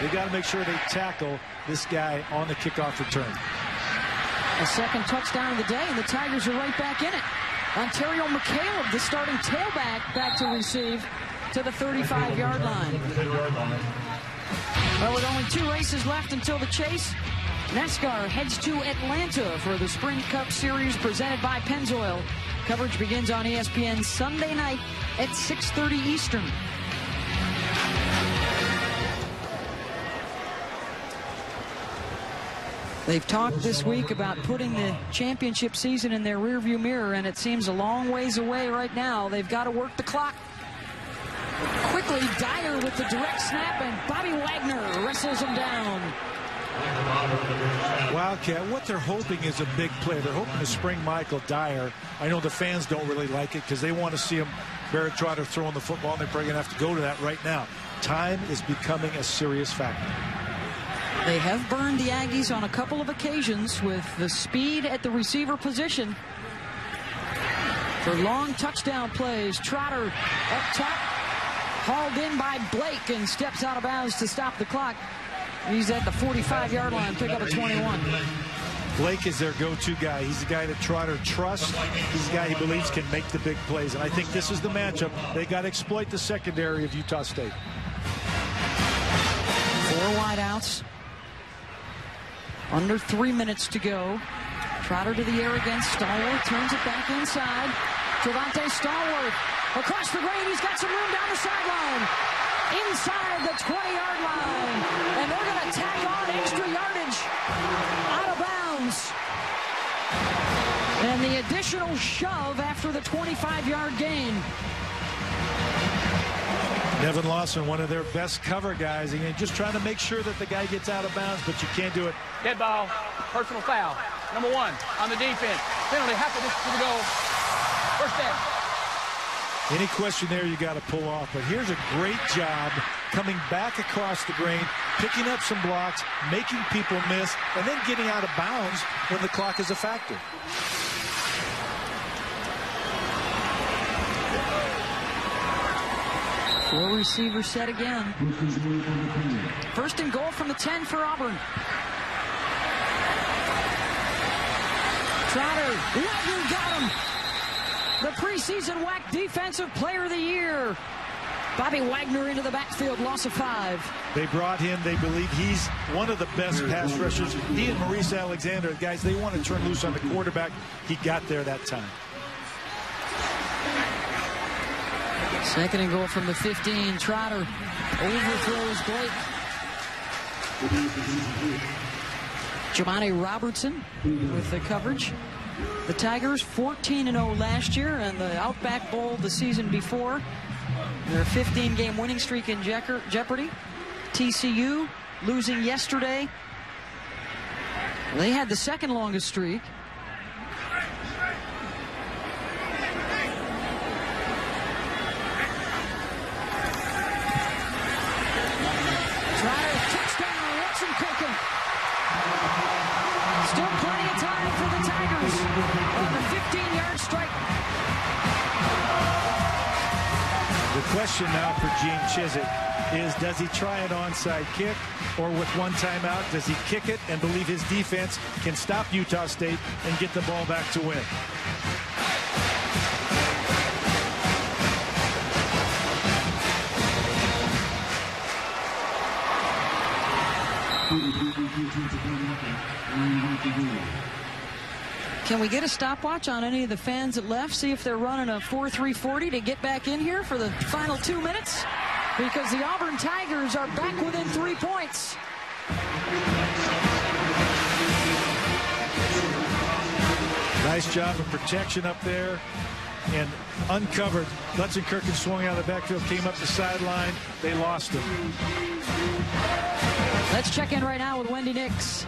They got to make sure they tackle this guy on the kickoff return. A second touchdown of the day, and the Tigers are right back in it. Onterio McCalebb, the starting tailback, back to receive to the 35-yard line. Well, with only two races left until the chase, NASCAR heads to Atlanta for the Sprint Cup Series presented by Pennzoil. Coverage begins on ESPN Sunday night at 6.30 Eastern. They've talked this week about putting the championship season in their rearview mirror, and it seems a long ways away right now. They've got to work the clock. Quickly, Dyer with the direct snap, and Bobby Wagner wrestles him down. Wildcat, what they're hoping is a big play. They're hoping to spring Michael Dyer. I know the fans don't really like it because they want to see him, Barrett Trotter, throwing the football, and they're probably going to have to go to that right now. Time is becoming a serious factor. They have burned the Aggies on a couple of occasions with the speed at the receiver position. For long touchdown plays, Trotter up top, hauled in by Blake and steps out of bounds to stop the clock. He's at the 45-yard line, pick up a 21. Blake is their go-to guy. He's the guy that Trotter trusts. He's the guy he believes can make the big plays. And I think this is the matchup. They got to exploit the secondary of Utah State. Four wideouts. Under three minutes to go. Trotter to the air against Stallworth. Turns it back inside. Travante Stallworth across the grade. He's got some room down the sideline. Inside the 20-yard line. And they're going to tack on extra yardage out of bounds. And the additional shove after the 25-yard gain. Nevin Lawson, one of their best cover guys. Again, just trying to make sure that the guy gets out of bounds, but you can't do it. Dead ball, personal foul. Number one on the defense. Penalty, half of this to the goal. First down. Any question there you got to pull off. But here's a great job coming back across the grain, picking up some blocks, making people miss, and then getting out of bounds when the clock is a factor. Four receivers set again. First and goal from the 10 for Auburn. Trotter, Wagner got him. The preseason WAC Defensive Player of the Year. Bobby Wagner into the backfield, loss of five. They brought him. They believe he's one of the best pass rushers. He and Maurice Alexander, guys, they want to turn loose on the quarterback. He got there that time. Second and goal from the 15. Trotter overthrows Blake. Jumanne Robertson with the coverage. The Tigers 14-0 last year and the Outback Bowl the season before. Their 15-game winning streak in jeopardy. TCU losing yesterday. They had the second longest streak. Still plenty of time for the Tigers on the 15-yard strike. The question now for Gene Chizik is does he try an onside kick or with one timeout does he kick it and believe his defense can stop Utah State and get the ball back to win? Can we get a stopwatch on any of the fans that left? See if they're running a 4-3-40 to get back in here for the final two minutes? Because the Auburn Tigers are back within three points. Nice job of protection up there and uncovered. Lutzenkirchen swung out of the backfield, came up the sideline. They lost him. Let's check in right now with Wendy Nix.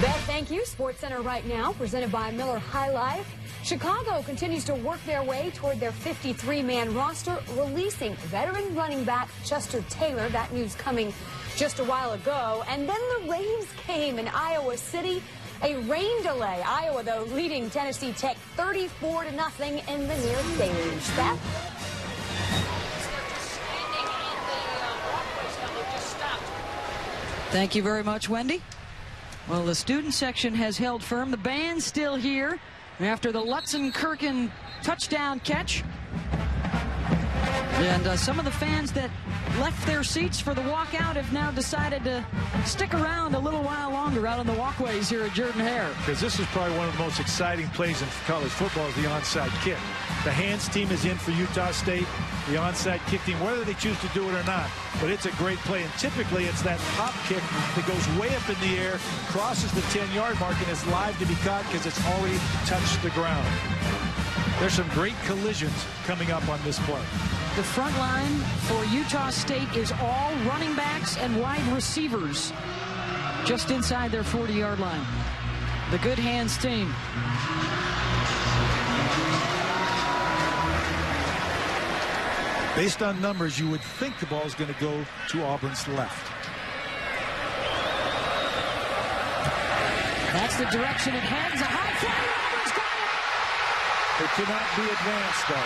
Beth, thank you. Sports Center right now, presented by Miller High Life. Chicago continues to work their way toward their 53-man roster, releasing veteran running back Chester Taylor. That news coming just a while ago. And then the rains came in Iowa City. A rain delay. Iowa, though, leading Tennessee Tech 34 to nothing in the near stage. Beth? Thank you very much, Wendy. Well, the student section has held firm. The band's still here after the Lutzenkirchen touchdown catch. And uh, some of the fans that left their seats for the walkout have now decided to stick around a little while longer out on the walkways here at Jordan Hare. Because this is probably one of the most exciting plays in college football is the onside kick. The hands team is in for Utah State. The onside kick team, whether they choose to do it or not. But it's a great play. And typically it's that pop kick that goes way up in the air, crosses the 10-yard mark, and is live to be caught because it's already touched the ground. There's some great collisions coming up on this play. The front line for Utah State is all running backs and wide receivers just inside their 40-yard line. The good hands team. Based on numbers, you would think the ball is going to go to Auburn's left. That's the direction it heads. A high fly. It cannot be advanced, though.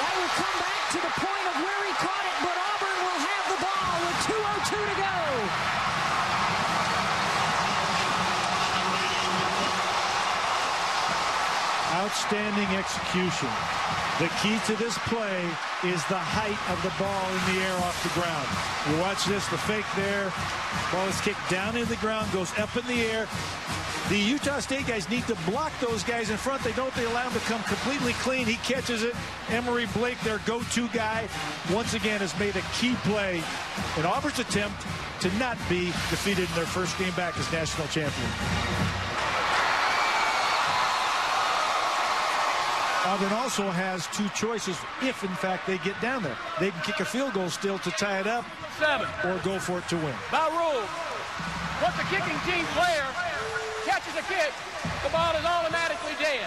That will come back to the point of where he caught it, but Auburn will have the ball with 2.02 to go. Outstanding execution. The key to this play is the height of the ball in the air off the ground. You watch this, the fake there. Ball is kicked down in the ground, goes up in the air. The Utah State guys need to block those guys in front. They don't they allow him to come completely clean. He catches it. Emory Blake, their go-to guy, once again has made a key play in Auburn's attempt to not be defeated in their first game back as national champion. Auburn also has two choices if, in fact, they get down there. They can kick a field goal still to tie it up. Seven. Or go for it to win. By rule, once a kicking team player catches a kick, the ball is automatically dead.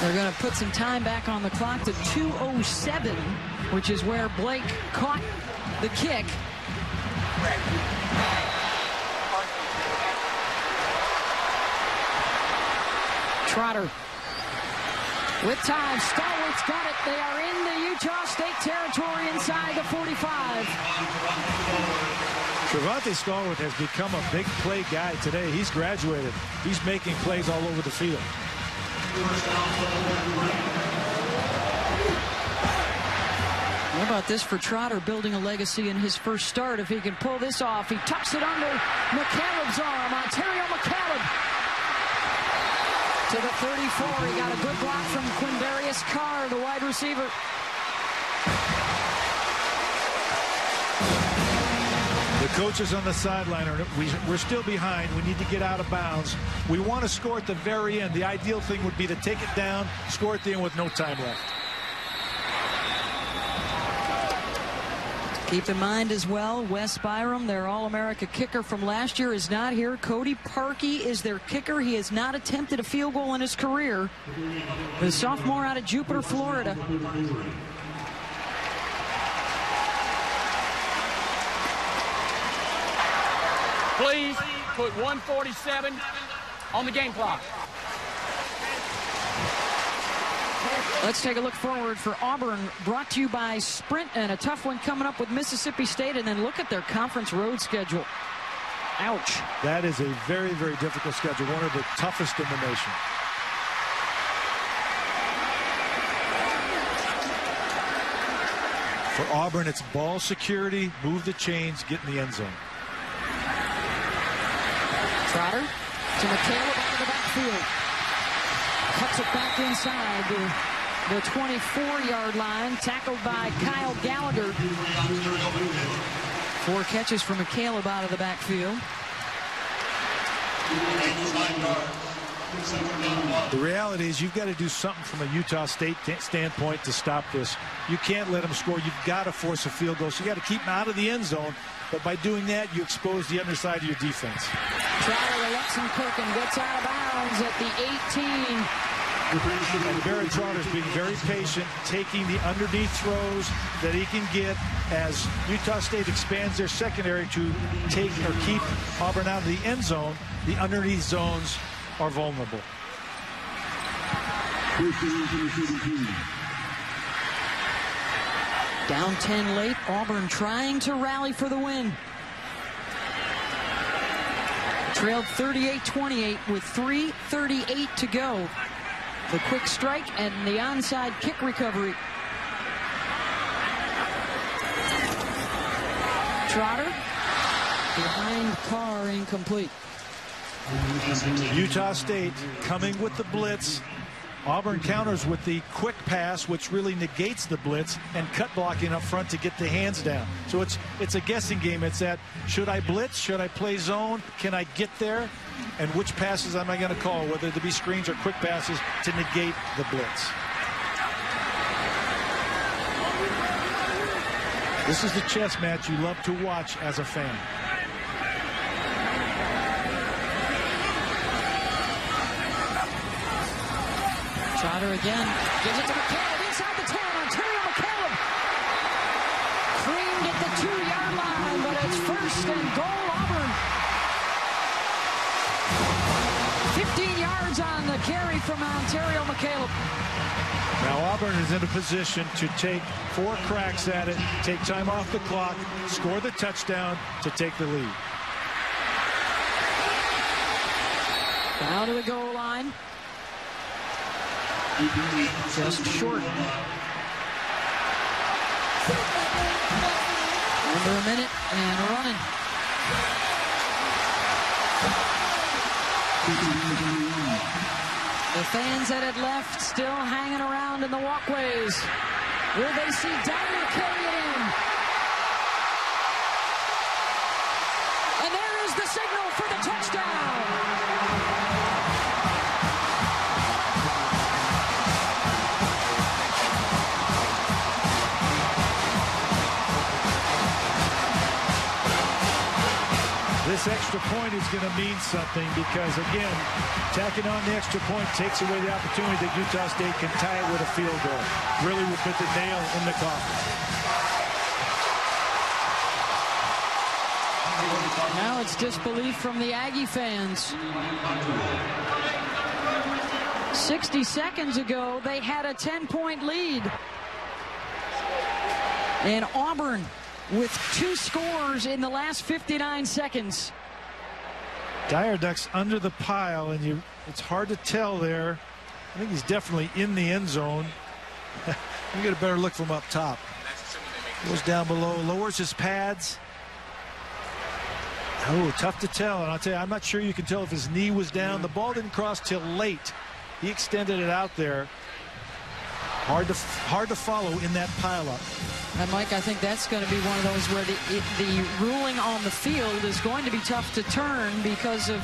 They're going to put some time back on the clock to 2.07, which is where Blake caught the kick. Trotter with time. Stallworth's got it. They are in the Utah State territory inside the 45. Travante Stallworth has become a big play guy today. He's graduated. He's making plays all over the field. How about this for Trotter building a legacy in his first start? If he can pull this off, he tucks it under McCalebb's arm. Onterio McCalebb to the 34. He got a good block from Quindarius Carr, the wide receiver. The coaches on the sideline are we, we're still behind. We need to get out of bounds. We want to score at the very end. The ideal thing would be to take it down, score at the end with no time left. Keep in mind as well, Wes Byrum, their All-America kicker from last year, is not here. Cody Parkey is their kicker. He has not attempted a field goal in his career. The sophomore out of Jupiter, Florida. Please put 147 on the game clock. Let's take a look forward for Auburn, brought to you by Sprint, and a tough one coming up with Mississippi State, and then look at their conference road schedule. Ouch. That is a very, very difficult schedule, one of the toughest in the nation. For Auburn, it's ball security, move the chains, get in the end zone. Trotter to McCalebb out of the backfield. Cuts it back inside the 24-yard line, tackled by Kyle Gallagher. Four catches for McCalebb out of the backfield. The reality is you've got to do something from a Utah State standpoint to stop this. You can't let them score. You've got to force a field goal. So you've got to keep them out of the end zone. But by doing that, you expose the underside of your defense. Him cook and gets out of bounds at the 18. And Barrett Trotter's being very patient, taking the underneath throws that he can get as Utah State expands their secondary to take or keep Auburn out of the end zone. The underneath zones are vulnerable. Down 10 late, Auburn trying to rally for the win. Trailed 38-28 with 3.38 to go. The quick strike and the onside kick recovery. Trotter behind Carr incomplete. Utah State coming with the blitz. Auburn counters with the quick pass, which really negates the blitz, and cut blocking up front to get the hands down. So it's it's a guessing game. It's that should I blitz? Should I play zone? Can I get there? And which passes am I going to call, whether they be screens or quick passes, to negate the blitz? This is the chess match you love to watch as a fan. Trotter again gives it to McCalebb inside the 10. Onterio McCalebb creamed at the two-yard line, but it's first and goal carry from Onterio McCalebb. Now Auburn is in a position to take four cracks at it, take time off the clock, score the touchdown to take the lead. Down to the goal line. Just short. Under a minute and running. The fans that had left still hanging around in the walkways. Will they see Dyer carry it in? And there is the signal for the touchdown. This extra point is going to mean something because, again, tacking on the extra point takes away the opportunity that Utah State can tie it with a field goal. Really would put the nail in the coffin. Now it's disbelief from the Aggie fans. 60 seconds ago, they had a 10-point lead. And Auburn with two scores in the last 59 seconds. Dyer ducks under the pile, and you it's hard to tell there. I think he's definitely in the end zone. you get a better look from up top. Goes down below, lowers his pads. Oh, tough to tell. And I'll tell you, I'm not sure you can tell if his knee was down. The ball didn't cross till late. He extended it out there. Hard to hard to follow in that pileup. And Mike, I think that's going to be one of those where the the ruling on the field is going to be tough to turn because of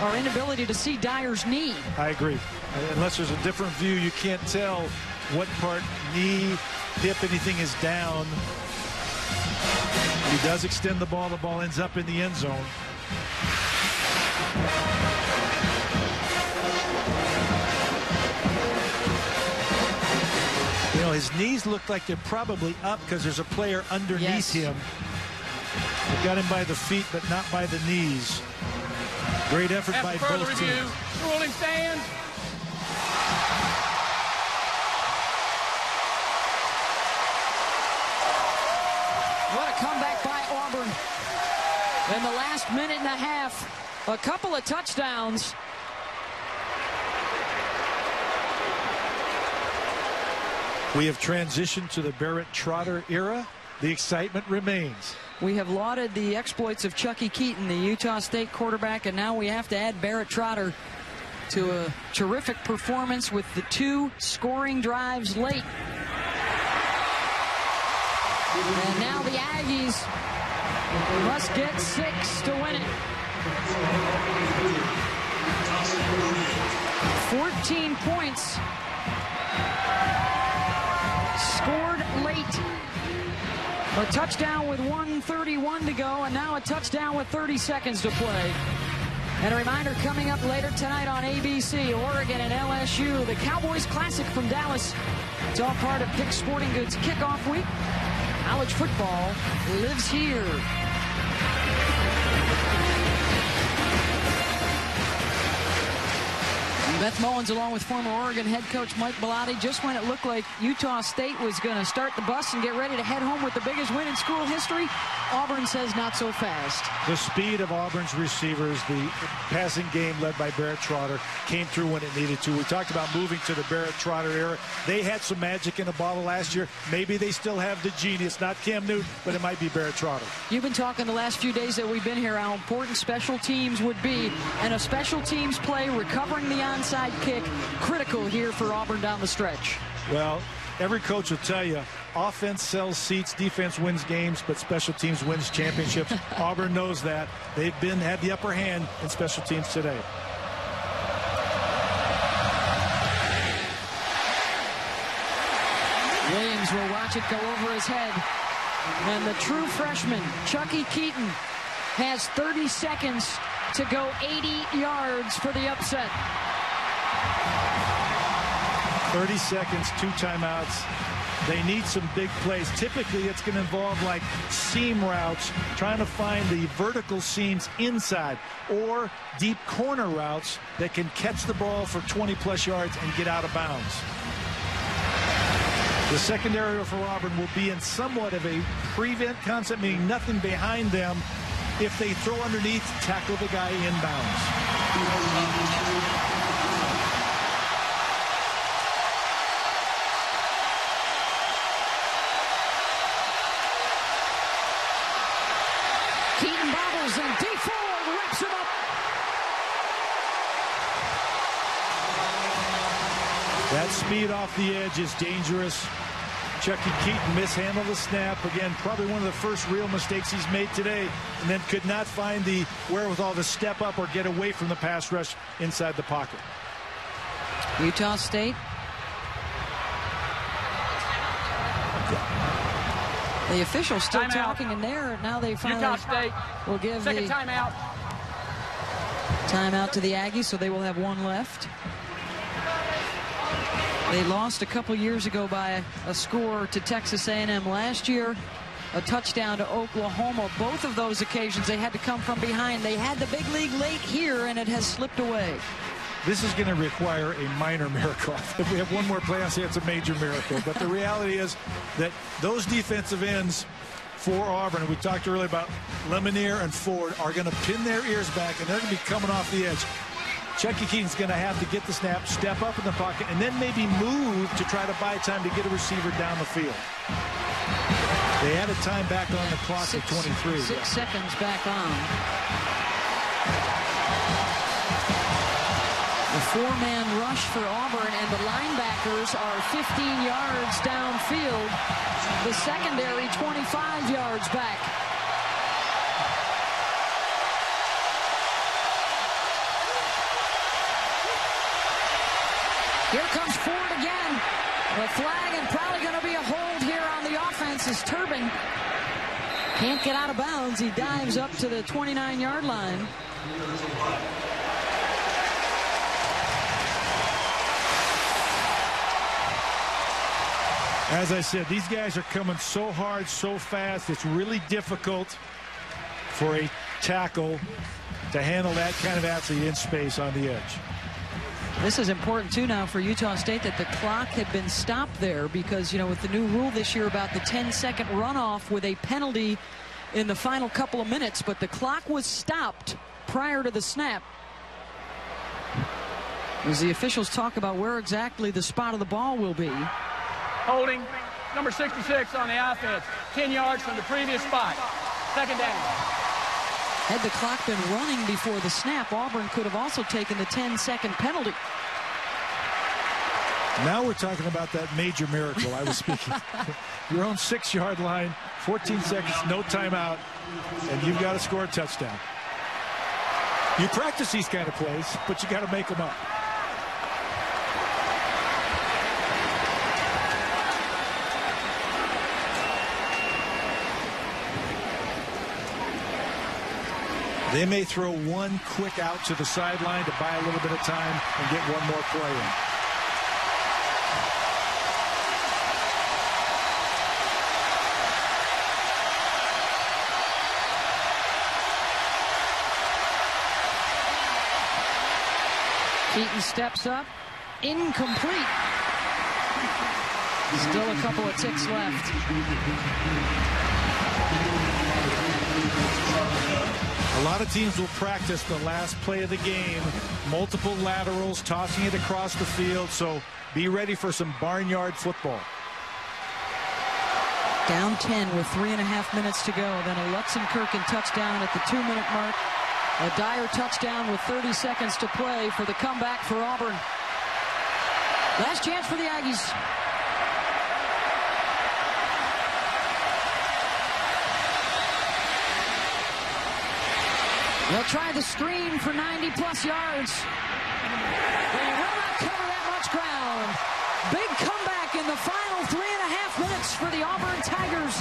our inability to see Dyer's knee. I agree. Unless there's a different view, you can't tell what part knee, hip, anything is down. He does extend the ball. The ball ends up in the end zone. Know, his knees look like they're probably up because there's a player underneath Yes. him. They got him by the feet, but not by the knees. Great effort by After further both review, teams. ruling stands. What a comeback by Auburn. In the last minute and a half, a couple of touchdowns. We have transitioned to the Barrett Trotter era. The excitement remains. We have lauded the exploits of Chuckie Keeton, the Utah State quarterback, and now we have to add Barrett Trotter to a terrific performance with the two scoring drives late. And now the Aggies must get six to win it. 14 points scored late. A touchdown with 131 to go, and now a touchdown with 30 seconds to play. And a reminder coming up later tonight on ABC, Oregon and LSU, the Cowboys Classic from Dallas. It's all part of Dick's Sporting Goods kickoff week. College football lives here. Beth Mowins, along with former Oregon head coach Mike Bellotti, just when it looked like Utah State was going to start the bus and get ready to head home with the biggest win in school history, Auburn says not so fast. The speed of Auburn's receivers, the passing game led by Barrett Trotter, came through when it needed to. We talked about moving to the Barrett Trotter era. They had some magic in a bottle last year. Maybe they still have the genius, not Cam Newton, but it might be Barrett Trotter. You've been talking the last few days that we've been here how important special teams would be, and a special teams play recovering the onside onside kick critical here for Auburn down the stretch. Well, every coach will tell you offense sells seats, defense wins games, but special teams wins championships. Auburn knows that. They've been had the upper hand in special teams today. Williams will watch it go over his head. And the true freshman, Chuckie Keeton, has 30 seconds to go 80 yards for the upset. 30 seconds, two timeouts. They need some big plays. Typically, it's going to involve like seam routes, trying to find the vertical seams inside, or deep corner routes that can catch the ball for 20 plus yards and get out of bounds. The secondary for Auburn will be in somewhat of a prevent concept, meaning nothing behind them. If they throw underneath, tackle the guy inbounds. That speed off the edge is dangerous. Chuckie Keeton mishandled the snap. Again, probably one of the first real mistakes he's made today, and then could not find the wherewithal to step up or get away from the pass rush inside the pocket. Utah State. The officials still timeout. talking in there. Now they finally Utah State. will give Second the timeout. timeout to the Aggies, so they will have one left. They lost a couple years ago by a score to Texas A&M last year, a touchdown to Oklahoma. Both of those occasions, they had to come from behind. They had the big league late here, and it has slipped away. This is going to require a minor miracle. If we have one more play, I'll say it's a major miracle. But the reality is that those defensive ends for Auburn, we talked earlier about Lemonier and Ford, are going to pin their ears back, and they're going to be coming off the edge. Chuckie Keeton's going to have to get the snap, step up in the pocket, and then maybe move to try to buy time to get a receiver down the field. They added time back on the clock Six, at 23. six seconds back on. The four-man rush for Auburn, and the linebackers are 15 yards downfield. The secondary 25 yards back. Here comes Ford again. The flag and probably going to be a hold here on the offense as Turbin can't get out of bounds. He dives up to the 29-yard line. As I said, these guys are coming so hard, so fast. It's really difficult for a tackle to handle that kind of athlete in space on the edge. This is important too now for Utah State that the clock had been stopped there because, you know, with the new rule this year about the 10-second runoff with a penalty in the final couple of minutes, but the clock was stopped prior to the snap. As the officials talk about where exactly the spot of the ball will be. Holding number 66 on the offense. 10 yards from the previous spot. Second down. Had the clock been running before the snap, Auburn could have also taken the 10-second penalty. Now we're talking about that major miracle I was speaking. Your own six-yard line, 14 seconds, no timeout, and you've got to score a touchdown. You practice these kind of plays, but you got to make them up. They may throw one quick out to the sideline to buy a little bit of time and get one more play in. Keeton steps up. Incomplete. Still a couple of ticks left. A lot of teams will practice the last play of the game, multiple laterals, tossing it across the field, so be ready for some barnyard football. Down 10 with three and a half minutes to go. Then a Lutzenkirchen touchdown at the two-minute mark. A Dyer touchdown with 30 seconds to play for the comeback for Auburn. Last chance for the Aggies. They'll try the screen for 90 plus yards. They will not cover that much ground. Big comeback in the final three and a half minutes for the Auburn Tigers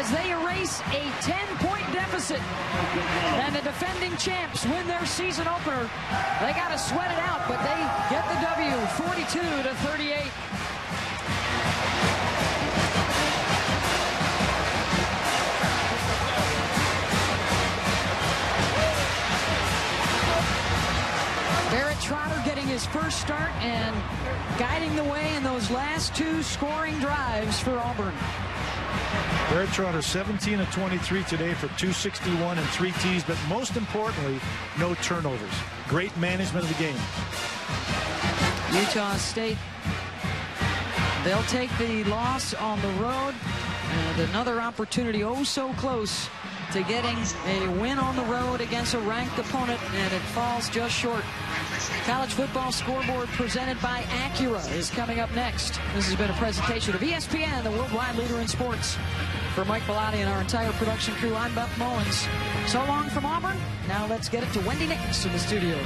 as they erase a 10-point deficit. And the defending champs win their season opener. They got to sweat it out, but they get the W 42 to 38. Barrett Trotter getting his first start and guiding the way in those last two scoring drives for Auburn. Barrett Trotter 17 of 23 today for 261 and three T's, but most importantly, no turnovers. Great management of the game. Utah State, they'll take the loss on the road and another opportunity oh so close to getting a win on the road against a ranked opponent and it falls just short. College football scoreboard presented by Acura is coming up next. This has been a presentation of ESPN, the worldwide leader in sports. For Mike Bellotti and our entire production crew, I'm Beth Mowins. So long from Auburn. Now let's get it to Wendy Nix in the studio.